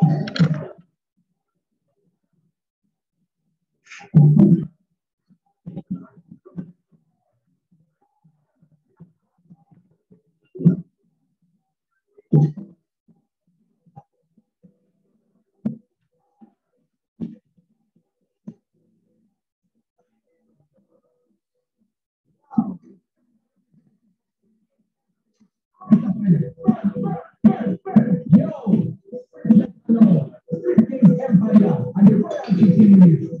嗯嗯嗯嗯嗯嗯嗯嗯嗯 No. Everybody up. I defy you to continue.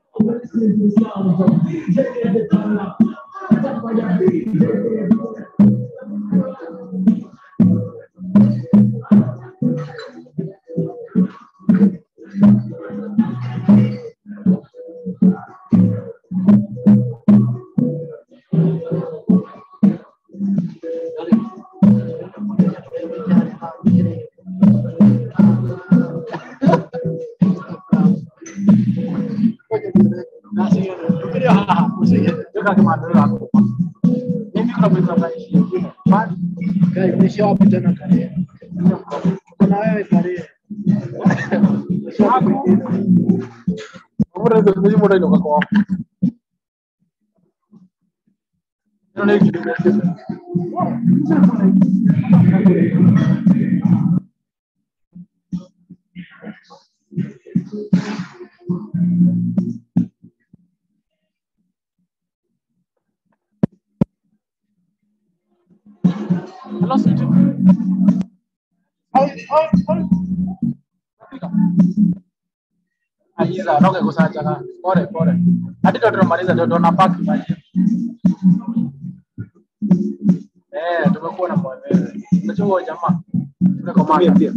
Obedecemos a Deus, já que é de dar a paz, já que é de dar a paz. Shop जना करे बनाए हुए करे उम्र तो मुझे मोटा ही होगा कौन? इन्होंने एक चीज़ Nimeshawapita na kare. Kuna wewe kare. Aiza, roke kusachaka. Pole pole. Hadi ndo tunamaliza ndio tunapaki maji. Eh, tumekuwa na. Unajua huyo jamaa. Tuko mama pia.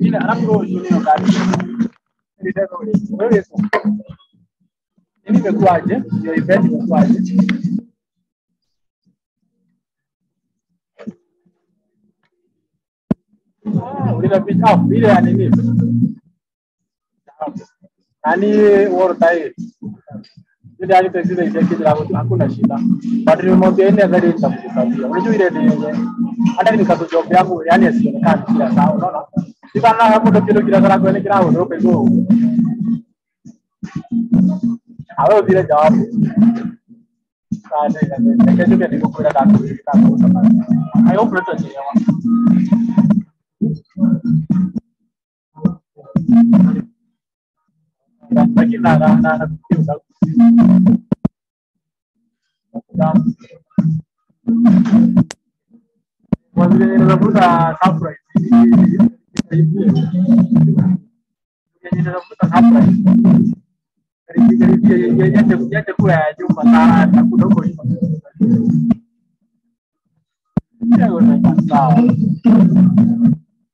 Mira, hapo juu nimekuaje? Your event imekuaje? ولينا فيش أوف بيلا يعني نيف يعني ورطاي jadi hari tesis dari saya kita lakukan aku nasita. Pada rumah dia ini ada di tempat kita. Ini juga ada ini. Ada ini satu job yang aku yang sih kan tidak tahu, no no. Di mana kamu udah kilo kira kira aku ini kira aku udah pegu. Aku tidak jawab. Ada ini. Saya juga di buku ada aku kita tahu sama. Ayo bertanya. đấy chính là là là, là tiêu sống đó và bây giờ là bước là sau rồi jadi dalam tentang apa jadi jadi dia dia dia dia dia dia kue cuma tak aku dobo itu ya udah pasal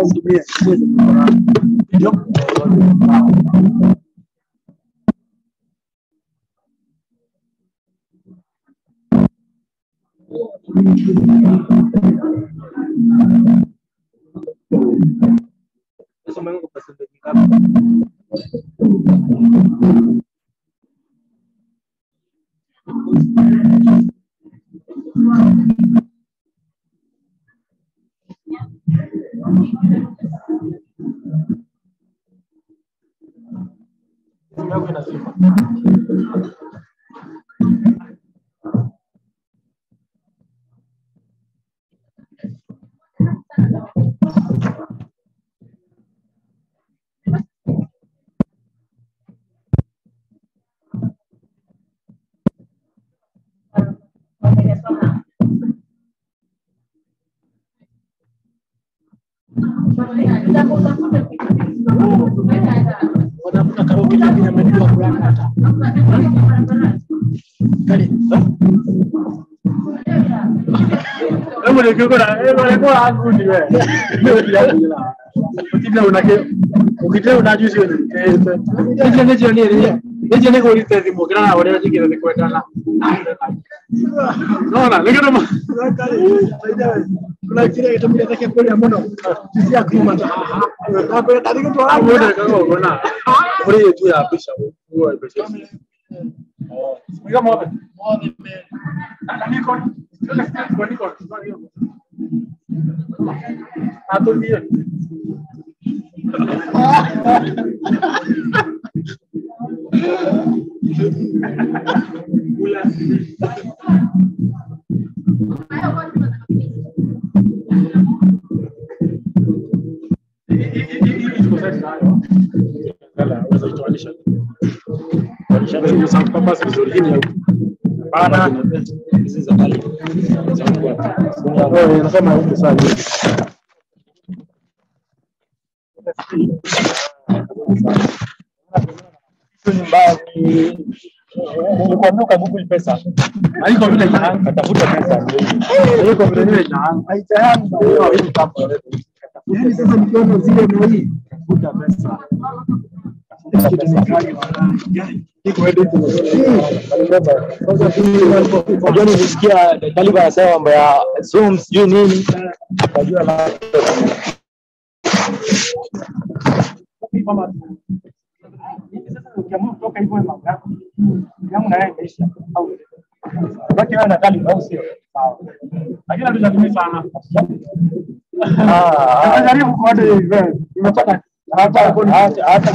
konsumir orang hidup Semuanya. Thank you. Creo que nació. wanavuta karoki lakini amelipa fulani hata kale hebu nikikona hebu nikuwa मुखितले उनाजूस घेऊन त्याच्याने जेवणी No, no, no, no. Kuna kile. Sisi akuma ta. Hapo Ato dia. nasema hivi sana Nikuanguka Google pesa. Hii kompyuta inaanguka tafuta pesa. Hii kompyuta yenyewe inaanguka. Haitaanguka wewe hivi hapo. Yaani sasa mkiona zile mali tafuta pesa. Tafuta pesa. Najua nilisikia Taliban anasema mambo ya Zoom sijui nini. Najua na ukiamua kutoka hivyo mambo yako yangu na yeye imeisha au baki wewe na Taliban au sio lakini hatujatumia sana Najaribu kuona hivi imetoka hata hata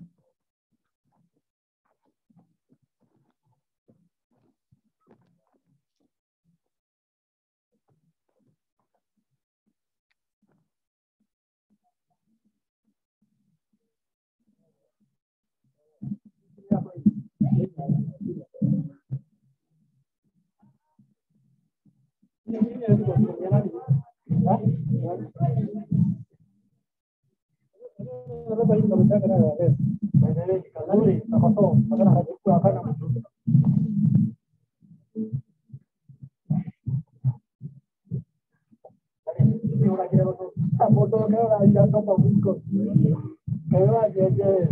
Gracias.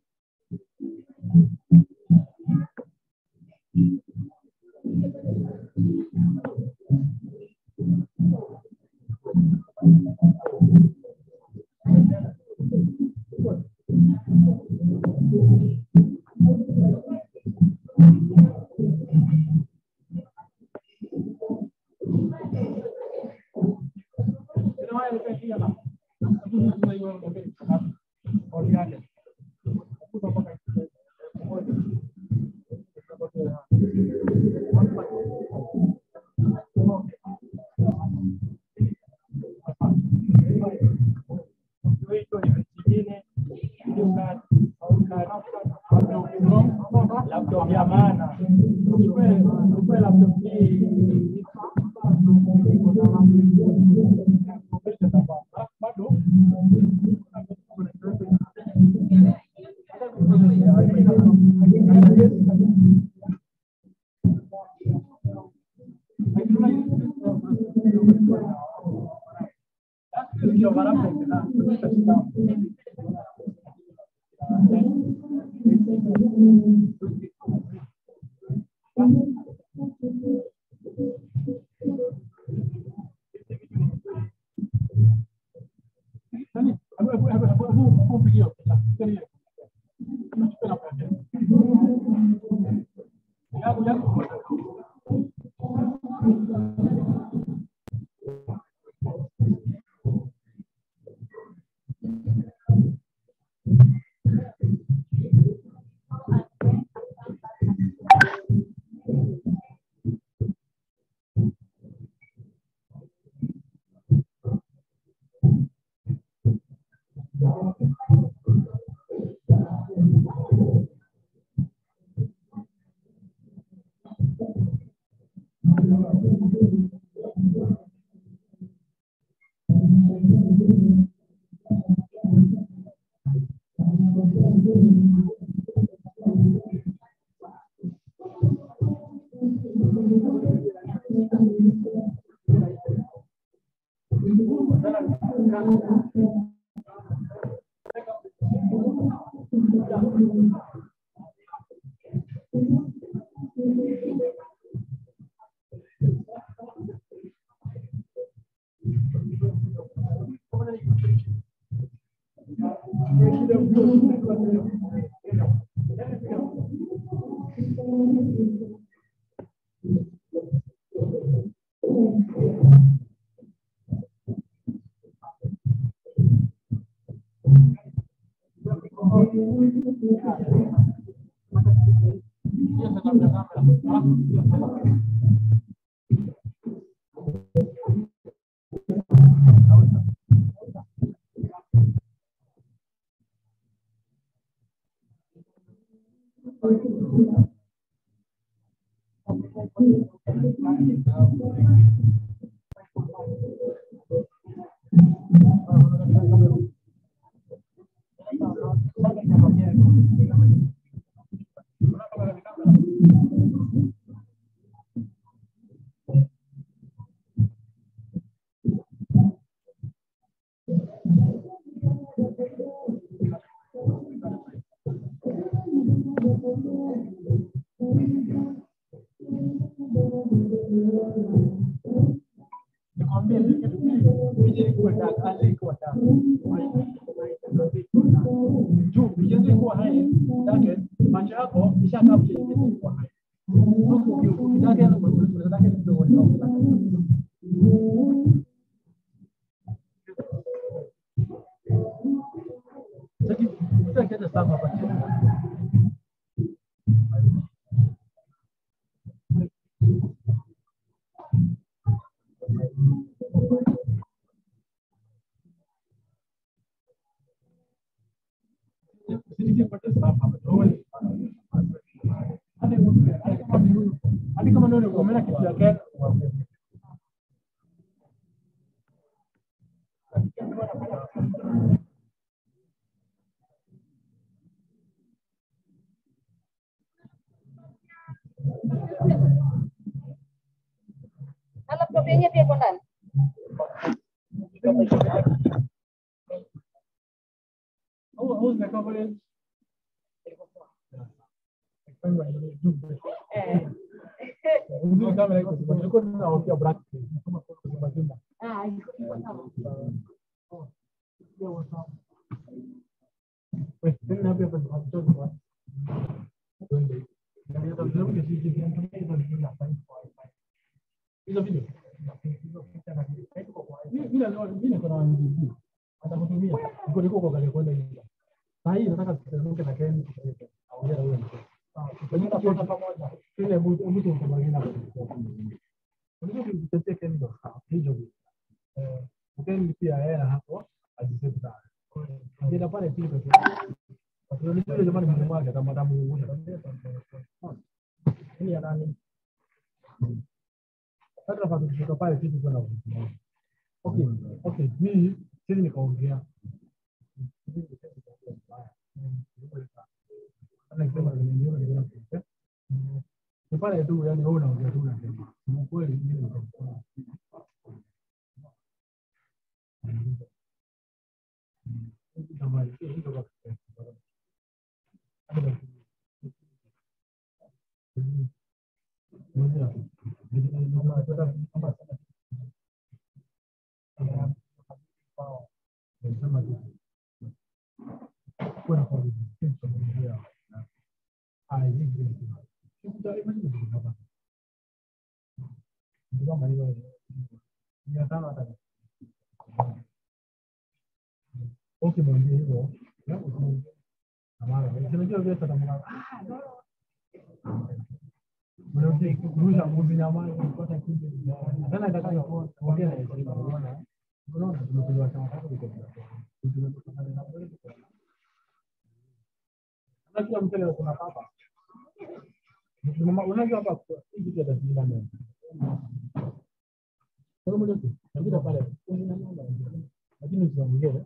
No, no, no, Obrigada. Yeah. orin. Ẹ̀ẹ́dẹ́gbẹ̀rún Eh. Ẹ̀ẹ́dẹ́gbẹ̀rún ìdúgbò. 态度တယ် testimonio o ¿no? como amado. Se me quiero ver esta también. Bueno, que cruza un dinamá y cosas aquí. Acá en la casa yo no tiene el clima, no, no. No, no, no te lo hacemos acá porque tú te lo pasas en la puerta. Unajua mchele kuna hapa. Unajua hapa hii kitu ya taslimu ndani. Kwa hiyo mmoja tu, ndio pale. Lakini tunaongea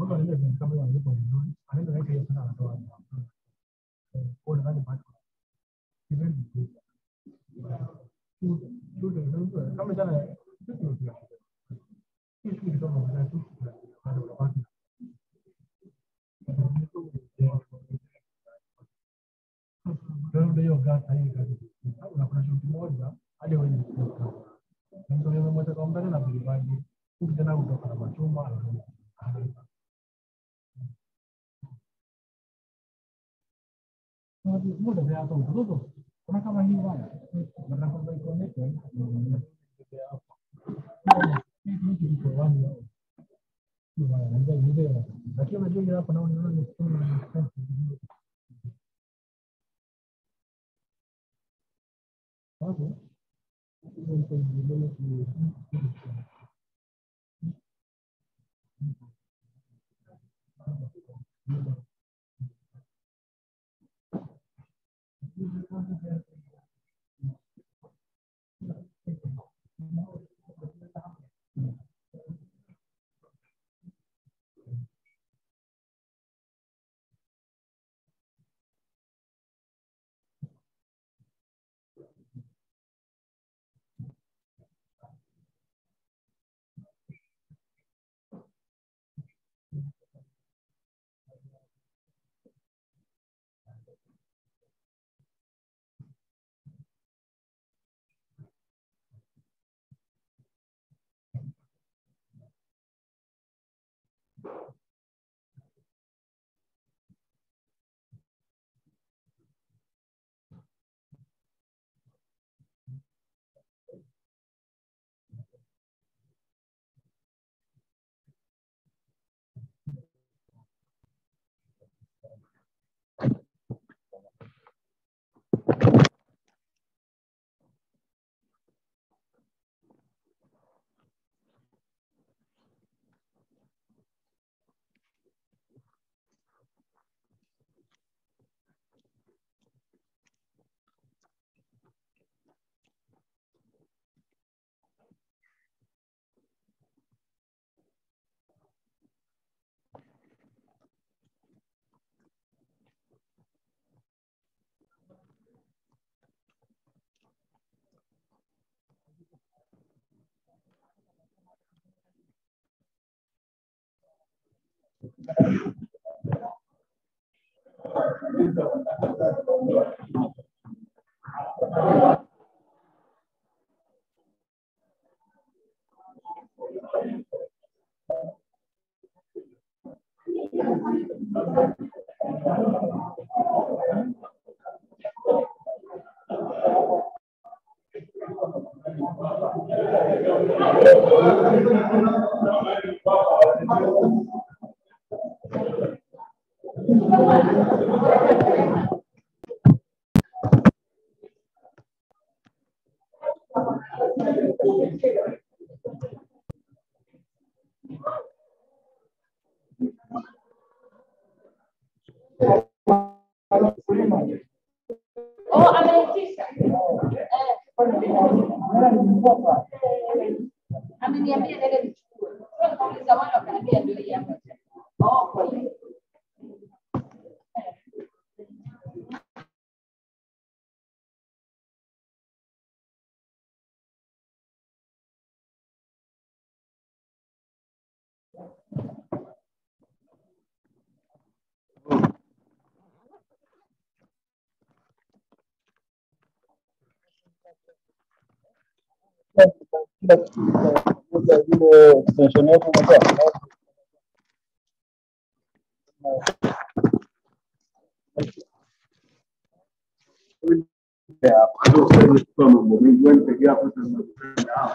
มื่อก่อนเด็กผมก็ไปอย่างญี่ปุ่นด้วยอันนี้เราได้เรียนภาษาตัวเออคนละกันไปที่เล่นดูดูดูดูดูเขาไม่ใช่ที่ดูดูที่ดูดูไม่ใช่ที่ดูดูมาดูแล้วก็ที่เราได้ยกการใช้กันเราประชุมที่มอดนะอะไรวันนี้นั่นตัวเองมันจะก้มได้นะบริบาลีคุณจะน่าอุตส่าห์มาช่วยมาอะไร Mulle Thank you. Yeah, you. 嗯好的好的嗯好的 Oh, ameitisha. Eh. Ameniambia hapa. Óculos. Gracias. É, a saí do estômago, me engano, peguei a proteção da aula.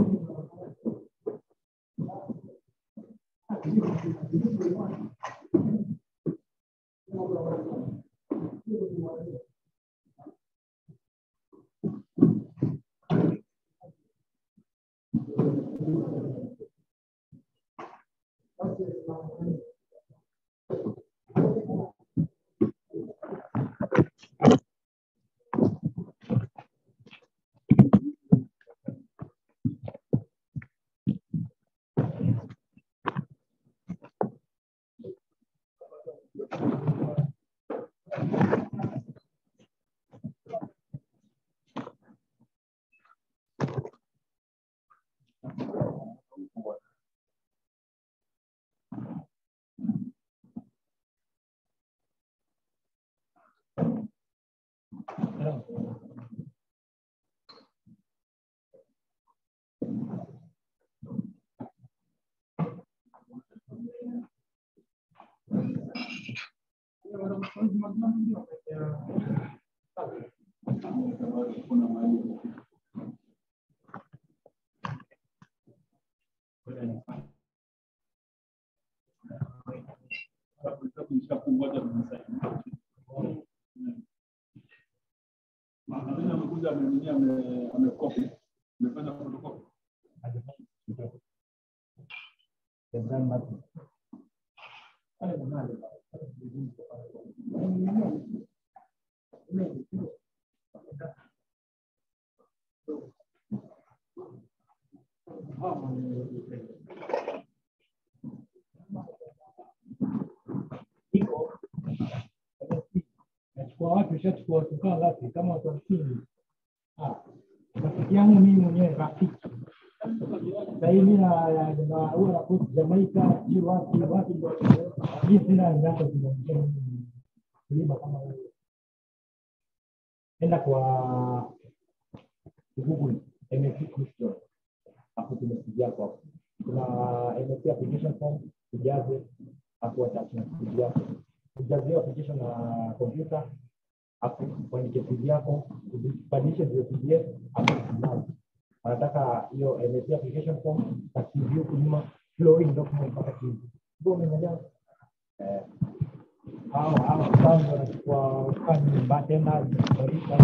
Gracias. Amefanya photocopy watu ushachukua ngapi? Kama watu hamsini. Ah, rafiki yangu mimi mwenyewe rafiki. Sasa hivi na huwa na post Jamaica, sio wapi wapi. Mimi sina namba kuliba kama wewe. Enda kwa Google MSC question. Hapo kuna CV. Kuna MSC application form ujaze hapo attach na CV yako. Application na kompyuta hapo uandike CV yako, ubadilishe vile PDF final. Wanataka hiyo MSC application form na CV huko nyuma flowing document mpaka chini. Ndio umeelewa? Eh, hao hao kwanza wanachukua kani bartender, barista